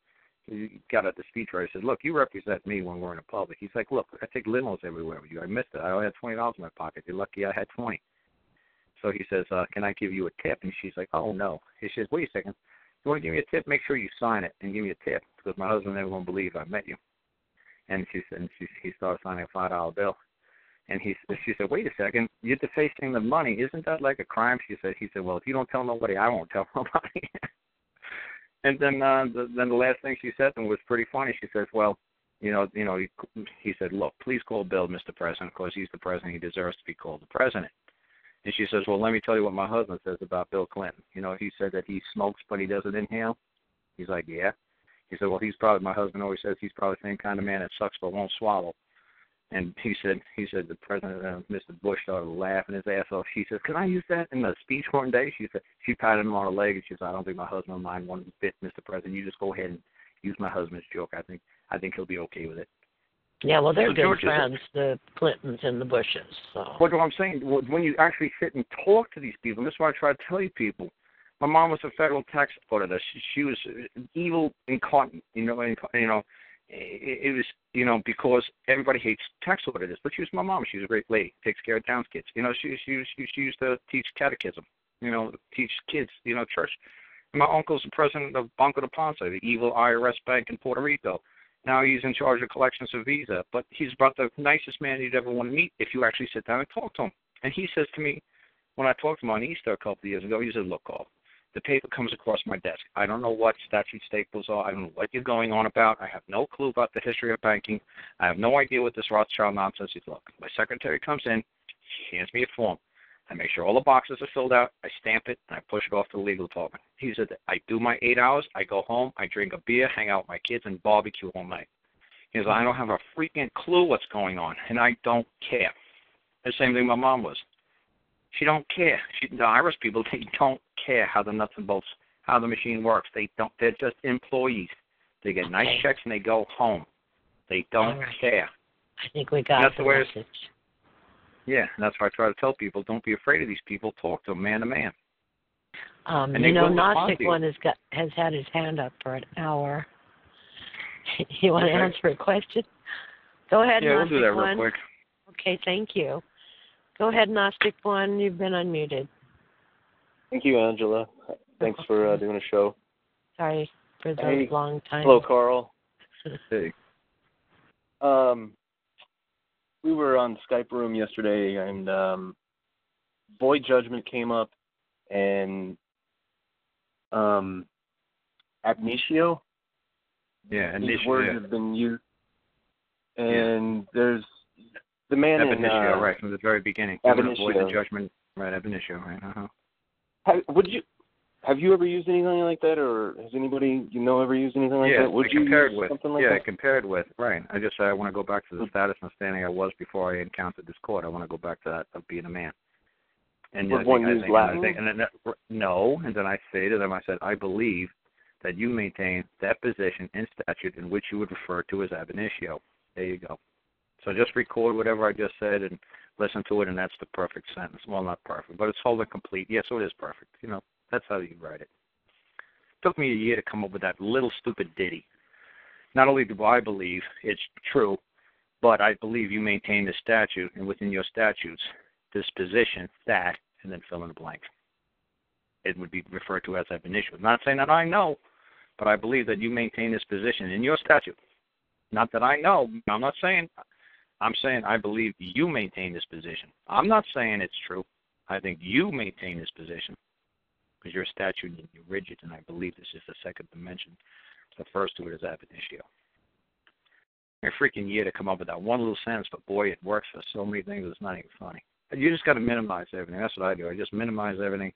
he got at the speechwriter. Said, "Look, you represent me when we're in the public." He's like, "Look, I take limos everywhere with you. I missed it. I only had twenty dollars in my pocket. You're lucky I had twenty. So he says, uh, "Can I give you a tip?" And she's like, "Oh no." He says, "Wait a second. You want to give me a tip? Make sure you sign it and give me a tip because my husband never gonna believe I met you." And she said, and she he started signing a five dollar bill. And he she said, "Wait a second, you're defacing the money. Isn't that like a crime?" She said. He said, "Well, if you don't tell nobody, I won't tell nobody." and then uh, the, then the last thing she said to him was pretty funny. She says, "Well, you know, you know," he, he said, "Look, please call Bill, Mr. President, because he's the president. He deserves to be called the president." And she says, "Well, let me tell you what my husband says about Bill Clinton. You know, he said that he smokes, but he doesn't inhale." He's like, "Yeah." He said, "Well, he's probably my husband always says he's probably the same kind of man that sucks but won't swallow." And he said, he said the president, uh, Mr. Bush, started laughing his ass off. She says, "Can I use that in the speech one day?" She said, she patted him on the leg and she said, "I don't think my husband will mind one bit, Mr. President. You just go ahead and use my husband's joke. I think, I think he'll be okay with it." Yeah, well, they're So good George is- friends, the Clintons and the Bushes. So. But what I'm saying, when you actually sit and talk to these people, and this is what I try to tell you people. My mom was a federal tax auditor. She, she was evil incarnate. You know, you know, it, it was you know because everybody hates tax auditors. But she was my mom. She was a great lady. Takes care of town's kids. You know, she she she, she used to teach catechism. you know, teach kids, you know, church. And My uncle's the president of Banco de Ponce, the evil IRS bank in Puerto Rico. Now he's in charge of collections of Visa, but he's about the nicest man you'd ever want to meet if you actually sit down and talk to him. And he says to me, when I talked to him on Easter a couple of years ago, he said, "Look, Karl, the paper comes across my desk. I don't know what statute staples are. I don't know what you're going on about. I have no clue about the history of banking. I have no idea what this Rothschild nonsense is. Look, my secretary comes in, she hands me a form. I make sure all the boxes are filled out. I stamp it and I push it off to the legal department. He said, I do my eight hours. I go home. I drink a beer, hang out with my kids, and barbecue all night. He says, I don't have a freaking clue what's going on, and I don't care. The same thing my mom was. She don't care. She, the IRS people, they don't care how the nuts and bolts, how the machine works. They don't. They're just employees. They get nice Okay. checks and they go home. They don't right. care. I think we got That's the the way message. Yeah, and that's why I try to tell people: don't be afraid of these people. Talk to them man to man. Um, And you know, Gnostic one has got has had his hand up for an hour. you want to Okay. answer a question? Go ahead, yeah, we'll do that real one. quick. Okay, thank you. Go ahead, Gnostic one. You've been unmuted. Thank you, Angela. Thanks for uh, doing a show. Sorry for the Hey, long time. Hello, Karl. Hey. Um, we were on Skype room yesterday, and um, void judgment came up, and um, ab initio. Yeah, and These words have been used, and there's the man ab in initio, uh, right from the very beginning. ab avoid the initio. judgment, right? Ab initio, right? Uh-huh. Have, would you have you ever used anything like that, or has anybody you know ever used anything like yeah, that? Would you compared with. something like yeah, that? compared with. Right. I just say I want to go back to the status and standing I was before I encountered this court. I want to go back to that of being a man. And Would one think- use think- and Latin? think- and then no, and then I say to them, I said, I believe that you maintain that position in statute in which you would refer to as ab initio. There you go. So just record whatever I just said and listen to it, and that's the perfect sentence. Well, not perfect, but it's whole and complete. Yes, so it is perfect. You know, that's how you write it. took me a year to come up with that little stupid ditty. Not only do I believe it's true, but I believe you maintain the statute, and within your statutes, this position, that, and then fill in the blank. It would be referred to as ab initio. Not saying that I know, but I believe that you maintain this position in your statute. Not that I know. I'm not saying. I'm saying I believe you maintain this position. I'm not saying it's true. I think you maintain this position because your statute and you're rigid, and I believe this is the second dimension. The first to it is ab initio. A freaking year to come up with that one little sentence, but boy, it works for so many things. It's not even funny. You just got to minimize everything. That's what I do. I just minimize everything.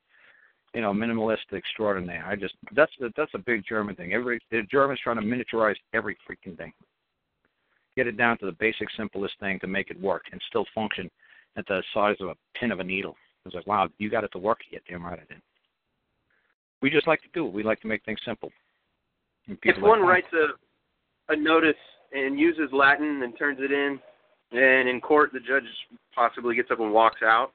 You know, minimalist extraordinaire. I just that's that's a big German thing. Every the Germans trying to miniaturize every freaking thing. Get it down to the basic, simplest thing to make it work and still function at the size of a pin of a needle. It's like, wow, you got it to work yet? Damn right I did. We just like to do it. We like to make things simple. If one like, writes a a notice and uses Latin and turns it in, and in court the judge possibly gets up and walks out.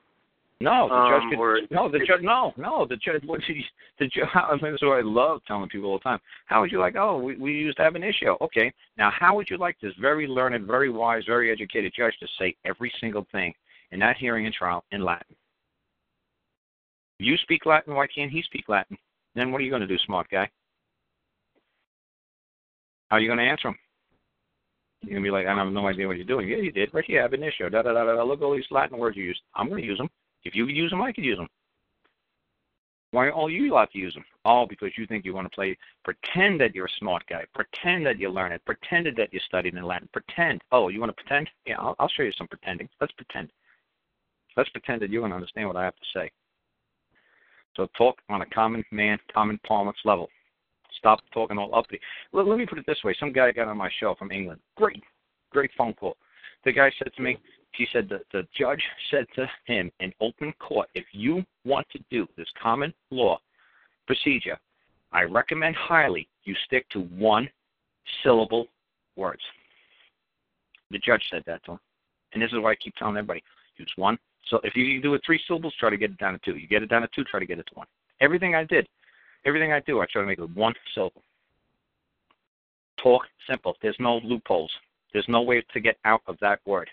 No, the Um, judge could. or- no, the judge. No, no, the judge. What he, the judge. I mean, what I love telling people all the time. How would you like? Oh, we, we used to have an issue. Okay, now how would you like this very learned, very wise, very educated judge to say every single thing in that hearing and trial in Latin? You speak Latin. Why can't he speak Latin? Then what are you going to do, smart guy? How are you going to answer him? You're going to be like, I have no idea what you're doing. Yeah, you did. Right here, ab initio. Da da da da. da. Look at all these Latin words you used. I'm going to use them. If you could use them, I could use them. Why are all you allowed to use them? All because you think you want to play, pretend that you're a smart guy, pretend that you learn it, pretend that you studied in Latin, pretend. Oh, you want to pretend? Yeah, I'll, I'll show you some pretending. Let's pretend. Let's pretend that you to understand what I have to say. So talk on a common man, common parlance level. Stop talking all uppity. Let, let me put it this way. Some guy got on my show from England. Great, great phone call. The guy said to me, he said that the judge said to him in open court, if you want to do this common law procedure, I recommend highly you stick to one syllable words. The judge said that to him. And this is why I keep telling everybody, use one. So if you do it three syllables, try to get it down to two. You get it down to two, try to get it to one. Everything I did, everything I do, I try to make it one syllable. Talk simple. There's no loopholes. There's no way to get out of that word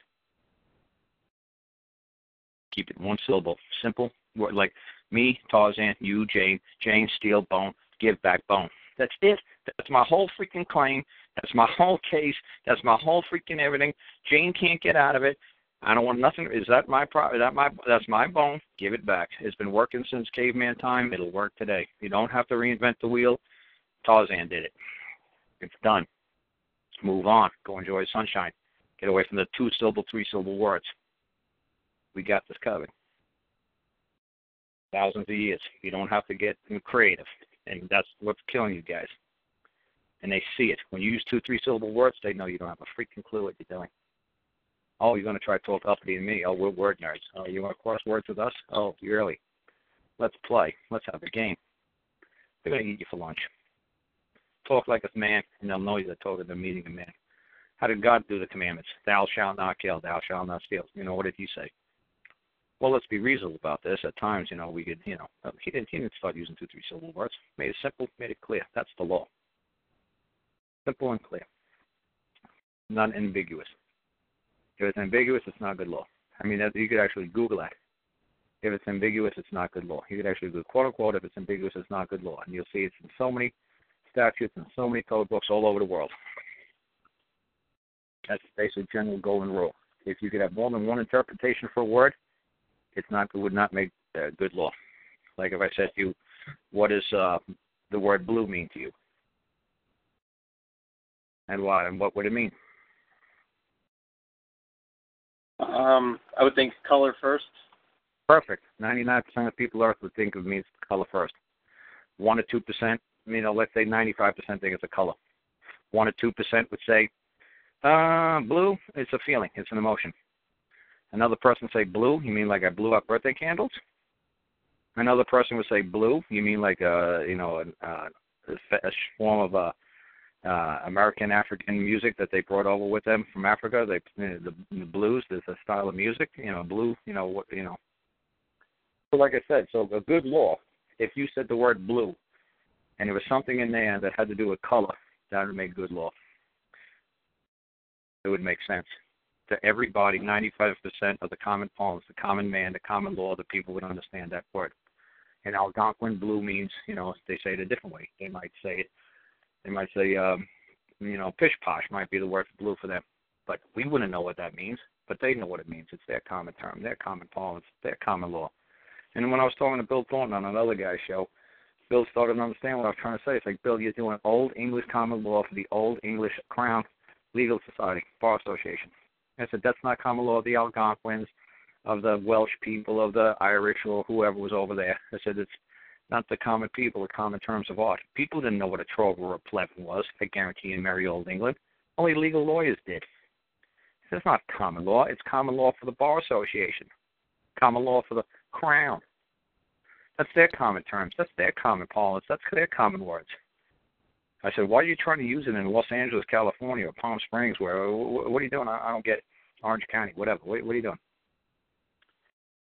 keep it one syllable, simple like Me, Tarzan, you, Jane, Jane, steal bone, give back bone. That's it. That's my whole freaking claim. That's my whole case. That's my whole freaking everything. Jane can't get out of it. I don't want nothing. Is that my pro? Is that my? That's my bone. Give it back. It's been working since caveman time. It'll work today. You don't have to reinvent the wheel. Tarzan did it. It's done. Move on. Go enjoy sunshine. Get away from the two syllable, three syllable words. We got this covered. Thousands of years. You don't have to get creative. And that's what's killing you guys. And they see it. When you use two, three syllable words, they know you don't have a freaking clue what you're doing. Oh, you're going to try to talk uppity to me. Oh, we're word nerds. Oh, you want to cross words with us? Oh, you really? Let's play. Let's have a game. They're going to eat you for lunch. Talk like a man, and they'll know you're talking. They're meeting a man. How did God do the commandments? Thou shalt not kill. Thou shalt not steal. You know what did He say? Well, let's be reasonable about this. At times, you know, we could, you know, uh, he didn't, he didn't start using two, three syllable words. Made it simple, made it clear. That's the law. Simple and clear. Not ambiguous. If it's ambiguous, it's not good law. I mean, you could actually Google that. If it's ambiguous, it's not good law. You could actually do quote unquote. If it's ambiguous, it's not good law, and you'll see it's in so many statutes and so many code books all over the world. That's basically general golden rule. If you could have more than one interpretation for a word, it's not it would not make uh, good law. Like if I said to you, what does uh, the word blue mean to you? And why? And what would it mean? Um, I would think color first. Perfect. Ninety-nine percent of people on Earth would think it means color first. One or two percent, you know, let's say ninety-five percent think it's a color. One or two percent would say, uh, blue. It's a feeling. It's an emotion. Another person say blue. You mean like I blew up birthday candles? Another person would say blue. You mean like a you know uh, a, a form of a uh, American African music that they brought over with them from Africa. They the, the blues. There's a style of music. You know, blue. You know what? You know. So like I said, so a good law. If you said the word blue, and there was something in there that had to do with color, that would make good law. It would make sense to everybody. Ninety-five percent of the common poems, the common man, the common law, the people would understand that word. And Algonquin blue means, you know, they say it a different way. They might say it they might say, um, you know, pish posh might be the word for blue for them, but we wouldn't know what that means. But they know what it means. It's their common term, their common parlance, their common law. And when I was talking to Bill Thornton on another guy's show, Bill started to understand what I was trying to say. It's like, Bill, you're doing old English common law for the old English Crown Legal Society, Bar Association. I said, that's not common law of the Algonquins, of the Welsh people, of the Irish, or whoever was over there. I said, it's not the common people, the common terms of art. People didn't know what a trove or a plebeian was, I guarantee in merry old England. Only legal lawyers did. It's not common law. It's common law for the Bar Association, common law for the Crown. That's their common terms. That's their common parlance. That's their common words. I said, why are you trying to use it in Los Angeles, California, or Palm Springs? Where? What are you doing? I don't get it. Orange County, whatever. What, what are you doing?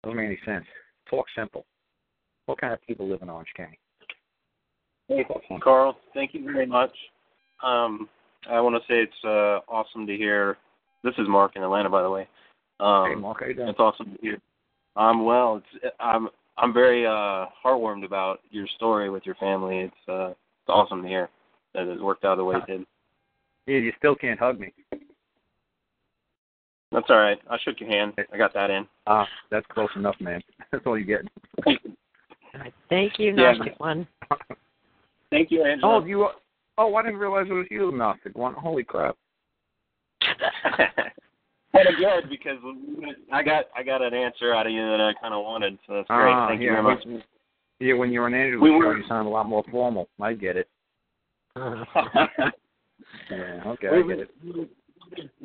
Doesn't make any sense. Talk simple. What kind of people live in Orange County? Hey, Karl, thank you very much. Um, I want to say it's uh, awesome to hear. This is Mark in Atlanta, by the way. Um, hey, Mark, how you doing? It's awesome to hear. I'm well. It's I'm I'm very uh, heartwarmed about your story with your family. It's uh, it's awesome to hear that it worked out the way it did. Yeah, you still can't hug me. That's all right. I shook your hand. I got that in. Ah, uh, that's close enough, man. That's all you get. Thank you, yeah. Gnostic One. Thank you, Angela. Oh, you. Oh, I didn't realize it was you, Gnostic One. Holy crap. kind of good because I got I got an answer out of you that I kind of wanted, so that's great. Ah, Thank yeah, you very much. Yeah, when you're an Andrew we show, were, you sound a lot more formal. I get it. yeah, okay, I get it.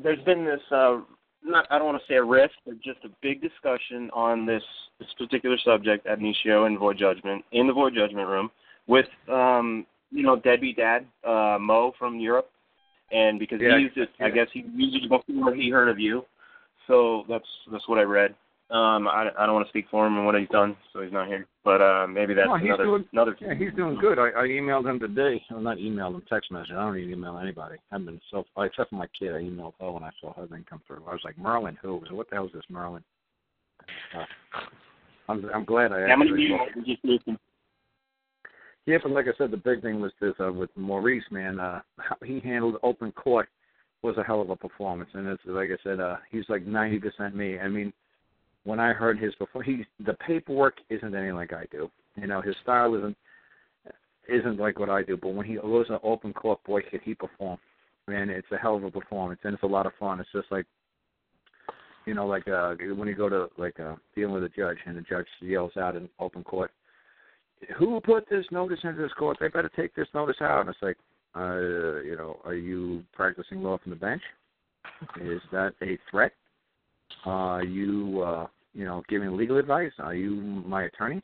There's been this uh, not I don't want to say a rift, but just a big discussion on this this particular subject ab initio and Void Judgment in the Void Judgment room with um you know deadbeat dad uh Mo from Europe, and because Yeah, he used it, yeah. I guess he used it before he heard of you, so that's that's what I read. Um, I I don't want to speak for him and what he's done, so he's not here. But uh maybe that's No, he's another doing- another. Yeah, he's doing good. I, I emailed him today. Well, not emailed him, text message. I don't even email anybody. I've been so except for my kid. I emailed her when I saw her thing come through. I was like, Merlin, who? So what the hell is this Merlin? Uh, I'm I'm glad I. How many actually- years did you just? Yeah, but like I said, the big thing was this uh, with Maurice, man. Uh, how he handled open court was a hell of a performance, and it's like I said, uh, he's like ninety percent me. I mean, when I heard his before, he the paperwork isn't anything like I do. You know, his style isn't isn't like what I do. But when he goes to open court, boy, can he perform! Man, it's a hell of a performance, and it's a lot of fun. It's just like you know, like uh when you go to like uh dealing with a judge and the judge yells out in open court, Who put this notice into this court? They better take this notice out. And it's like, uh, you know, are you practicing law from the bench? Is that a threat? Are you uh you know, giving legal advice? Are you my attorney?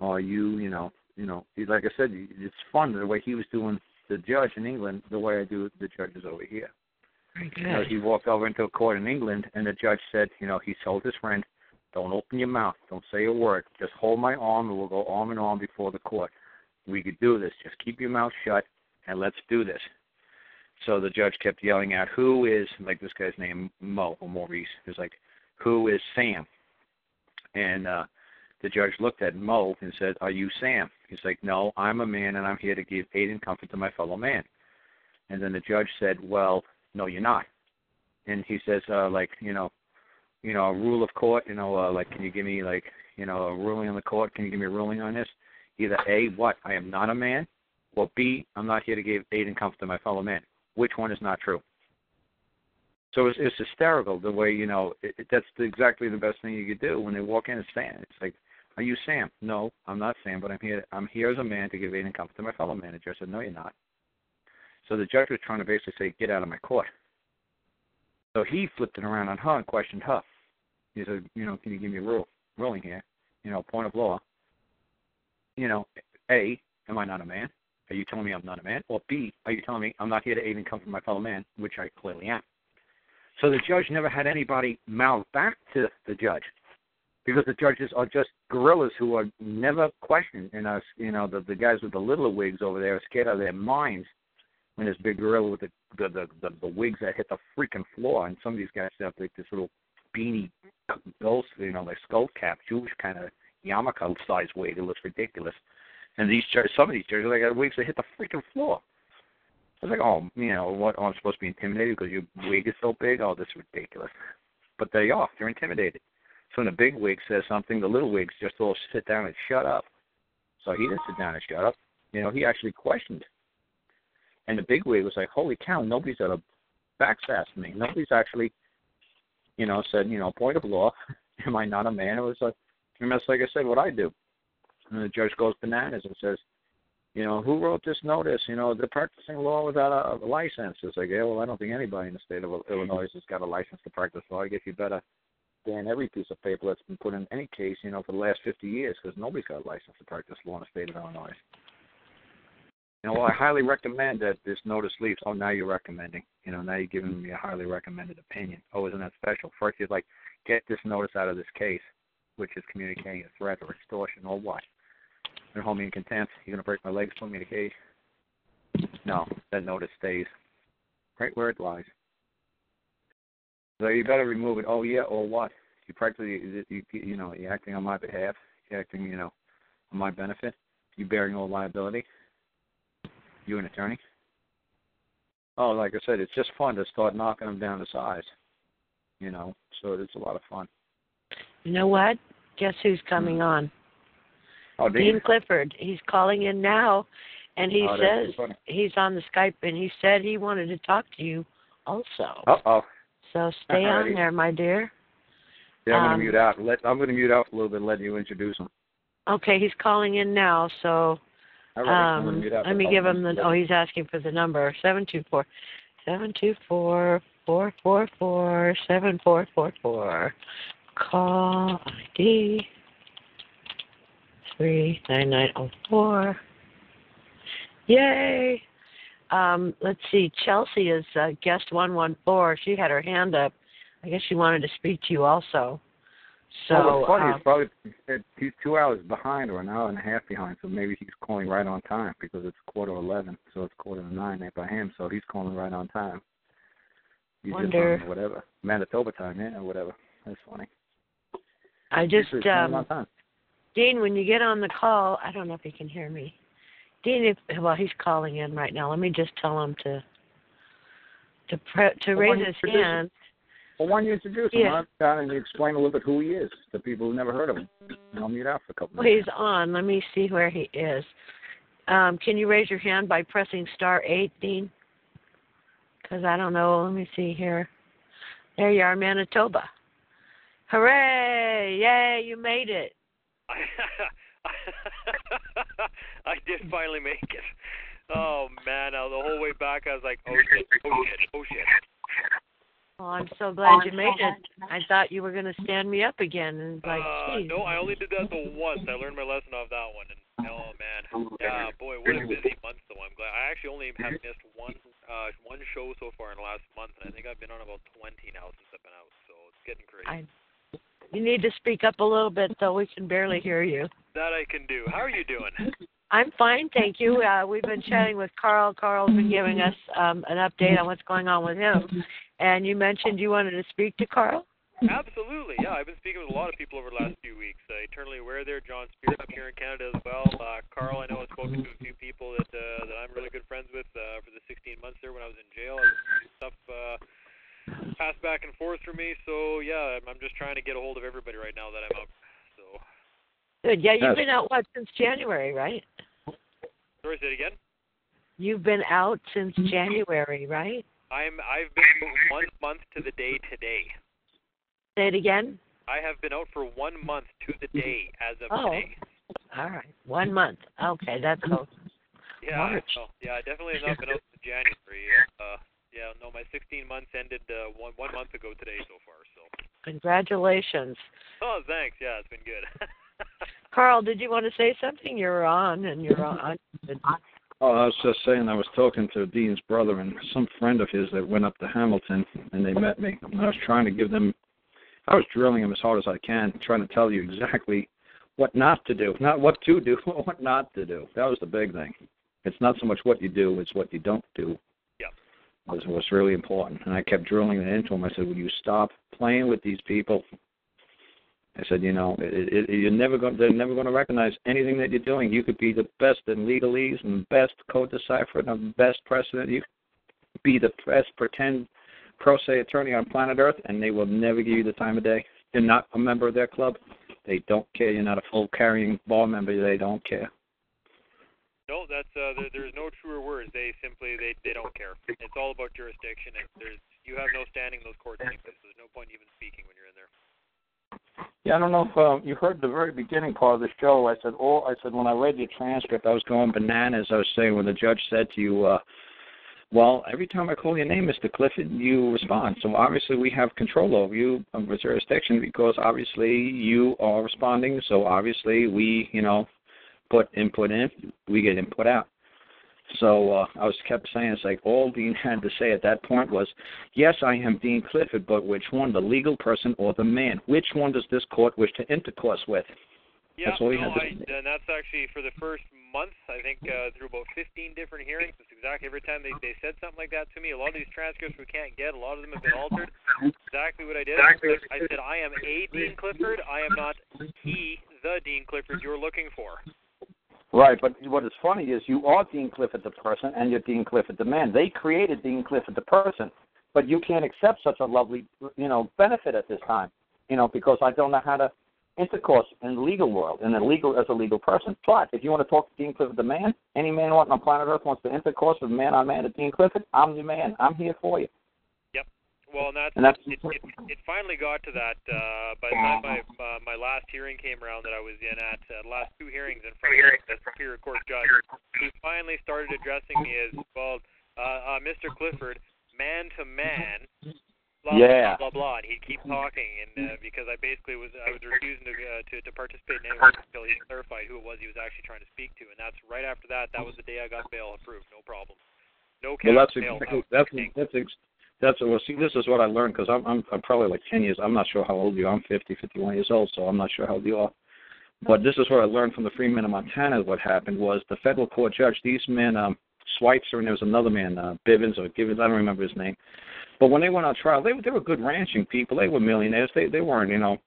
Are you, you know, you know, like I said, it's fun the way he was doing the judge in England, the way I do the judges over here. Very You know, good. he walked over into a court in England, and the judge said, you know, he told his friend, "Don't open your mouth. Don't say a word. Just hold my arm, and we'll go arm in arm before the court. We could do this. Just keep your mouth shut, and let's do this." So the judge kept yelling out, "Who is like this guy's name, Mo or Maurice?" He was like, "Who is Sam?" And uh, the judge looked at Mo and said, "Are you Sam?" He's like, "No, I'm a man, and I'm here to give aid and comfort to my fellow man." And then the judge said, "Well, no, you're not." And he says, uh, "Like, you know, you know, a rule of court. You know, uh, like, can you give me like, you know, a ruling on the court? Can you give me a ruling on this? Either a, what I am not a man, or b, I'm not here to give aid and comfort to my fellow man. Which one is not true?" So it's, it's hysterical the way you know it, it, that's the, exactly the best thing you could do when they walk in and stand. It's like, "Are you Sam?" No, I'm not Sam, but I'm here. I'm here as a man to give aid and comfort to my fellow man. The judge said, "No, you're not." So the judge was trying to basically say, "Get out of my court." So he flipped it around on her and questioned her. He said, "You know, can you give me a rule ruling here? You know, point of law. You know, a, am I not a man? Are you telling me I'm not a man? Or B, are you telling me I'm not here to aid and comfort my fellow man, which I clearly am?" So the judge never had anybody mouth back to the judge because the judges are just gorillas who are never questioned. And us, you know, the the guys with the little wigs over there are scared out of their minds when this big gorilla with the the the, the, the wigs that hit the freaking floor. And some of these guys have like this little beanie, ghost, you know, like skull cap, Jewish kind of yarmulke size wig. It looks ridiculous. And these some of these judges, they got wigs that hit the freaking floor. I was like, oh, you know, what? Oh, I'm supposed to be intimidated because your wig is so big? Oh, this is ridiculous. But they are. They're intimidated. So when the big wig says something, the little wigs just all sit down and shut up. So he didn't sit down and shut up. You know, he actually questioned. And the big wig was like, holy cow, nobody's ever backsassed me. Nobody's actually, you know, said, you know, point of law, am I not a man? It was like, and that's like I said, what I do. And the judge goes bananas and says, you know, who wrote this notice? You know, they're practicing law without a, license. It's like, yeah, well, I don't think anybody in the state of Illinois has got a license to practice law. I guess you better ban every piece of paper that's been put in any case, you know, for the last 50 years because nobody's got a license to practice law in the state of Illinois. You know, well, I highly recommend that this notice leaves. Oh, now you're recommending. You know, now you're giving me a highly recommended opinion. Oh, isn't that special? First, you're like, get this notice out of this case, which is communicating a threat or extortion or what? You're holding me in contempt. You're going to break my legs, put me in a cage. No, that notice stays right where it lies. So you better remove it. Oh yeah, or what? You practically, you, you know, you're acting on my behalf. You're acting, you know, on my benefit. You bearing all liability. You an attorney? Oh, like I said, it's just fun to start knocking them down to size. You know, so it's a lot of fun. You know what? Guess who's coming on? Oh, Dean. Clifford. He's calling in now, and he Oh, says he's on the Skype, and he said he wanted to talk to you also. Uh oh. So stay on there, my dear. Yeah, I'm Um, gonna mute out. Let I'm gonna mute out a little bit. and Let you introduce him. Okay, he's calling in now, so right, um, let me give him the. Oh, he's asking for the number seven two four, seven two four four four four seven four four four. Call ID three nine nine zero four. Yay! Um, let's see. Chelsea is uh, guest one one four. She had her hand up. I guess she wanted to speak to you also. So oh, what's funny um, is probably he's two hours behind or an hour and a half behind, so maybe he's calling right on time because it's quarter eleven, so it's quarter to nine there by him, so he's calling right on time. He's just Wonder- on whatever Manitoba time, yeah, or whatever. That's funny. I just Usually it's twenty um one times. Dean, when you get on the call, I don't know if he can hear me. Dean, if well, he's calling in right now. Let me just tell him to to pre- to Well, raise his hand. Well, why don't you introduce him? Yeah. Don't you explain a little bit who he is to people who've never heard of him? And I'll mute out for a couple Well, minutes. he's on. Let me see where he is. Um, can you raise your hand by pressing star eight, Dean? Because I don't know. Let me see here. There you are, Manitoba. Hooray! Yay! You made it. I did finally make it. Oh man, now the whole way back I was like, oh shit, oh shit, oh shit. Well, I'm so glad you made it. I thought you were going to stand me up again, and like, Uh, no, I only did that the once. I learned my lesson off that one, and oh man, yeah, boy, what a busy month though. I'm glad. I actually only have missed one uh one show so far in the last month, and I think I've been on about 20 now since I've been out. So it's getting crazy. I- You need to speak up a little bit, though. We can barely hear you. That I can do. How are you doing? I'm fine, thank you. Uh, we've been chatting with Karl. Karl's been giving us um, an update on what's going on with him. And you mentioned you wanted to speak to Karl. Absolutely, yeah. I've been speaking with a lot of people over the last few weeks. Uh, eternally aware there, John Spears up here in Canada as well. Uh, Karl, I know I've spoken to a few people that uh, that I'm really good friends with uh, for the 16 months there when I was in jail. I And stuff uh, passed back and forth for me. So yeah, I'm, I'm just trying to get a hold of everybody right now that I'm out. So Good. Yeah, you've been out what since January, right? sorry, say it again. You've been out since January, right? I'm I've been one month to the day today. Say it again. I have been out for one month to the day as of Oh. today. All right, one month. Okay, that's cool. Yeah, March. no, yeah, I definitely have not been out since January. Uh, yeah, no, my 16 months ended uh, one one month ago today so far. So, Congratulations, oh, thanks. Yeah, it's been good. Karl. Did you want to say something? You're on, and you're on. Oh, I was just saying, I was talking to Dean's brother and some friend of his that went up to Hamilton, and they met me. And I was trying to give them, I was drilling them as hard as I can, trying to tell you exactly what not to do, not what to do, but what not to do. That was the big thing. It's not so much what you do; it's what you don't do. Was was really important, and I kept drilling it into him. I said, "Will you stop playing with these people?" I said, you know, it, it, you're never going. They're never going to recognize anything that you're doing. You could be the best in legalese and best code decipher and best precedent. You could be the best pretend pro se attorney on planet Earth, and they will never give you the time of day. You're not a member of their club. They don't care. You're not a full carrying bar member. They don't care. No, that's uh, there, there's no truer words. They simply they they don't care. It's all about jurisdiction, and there's you have no standing in those court cases. So there's no point even speaking when you're in there. Yeah, I don't know if uh, you heard the very beginning part of the show. I said, "Oh, I said when I read your transcript, I was going bananas." I was saying when the judge said to you, uh, "Well, every time I call your name, Mr. Clifford, you respond. So obviously we have control over you over jurisdiction because obviously you are responding. So obviously we, you know, put input in, we get input out." So uh, I was kept saying it's like all Dean had to say at that point was, "Yes, I am Dean Clifford, but which one, the legal person or the man? Which one does this court wish to intercourse with?" Yeah, That's all you no, had to I, and that's actually for the first month. I think uh, through about 15 different hearings. That's exactly every time they they said something like that to me. A lot of these transcripts we can't get. A lot of them have been altered. Exactly what I did. I said, I said I am a Dean Clifford. I am not he, the Dean Clifford you're looking for. Right, but what is funny is you are Dean Clifford the person and you're Dean Clifford the man. They created Dean Clifford the person, but you can't accept such a lovely, you know, benefit at this time, you know, because I don't know how to intercourse in the legal world, in the legal as a legal person. But if you want to talk to Dean Clifford the man, any man on planet Earth wants to intercourse with man on man at Dean Clifford, I'm the man. I'm here for you. Well, and that's, And that's it, it. It finally got to that. Uh, by the time my uh, my last hearing came around that I was in at, uh, last two hearings in front of the Superior Court judge, he finally started addressing me as well, uh, uh, Mr. Clifford, man to man. Blah, Yeah. blah blah blah, and he'd keep talking, and uh, because I basically was I was refusing to uh, to to participate in any until he clarified who it was he was actually trying to speak to, and that's right after that. That was the day I got bail approved, no problem, no Well, that's bail. exactly that's that's ex- that's well. See, this is what I learned because I'm, I'm I'm probably like ten years. I'm not sure how old you are. I'm 50, 51 years old, so I'm not sure how old you are. But this is what I learned from the free men of Montana. What happened was the federal court judge. These men, um, Schweitzer, and there was another man, uh, Bivens or Givens. I don't remember his name. But when they went on trial, they they were good ranching people. They were millionaires. They they weren't, you know.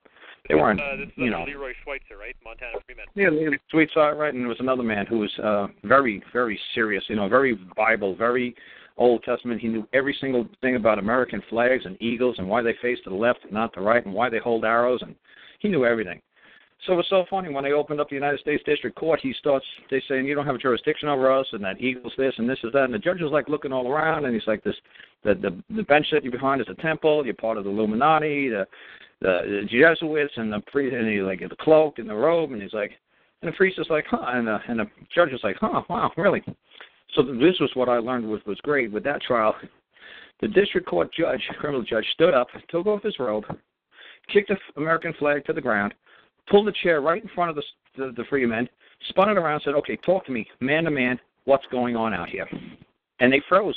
They weren't, uh, this is you know. Leroy Schweitzer, right? Montana Freeman. Yeah, sweet right? And there was another man who was uh, very, very serious. You know, very Bible, very Old Testament. He knew every single thing about American flags and eagles and why they face to the left and not the right and why they hold arrows, and he knew everything. So it was so funny when they opened up the United States District Court. He starts they saying you don't have jurisdiction over us, and that equals this and this is that. And the judge was like looking all around, and he's like, this the the, the bench that you're behind is a temple. You're part of the Illuminati, the the, the Jesuits, and the priest, and he like the cloak and the robe, and he's like, and the priest is like, huh, and the and the judge is like, huh, wow, really. So this was what I learned was was great with that trial. The district court judge, criminal judge, stood up, took off his robe, kicked the American flag to the ground, pulled the chair right in front of the, the, the free men, spun it around, said, "Okay, talk to me, man to man. What's going on out here?" And they froze.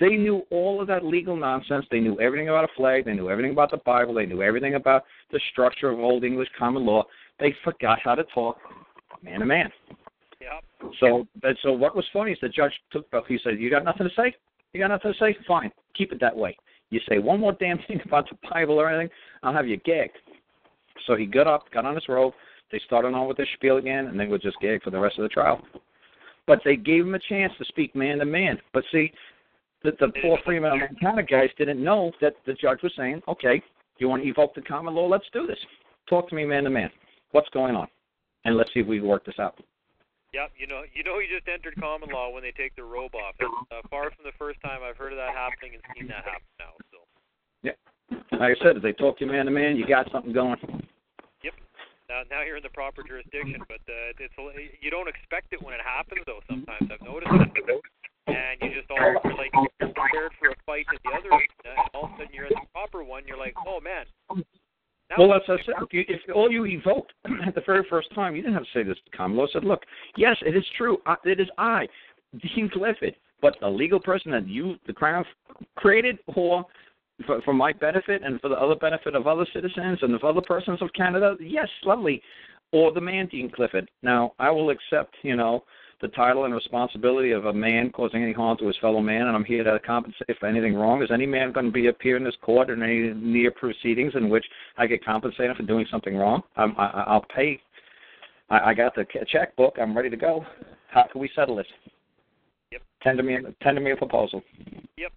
They knew all of that legal nonsense. They knew everything about a flag. They knew everything about the Bible. They knew everything about the structure of Old English common law. They forgot how to talk man to man. Yep. So, and so what was funny is the judge took. He said, "You got nothing to say? You got nothing to say? Fine, keep it that way. You say one more damn thing about the Bible or anything, I'll have you gagged." So he got up, got on his robe. They started on with their spiel again, and they were just gagged for the rest of the trial. But they gave him a chance to speak man to man. But see, the, the poor Freeman and Montana guys didn't know that the judge was saying, "Okay, you want to evoke the common law? Let's do this. Talk to me man to man. What's going on? And let's see if we can work this out." Yep, you know, you know, he just entered common law when they take their robe off. It's uh, far from the first time I've heard of that happening and seen that happen now. So. Like I said, if they talk to you man to man, you got something going. Yep. Now, now you're in the proper jurisdiction, but uh, it's you don't expect it when it happens. Though sometimes I've noticed that, and you just all you're like you're prepared for a fight at the other, and all of a sudden you're in the proper one. You're like, oh man. Well, that's what I said. If, you, if all you evoked at the very first time, you didn't have to say this to common law. Said, look, yes, it is true. I, it is I, Dean Clifford, but the legal person that you, the Crown, created or for, for my benefit and for the other benefit of other citizens and of other persons of Canada, yes, lovely. Or the man, Dean Clifford. Now, I will accept, you know, the title and responsibility of a man causing any harm to his fellow man, and I'm here to compensate for anything wrong. Is any man going to be appear in this court in any near proceedings in which I get compensated for doing something wrong? I'm, I, I'll pay. I, I got the checkbook. I'm ready to go. How can we settle this? Yep. Tender me, tender me a proposal. Yep.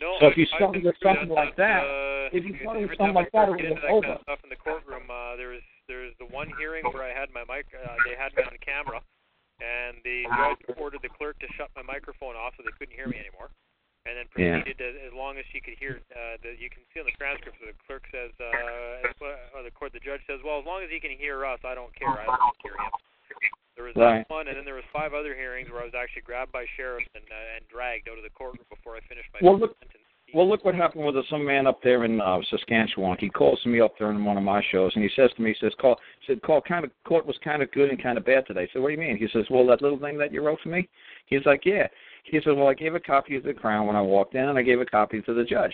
No, So if you started with something like that, uh, if you started with something like that, it get would into have that been kind of over. stuff in the courtroom. Uh, there was there's the one hearing where I had my mic. Uh, they had me on camera, and the judge ordered the clerk to shut my microphone off so they couldn't hear me anymore. And then Yeah. proceeded as, as long as she could hear. Uh, the, you can see on the transcript. The clerk says, uh, or the court, the judge says, "Well, as long as he can hear us, I don't care. I don't hear him." There was Right. that one, and then there was five other hearings where I was actually grabbed by sheriffs and uh, and dragged out of the courtroom before I finished my Well, look- sentence. Well, look what happened with some man up there in uh, Saskatchewan. He calls me up during one of my shows, and he says to me, he says, "Karl." Said, "Karl." Kind of court was kind of good and kind of bad today. I said, "What do you mean?" He says, "Well, that little thing that you wrote for me." He's like, "Yeah." He said, "Well, I gave a copy to the Crown when I walked in, and I gave a copy to the judge."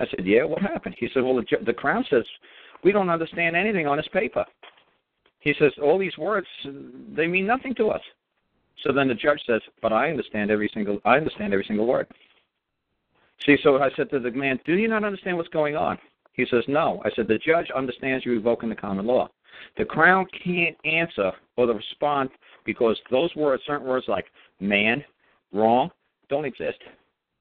I said, "Yeah, what happened?" He said, "Well, the, ju- the Crown says we don't understand anything on this paper." He says, "All these words, they mean nothing to us." So then the judge says, "But I understand every single. I understand every single word." See, so I said to the man, "Do you not understand what's going on?" He says, "No." I said, "The judge understands you revoking the common law. The crown can't answer or the respond because those words, certain words like man, wrong, don't exist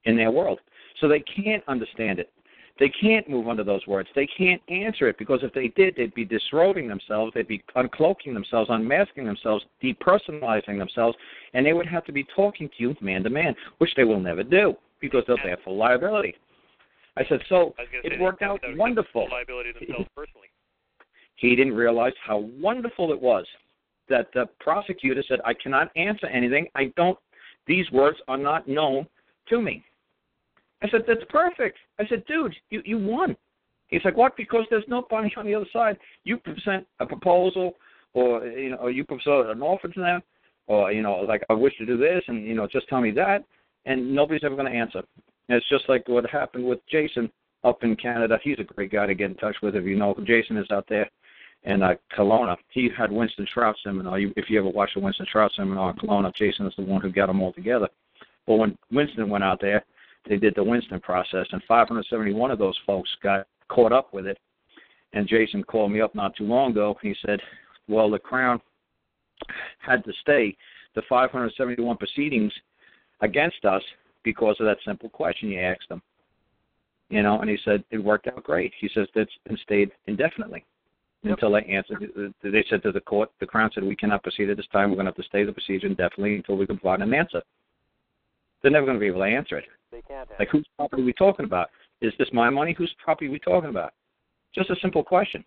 in their world. So they can't understand it. They can't move under those words. They can't answer it because if they did, they'd be disrobing themselves, they'd be uncloaking themselves, unmasking themselves, depersonalizing themselves, and they would have to be talking to you man to man, which they will never do because they'll bear full liability. I said, so I it worked out wonderful. Liability themselves personally. He didn't realize how wonderful it was that the prosecutor said, I cannot answer anything. I don't, these words are not known to me. I said, that's perfect. I said, dude, you, you won. He's like, what? Because there's nobody on the other side. You present a proposal or, you know, or you present an offer to them or, you know, like, I wish to do this and, you know, just tell me that. And nobody's ever going to answer. And it's just like what happened with Jason up in Canada. He's a great guy to get in touch with if you know Jason is out there in uh, Kelowna. He had Winston Shrout seminar. You, if you ever watched the Winston Shrout seminar in Kelowna, Jason is the one who got them all together. Well, when Winston went out there, they did the Winston process, and 571 of those folks got caught up with it. And Jason called me up not too long ago. He said, "Well, the Crown had to stay the 571 proceedings against us because of that simple question you asked them." You know, and he said it worked out great. He says it's been stayed indefinitely Yep. until they answered. They said to the court, the Crown said we cannot proceed at this time. We're going to have to stay the procedure indefinitely until we can provide an answer. They're never going to be able to answer it. They can't have. Like, whose property are we talking about? Is this my money? Whose property are we talking about? Just a simple question.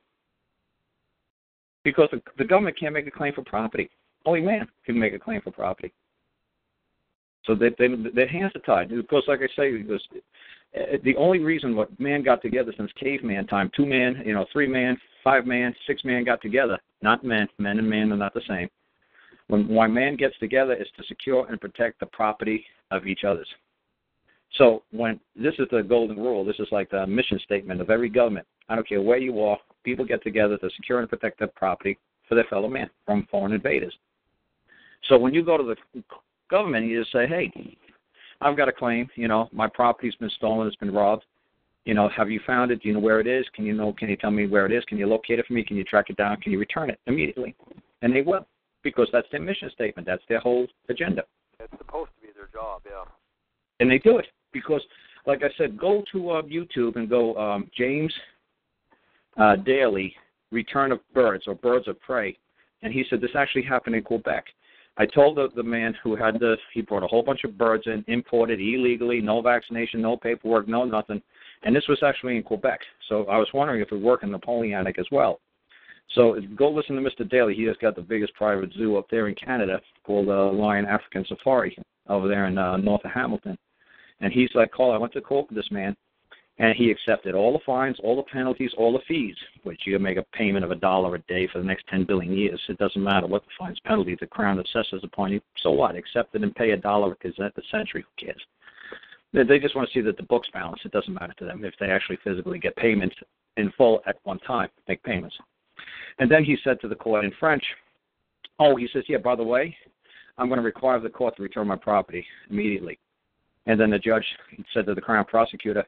Because the, the government can't make a claim for property. Only man can make a claim for property. So they, they, their hands are tied. Because, like I say, because the only reason what man got together since caveman time, two man, you know, three man, five man, six man got together, not men. Men and man are not the same. When why man gets together is to secure and protect the property of each other's. So when this is the golden rule, this is like the mission statement of every government. I don't care where you are, people get together to secure and protect their property for their fellow man from foreign invaders. So when you go to the government, you just say, "Hey, I've got a claim. You know, my property's been stolen. It's been robbed. You know, have you found it? Do you know where it is? Can you know? Can you tell me where it is? Can you locate it for me? Can you track it down? Can you return it immediately?" And they will, because that's their mission statement. That's their whole agenda. It's supposed to be their job, yeah. and they do it because, like I said, go to uh, YouTube and go um, James uh, Daly Return of Birds or Birds of Prey, and he said this actually happened in Quebec. I told the, the man who had this, he brought a whole bunch of birds in, imported illegally, no vaccination, no paperwork, no nothing, and this was actually in Quebec. So I was wondering if it would work in Napoleonic as well. So go listen to Mr. Daly. He has got the biggest private zoo up there in Canada called uh, Lion African Safari over there in uh, north of Hamilton. And he's like, Karl, I went to with this man, and he accepted all the fines, all the penalties, all the fees, which you make a payment of a dollar a day for the next 10 billion years. It doesn't matter what the fines, penalties the Crown assesses upon you. So what? Accept it and pay a dollar because at the century, who cares? They, just want to see that the books balance. It doesn't matter to them if they actually physically get payments in full at one time, make payments. And then he said to the court in French, Oh, he says, yeah, by the way, I'm going to require the court to return my property immediately. And then the judge said to the Crown prosecutor,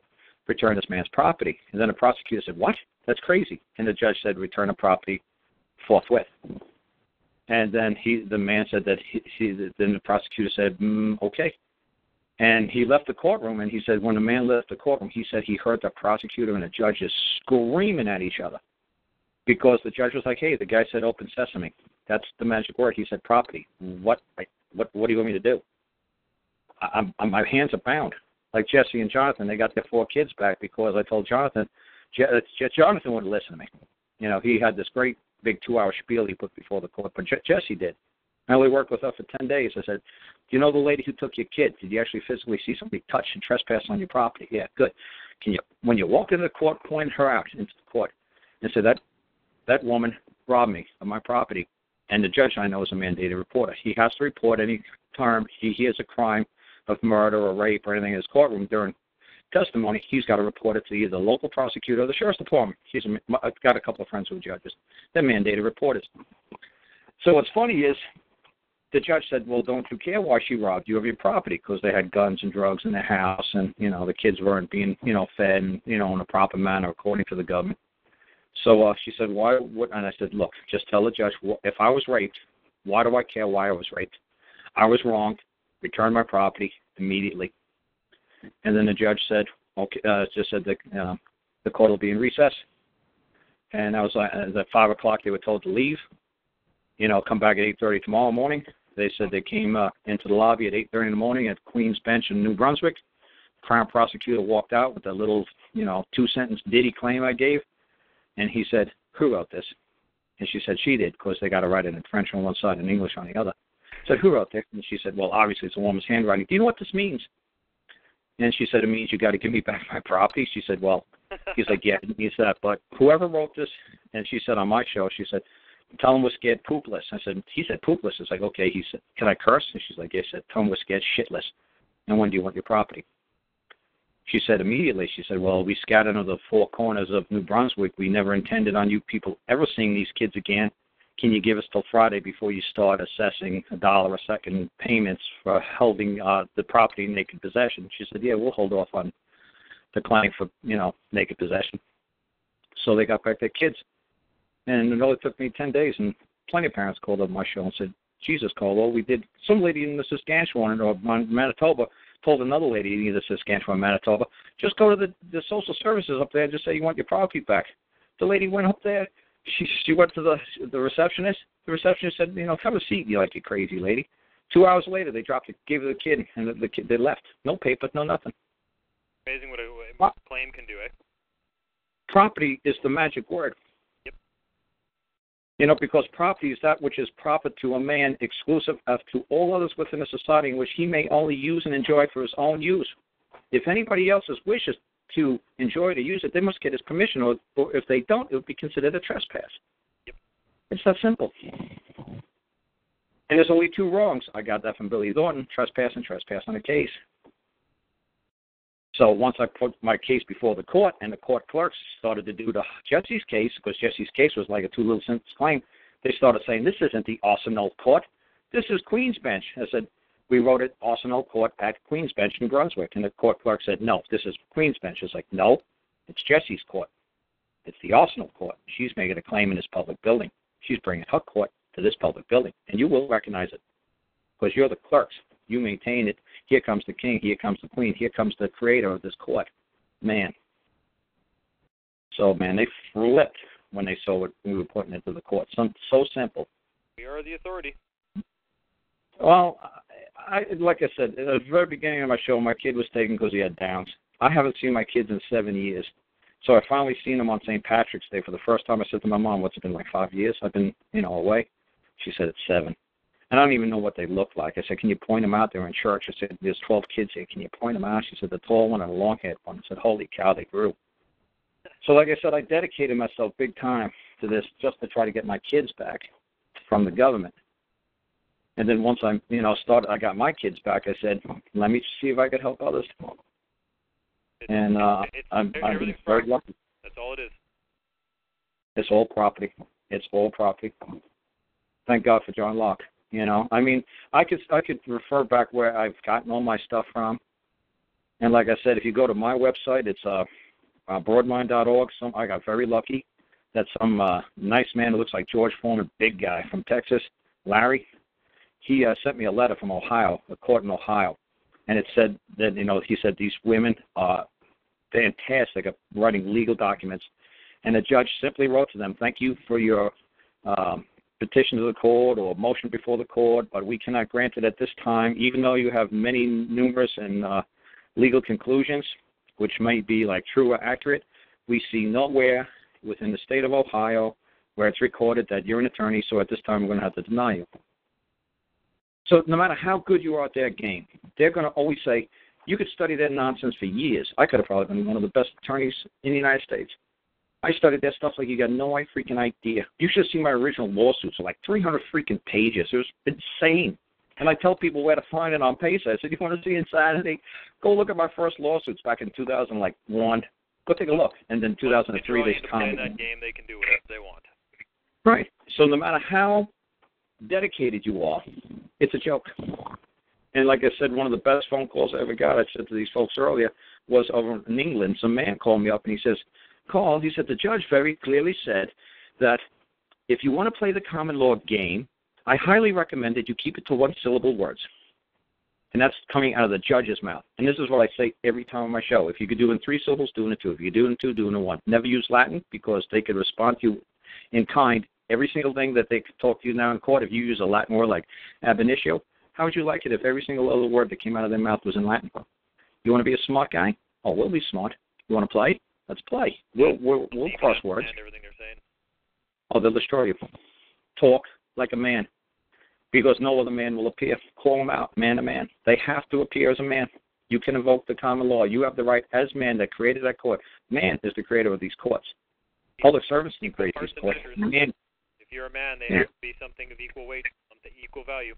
return this man's property. And then the prosecutor said, what? That's crazy. And the judge said, return the property forthwith. And then he, the man said that he, he then the prosecutor said, mm, okay. And he left the courtroom, and he said when the man left the courtroom, he said he heard the prosecutor and the judge just screaming at each other because the judge was like, "Hey, the guy said open sesame. That's the magic word." He said property. What? What? What do you want me to do? I, I'm, my hands are bound. Like Jesse and Jonathan, they got their four kids back because I told Jonathan. Uh, Je- Jonathan wouldn't listen to me. You know, he had this great big two-hour spiel he put before the court, but Je- Jesse did. I only worked with her for ten days. I said, "Do you know the lady who took your kid? Did you actually physically see somebody touch and trespass on your property? Yeah, good. Can you, when you walk into the court, point her out into the court and say that that woman robbed me of my property. And the judge I know is a mandated reporter. He has to report any time he hears a crime of murder or rape or anything in his courtroom during testimony. He's got to report it to either the local prosecutor or the sheriff's department. He's a, I've got a couple of friends who are judges. They're mandated reporters. So what's funny is the judge said, "Well, don't you care why she robbed you of your property? Because they had guns and drugs in the house, and you know the kids weren't being you know fed, and, you know in a proper manner according to the government." So uh, she said, "Why?" What? And I said, "Look, just tell the judge if I was raped. Why do I care why I was raped? I was wrong. Return my property immediately." And then the judge said, "Okay." Uh, just said that uh, the court will be in recess. And I was like, at five o'clock, they were told to leave. You know, come back at eight thirty tomorrow morning. They said they came uh, into the lobby at eight thirty in the morning at Queen's Bench in New Brunswick. Crown prosecutor walked out with a little, you know, two sentence ditty claim I gave and he said, Who wrote this? And she said, She did, because they got to write it in French on one side and English on the other. Said, Who wrote this? And she said, Well, obviously it's a woman's handwriting. Do you know what this means? And she said, It means you got to give me back my property. She said, Well, he's like, Yeah, it means that. But whoever wrote this, and she said on my show, she said, Tell him we're scared poopless. I said, He said poopless. It's like, Okay. He said, Can I curse? And she's like. Yeah. said, Tell him we're scared shitless. And when do you want your property? She said immediately, she said, Well, we scattered into the four corners of New Brunswick. We never intended on you people ever seeing these kids again. Can you give us till Friday before you start assessing a dollar a second payments for holding uh, the property in naked possession? She said, Yeah, we'll hold off on claim for, you know, naked possession. So they got back their kids. And it only took me 10 days, and plenty of parents called up my show and said, Jesus, Carlo, we did. Some lady in the Saskatchewan or Manitoba told another lady in either Saskatchewan or Manitoba, just go to the, the social services up there and just say you want your property back. The lady went up there. She she went to the the receptionist. The receptionist said, you know, have a seat, you like you crazy lady. Two hours later, they dropped it, gave it to the kid, and the, the kid they left. No paper, no nothing. Amazing what a, what a claim can do, eh? Property is the magic word. Yep. You know, because property is that which is proper to a man, exclusive of to all others within a society in which he may only use and enjoy for his own use. If anybody else's wishes to enjoy to use it, they must get his permission, or, or if they don't, it would be considered a trespass. Yep. It's that simple. And there's only two wrongs. I got that from Billy Thornton: trespass and trespass on a case. So once I put my case before the court, and the court clerks started to do the Jesse's case, because Jesse's case was like a two little sentence claim, they started saying this isn't the Arsenal Court, this is Queens Bench. I said we wrote it Arsenal Court at Queens Bench in Brunswick, and the court clerk said no, this is Queens Bench. It's like no, it's Jesse's court. It's the Arsenal Court. She's making a claim in this public building. She's bringing her court to this public building, and you will recognize it because you're the clerks. You maintain it. Here comes the king. Here comes the queen. Here comes the creator of this court. Man. So, man, they flipped when they saw what we were putting into the court. So, so simple. We are the authority. Well, I like I said at the very beginning of my show, my kid was taken because he had Downs. I haven't seen my kids in seven years. So I finally seen them on St. Patrick's Day for the first time. I said to my mom, "What's it been like five years? I've been, you know, away." She said it's seven. And I don't even know what they look like. I said, Can you point them out? They're in church. I said, There's 12 kids here. Can you point them out? She said, The tall one and the long haired one. I said, Holy cow, they grew. So, like I said, I dedicated myself big time to this just to try to get my kids back from the government. And then once I'm, you know, started, I got my kids back. I said, let me see if I could help others. It's, And uh, it's, I'm, I'm very property. lucky. That's all it is. It's all property. It's all property. Thank God for John Locke. You know, I mean, I could I could refer back where I've gotten all my stuff from. And like I said, if you go to my website, it's uh, uh broadmind.org. Some I got very lucky that some uh, nice man who looks like George Foreman, big guy from Texas, Larry. He uh, sent me a letter from Ohio, a court in Ohio, and it said that you know he said these women are fantastic at writing legal documents, and the judge simply wrote to them, "Thank you for your." Um, petition to the court or motion before the court, but we cannot grant it at this time, even though you have many numerous and uh, legal conclusions, which may be like true or accurate. We see nowhere within the state of Ohio where it's recorded that you're an attorney, so at this time we're going to have to deny you. So no matter how good you are at their game, they're going to always say, you could study that nonsense for years. I could have probably been one of the best attorneys in the United States. I studied that stuff like you got no freaking idea. You should see my original lawsuits, like 300 freaking pages. It was insane. And I tell people where to find it on Pacer. I said, "You want to see insanity? Go look at my first lawsuits back in 2000, like one. Go take a look." And then 2003, they they draw calmed you to play me. that game, they can do whatever they want. Right. So no matter how dedicated you are, it's a joke. And like I said, one of the best phone calls I ever got, I said to these folks earlier, was over in England. Some man called me up and he says, Karl, he said, the judge very clearly said that if you want to play the common law game, I highly recommend that you keep it to one syllable words. And that's coming out of the judge's mouth. And this is what I say every time on my show. If you could do it in three syllables, do in two. If you do in two, do in one. Never use Latin because they could respond to you in kind. Every single thing that they could talk to you now in court, if you use a Latin word like ab initio, how would you like it if every single other word that came out of their mouth was in Latin? You want to be a smart guy? Oh, we'll be smart. You want to play? Let's play. We'll we'll, we'll cross words. everything they're saying. Oh, they'll destroy you. Talk like a man, because no other man will appear. Call them out, man to man. They have to appear as a man. You can invoke the common law. You have the right as man that created that court. Man is the creator of these courts. Public servants didn't create these courts. Man, you're a man, they Yeah. have to be something of equal weight, something equal value.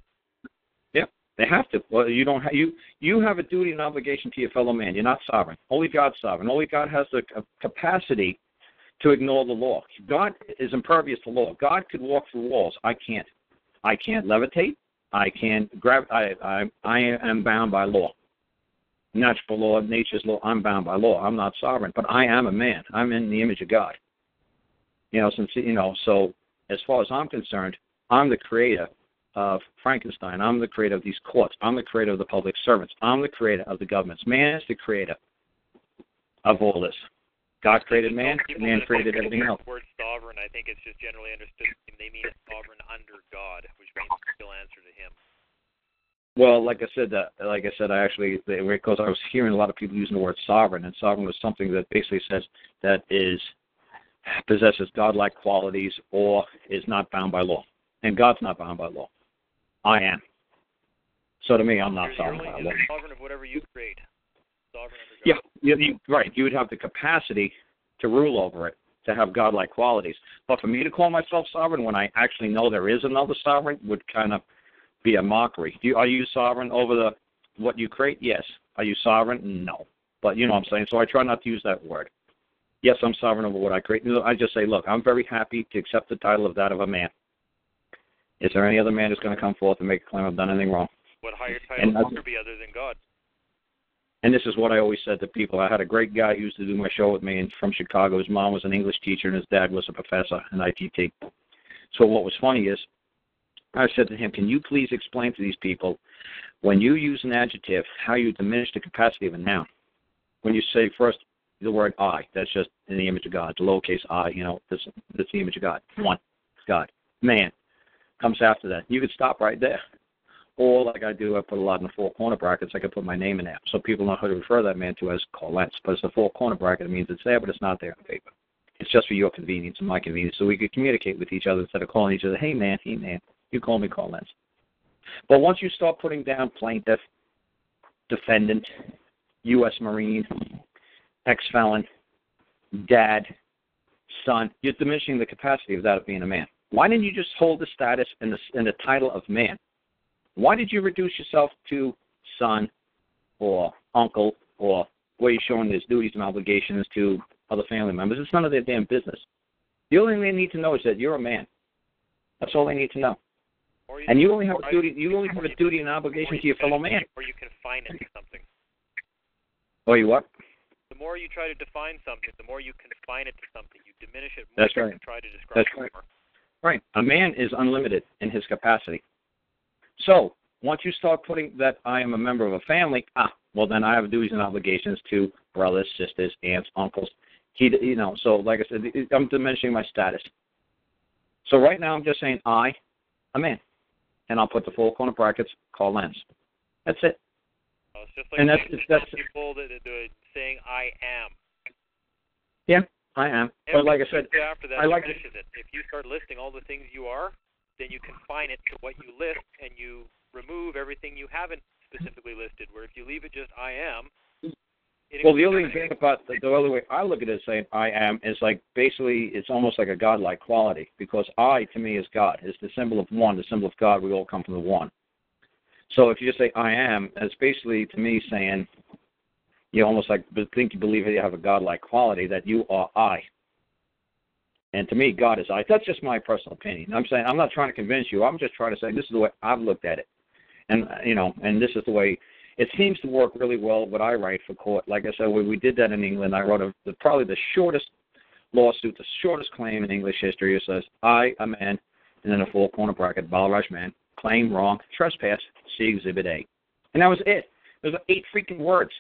Yeah. They have to. Well, you don't. Ha- you you have a duty and obligation to your fellow man. You're not sovereign. Only God's sovereign. Only God has the ca- capacity to ignore the law. God is impervious to law. God could walk through walls. I can't. I can't levitate. I can't grab. I I I am bound by law. Natural law, nature's law. I'm bound by law. I'm not sovereign, but I am a man. I'm in the image of God. You know, since you know, so as far as I'm concerned, I'm the creator of Frankenstein. I'm the creator of these courts. I'm the creator of the public servants. I'm the creator of the governments. Man is the creator of all this. God created man, man created everything else. The word sovereign, I think it's just generally understood. They mean sovereign under God, which means still answer to Him. Well, like I said, that like I said, I actually because I was hearing a lot of people using the word sovereign, and sovereign was something that basically says that is possesses godlike qualities or is not bound by law, and God's not bound by law. I am. So to me, I'm not You're, sovereign you're by law. sovereign of whatever you create. Sovereign Yeah, you, you, right. You would have the capacity to rule over it, to have godlike qualities. But for me to call myself sovereign when I actually know there is another sovereign would kind of be a mockery. Do you, are you sovereign over the what you create? Yes. Are you sovereign? No. But you know what I'm saying. So I try not to use that word. Yes, I'm sovereign over what I create. I just say, look, I'm very happy to accept the title of that of a man. Is there any other man who's going to come forth and make a claim I've done anything wrong? What higher title could there be other than God? and this is what I always said to people. I had a great guy who used to do my show with me and from Chicago. His mom was an English teacher and his dad was a professor in ITT. So what was funny is I said to him, Can you please explain to these people when you use an adjective how you diminish the capacity of a noun? When you say first the word I, that's just in the image of God, the lowercase I, you know, this that's the image of God. One, God. Man comes after that. You could stop right there. Or like I do, I put a lot in the four corner brackets. I can put my name in there, so people know how to refer that man to as Colette. But it's a four corner bracket. It means it's there, but it's not there on paper. It's just for your convenience and my convenience, so we could communicate with each other instead of calling each other, "Hey man, hey man." You call me Collins. But once you start putting down plaintiff, defendant, U.S. Marine, ex-felon, dad, son, you're diminishing the capacity of that of being a man. Why didn't you just hold the status and the, and the title of man? Why did you reduce yourself to son or uncle or where you're showing there's duties and obligations to other family members? It's none of their damn business. The only thing they need to know is that you're a man. That's all they need to know. Or And you only have a duty. You only have a duty and obligation or to your fellow man. Or you it to something. Oh, you what? The more you try to define something, the more you confine it to something. You diminish it more That's right. you try to describe That's it right. more. Right. A man is unlimited in his capacity. So once you start putting that I am a member of a family, ah, well then I have duties and obligations to brothers, sisters, aunts, uncles. He, you know, so like I said, I'm diminishing my status. So right now I'm just saying I, a man, and I'll put the full corner brackets, Karl Lentz. That's it. Uh, It's just like And that's- that's- people that do saying I am. Yeah, I am. But like I said, after that I like diminishes it. If you start listing all the things you are, then you confine it to what you list, and you remove everything you haven't specifically listed. Where if you leave it just I am, Well, the only thing about the, the other way I look at it, saying I am, is like basically it's almost like a godlike quality because I to me is God. It's the symbol of one, the symbol of God. We all come from the one. So if you just say I am, it's basically to me saying you almost like think you believe that you have a godlike quality that you are I. And to me, God is I. That's just my personal opinion. I'm saying I'm not trying to convince you. I'm just trying to say this is the way I've looked at it, and uh, you know, and this is the way it seems to work really well what I write for court. Like I said, when we did that in England, I wrote a, the, probably the shortest lawsuit, the shortest claim in English history. It says, I, a man, and then a four corner bracket, Balraj Mann, claim wrong, trespass, see Exhibit A. And that was it. There was eight freaking words.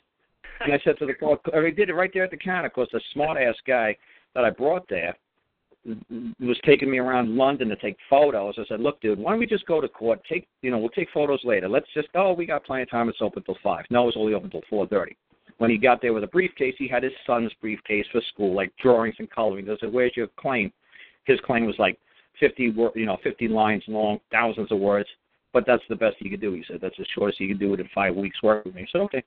And I said to the court, I did it right there at the counter because the smart ass guy that I brought there was taking me around London to take photos. I said, "Look, dude, why don't we just go to court? Take, you know, we'll take photos later. Let's just, oh, we got plenty of time. It's open till five. No, it's only open till four thirty. When he got there with a briefcase, he had his son's briefcase for school, like drawings and coloring. I said, "Where's your claim?" His claim was like fifty, wor- you know, fifty lines long, thousands of words. But that's the best you could do. He said that's the shortest you could do it in five weeks work with me. Said, okay.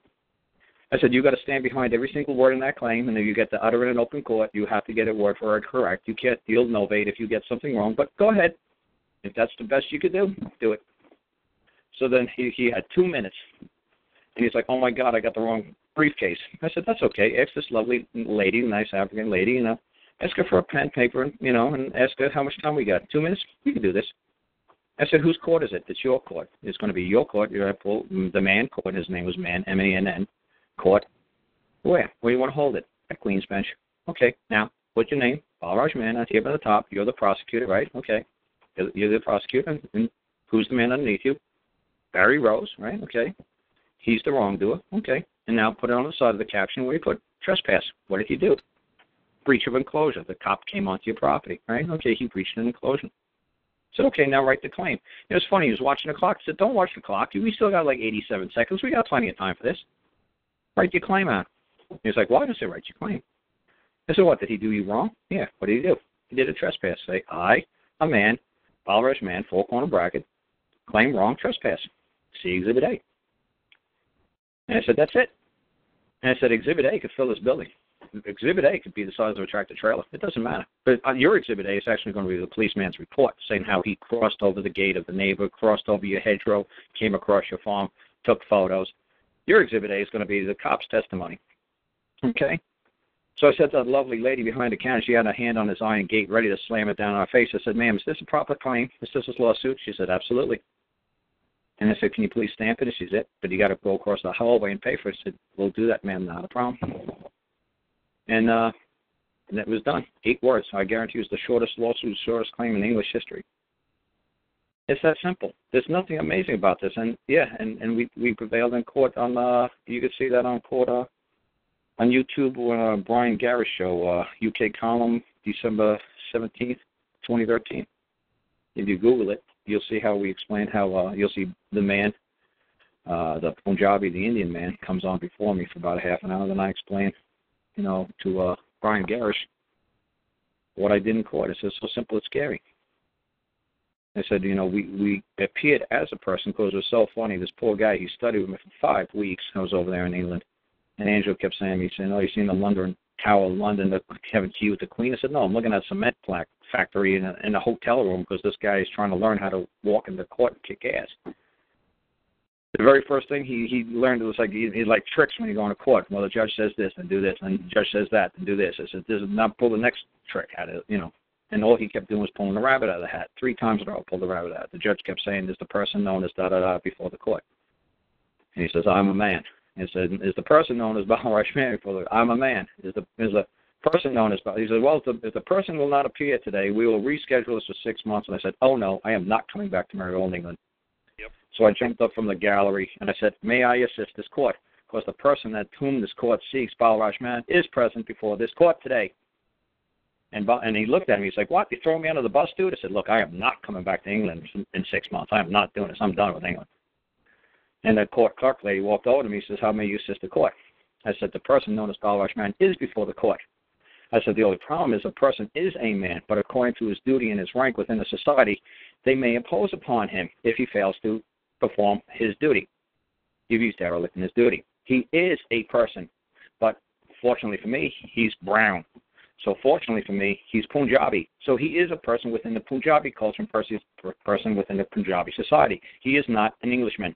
I said, you got to stand behind every single word in that claim, and if you get to utter it in open court, you have to get it word for word correct. You can't deal novate if you get something wrong, but go ahead. If that's the best you could do, do it. So then he, he had two minutes, and he's like, oh my God, I got the wrong briefcase. I said, that's okay. Ask this lovely lady, nice African lady, you know, ask her for a pen, paper, and, you know, and ask her how much time we got. Two minutes? We can do this. I said, whose court is it? It's your court. It's going to be your court. You're pull the man court. His name was Man, M-A-N-N, court. Where? Where do you want to hold it? At Queen's Bench. Okay, now, what's your name? Balraj Mann here by the top. You're the prosecutor, right? Okay. You're you're the prosecutor. And who's the man underneath you? Barry Rose, right? Okay. He's the wrongdoer. Okay. And now put it on the side of the caption where you put trespass. What did he do? Breach of enclosure. The cop came onto your property, right? Okay, he breached an enclosure. said, okay, now write the claim. It was funny. He was watching the clock. I said, don't watch the clock. We still got like 87 seconds. We got plenty of time for this. Write your claim out. He was like, why? I said, write your claim. I said, what? Did he do you wrong? Yeah. What did he do? He did a trespass. Say, I, a man, Balraj Mann, four corner bracket, claim wrong trespass. See Exhibit A. And I said, that's it. And I said, Exhibit A could fill this building. Exhibit A could be the size of a tractor trailer. It doesn't matter. But on your Exhibit A is actually going to be the policeman's report saying how he crossed over the gate of the neighbor, crossed over your hedgerow, came across your farm, took photos. Your Exhibit A is going to be the cop's testimony. Okay? So I said to the lovely lady behind the counter, she had a hand on his iron gate ready to slam it down on our face. I said, ma'am, is this a proper claim? Is this a lawsuit? She said, absolutely. And I said, can you please stamp it? And she said, but you got to go across the hallway and pay for it. I said, we'll do that, ma'am, not a problem. And, uh, and it was done. Eight words. I guarantee you it's the shortest lawsuit, shortest claim in English history. It's that simple. There's nothing amazing about this. And yeah, and, and we, we prevailed in court on, uh, you could see that on court, uh, on YouTube, uh, Brian Gerrish show, uh, UK column, December 17th, 2013. If you Google it, you'll see how we explain how uh, you'll see the man, uh, the Punjabi, the Indian man, comes on before me for about a half an hour. Then I explain, you know, to uh, Brian Gerrish what I did in court. It's just so simple, it's scary. I said, you know, we we appeared as a person because it was so funny. This poor guy, he studied with me for five weeks. I was over there in England and Angel kept saying me, saying, "Oh, you seen the London Tower of London, the Kevin Key with the Queen?" I said, "No, I'm looking at a cement factory in a, in a hotel room because this guy is trying to learn how to walk into court and kick ass." The very first thing he he learned was like he, he like tricks when you go into court. Well, the judge says this and do this, and the judge says that and do this. I said, "This is not pull the next trick out of you know." And all he kept doing was pulling the rabbit out of the hat. Three times in a row, pulled the rabbit out. The judge kept saying, "Is the person known as da da da before the court?" And he says, "I'm a man." He said, "Is the person known as Balraj Manipur? I'm a man. Is the is the person known as He said, "Well, if the, if the person will not appear today, we will reschedule this for six months." And I said, "Oh no, I am not coming back to Maryland, England." So I jumped up from the gallery and I said, "May I assist this court?" Because the person at whom this court seeks, Balraj Mann, is present before this court today. And and he looked at me. He's like, "What? You throw me under the bus, dude?" I said, "Look, I am not coming back to England in six months. I am not doing this. I'm done with England." And the court clerk lady walked over to me and says, How may you assist the court? I said, The person known as Balraj Mann is before the court. I said, The only problem is a person is a man, but according to his duty and his rank within the society, they may impose upon him if he fails to perform his duty. He's derelict in his duty. He is a person, but fortunately for me, he's brown. So fortunately for me, he's Punjabi. So he is a person within the Punjabi culture and person within the Punjabi society. He is not an Englishman.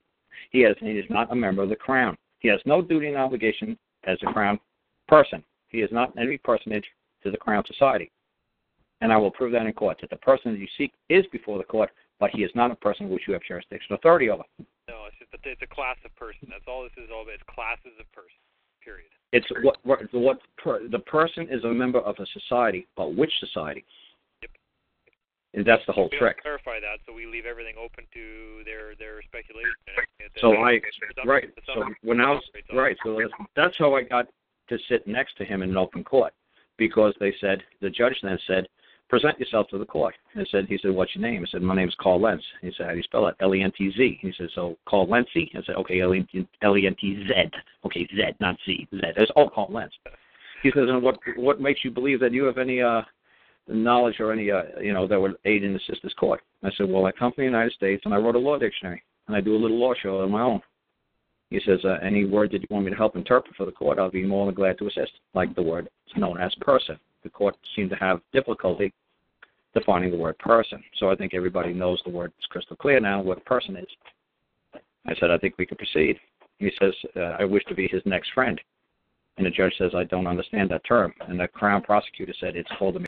He, has, he is not a member of the Crown. He has no duty and obligation as a Crown person. He is not any personage to the Crown Society. And I will prove that in court, that the person that you seek is before the court, but he is not a person which you have jurisdiction authority over. No, it's just a, it's a class of person. That's all this is all about. It's classes of person, period. It's what, what, what per, the person is a member of a society, but which society? Yep. And That's the whole trick. Clarify that, so we leave everything open to their their speculation. So I right. So when I was right, so that's, that's how I got to sit next to him in an open court, because they said the judge then said, "Present yourself to the court." I said, "He said, what's your name?" I said, "My name is Karl Lentz." He said, "How do you spell it?" L E N T Z. He said, "So Karl Lentzy." I said, "Okay, L E N T Z. Okay, Z, not Z. Z. It's all Karl Lentz." He says, "And what what makes you believe that you have any uh knowledge or any, uh, you know, that would aid and assist this court. I said, well, I come from the United States and I wrote a law dictionary and I do a little law show on my own. He says, uh, any word that you want me to help interpret for the court, I'll be more than glad to assist, like the word known as person. The court seemed to have difficulty defining the word person. So I think everybody knows the word is crystal clear now what a person is. I said, I think we can proceed. He says, uh, I wish to be his next friend. And the judge says, I don't understand that term. And the Crown prosecutor said, it's called a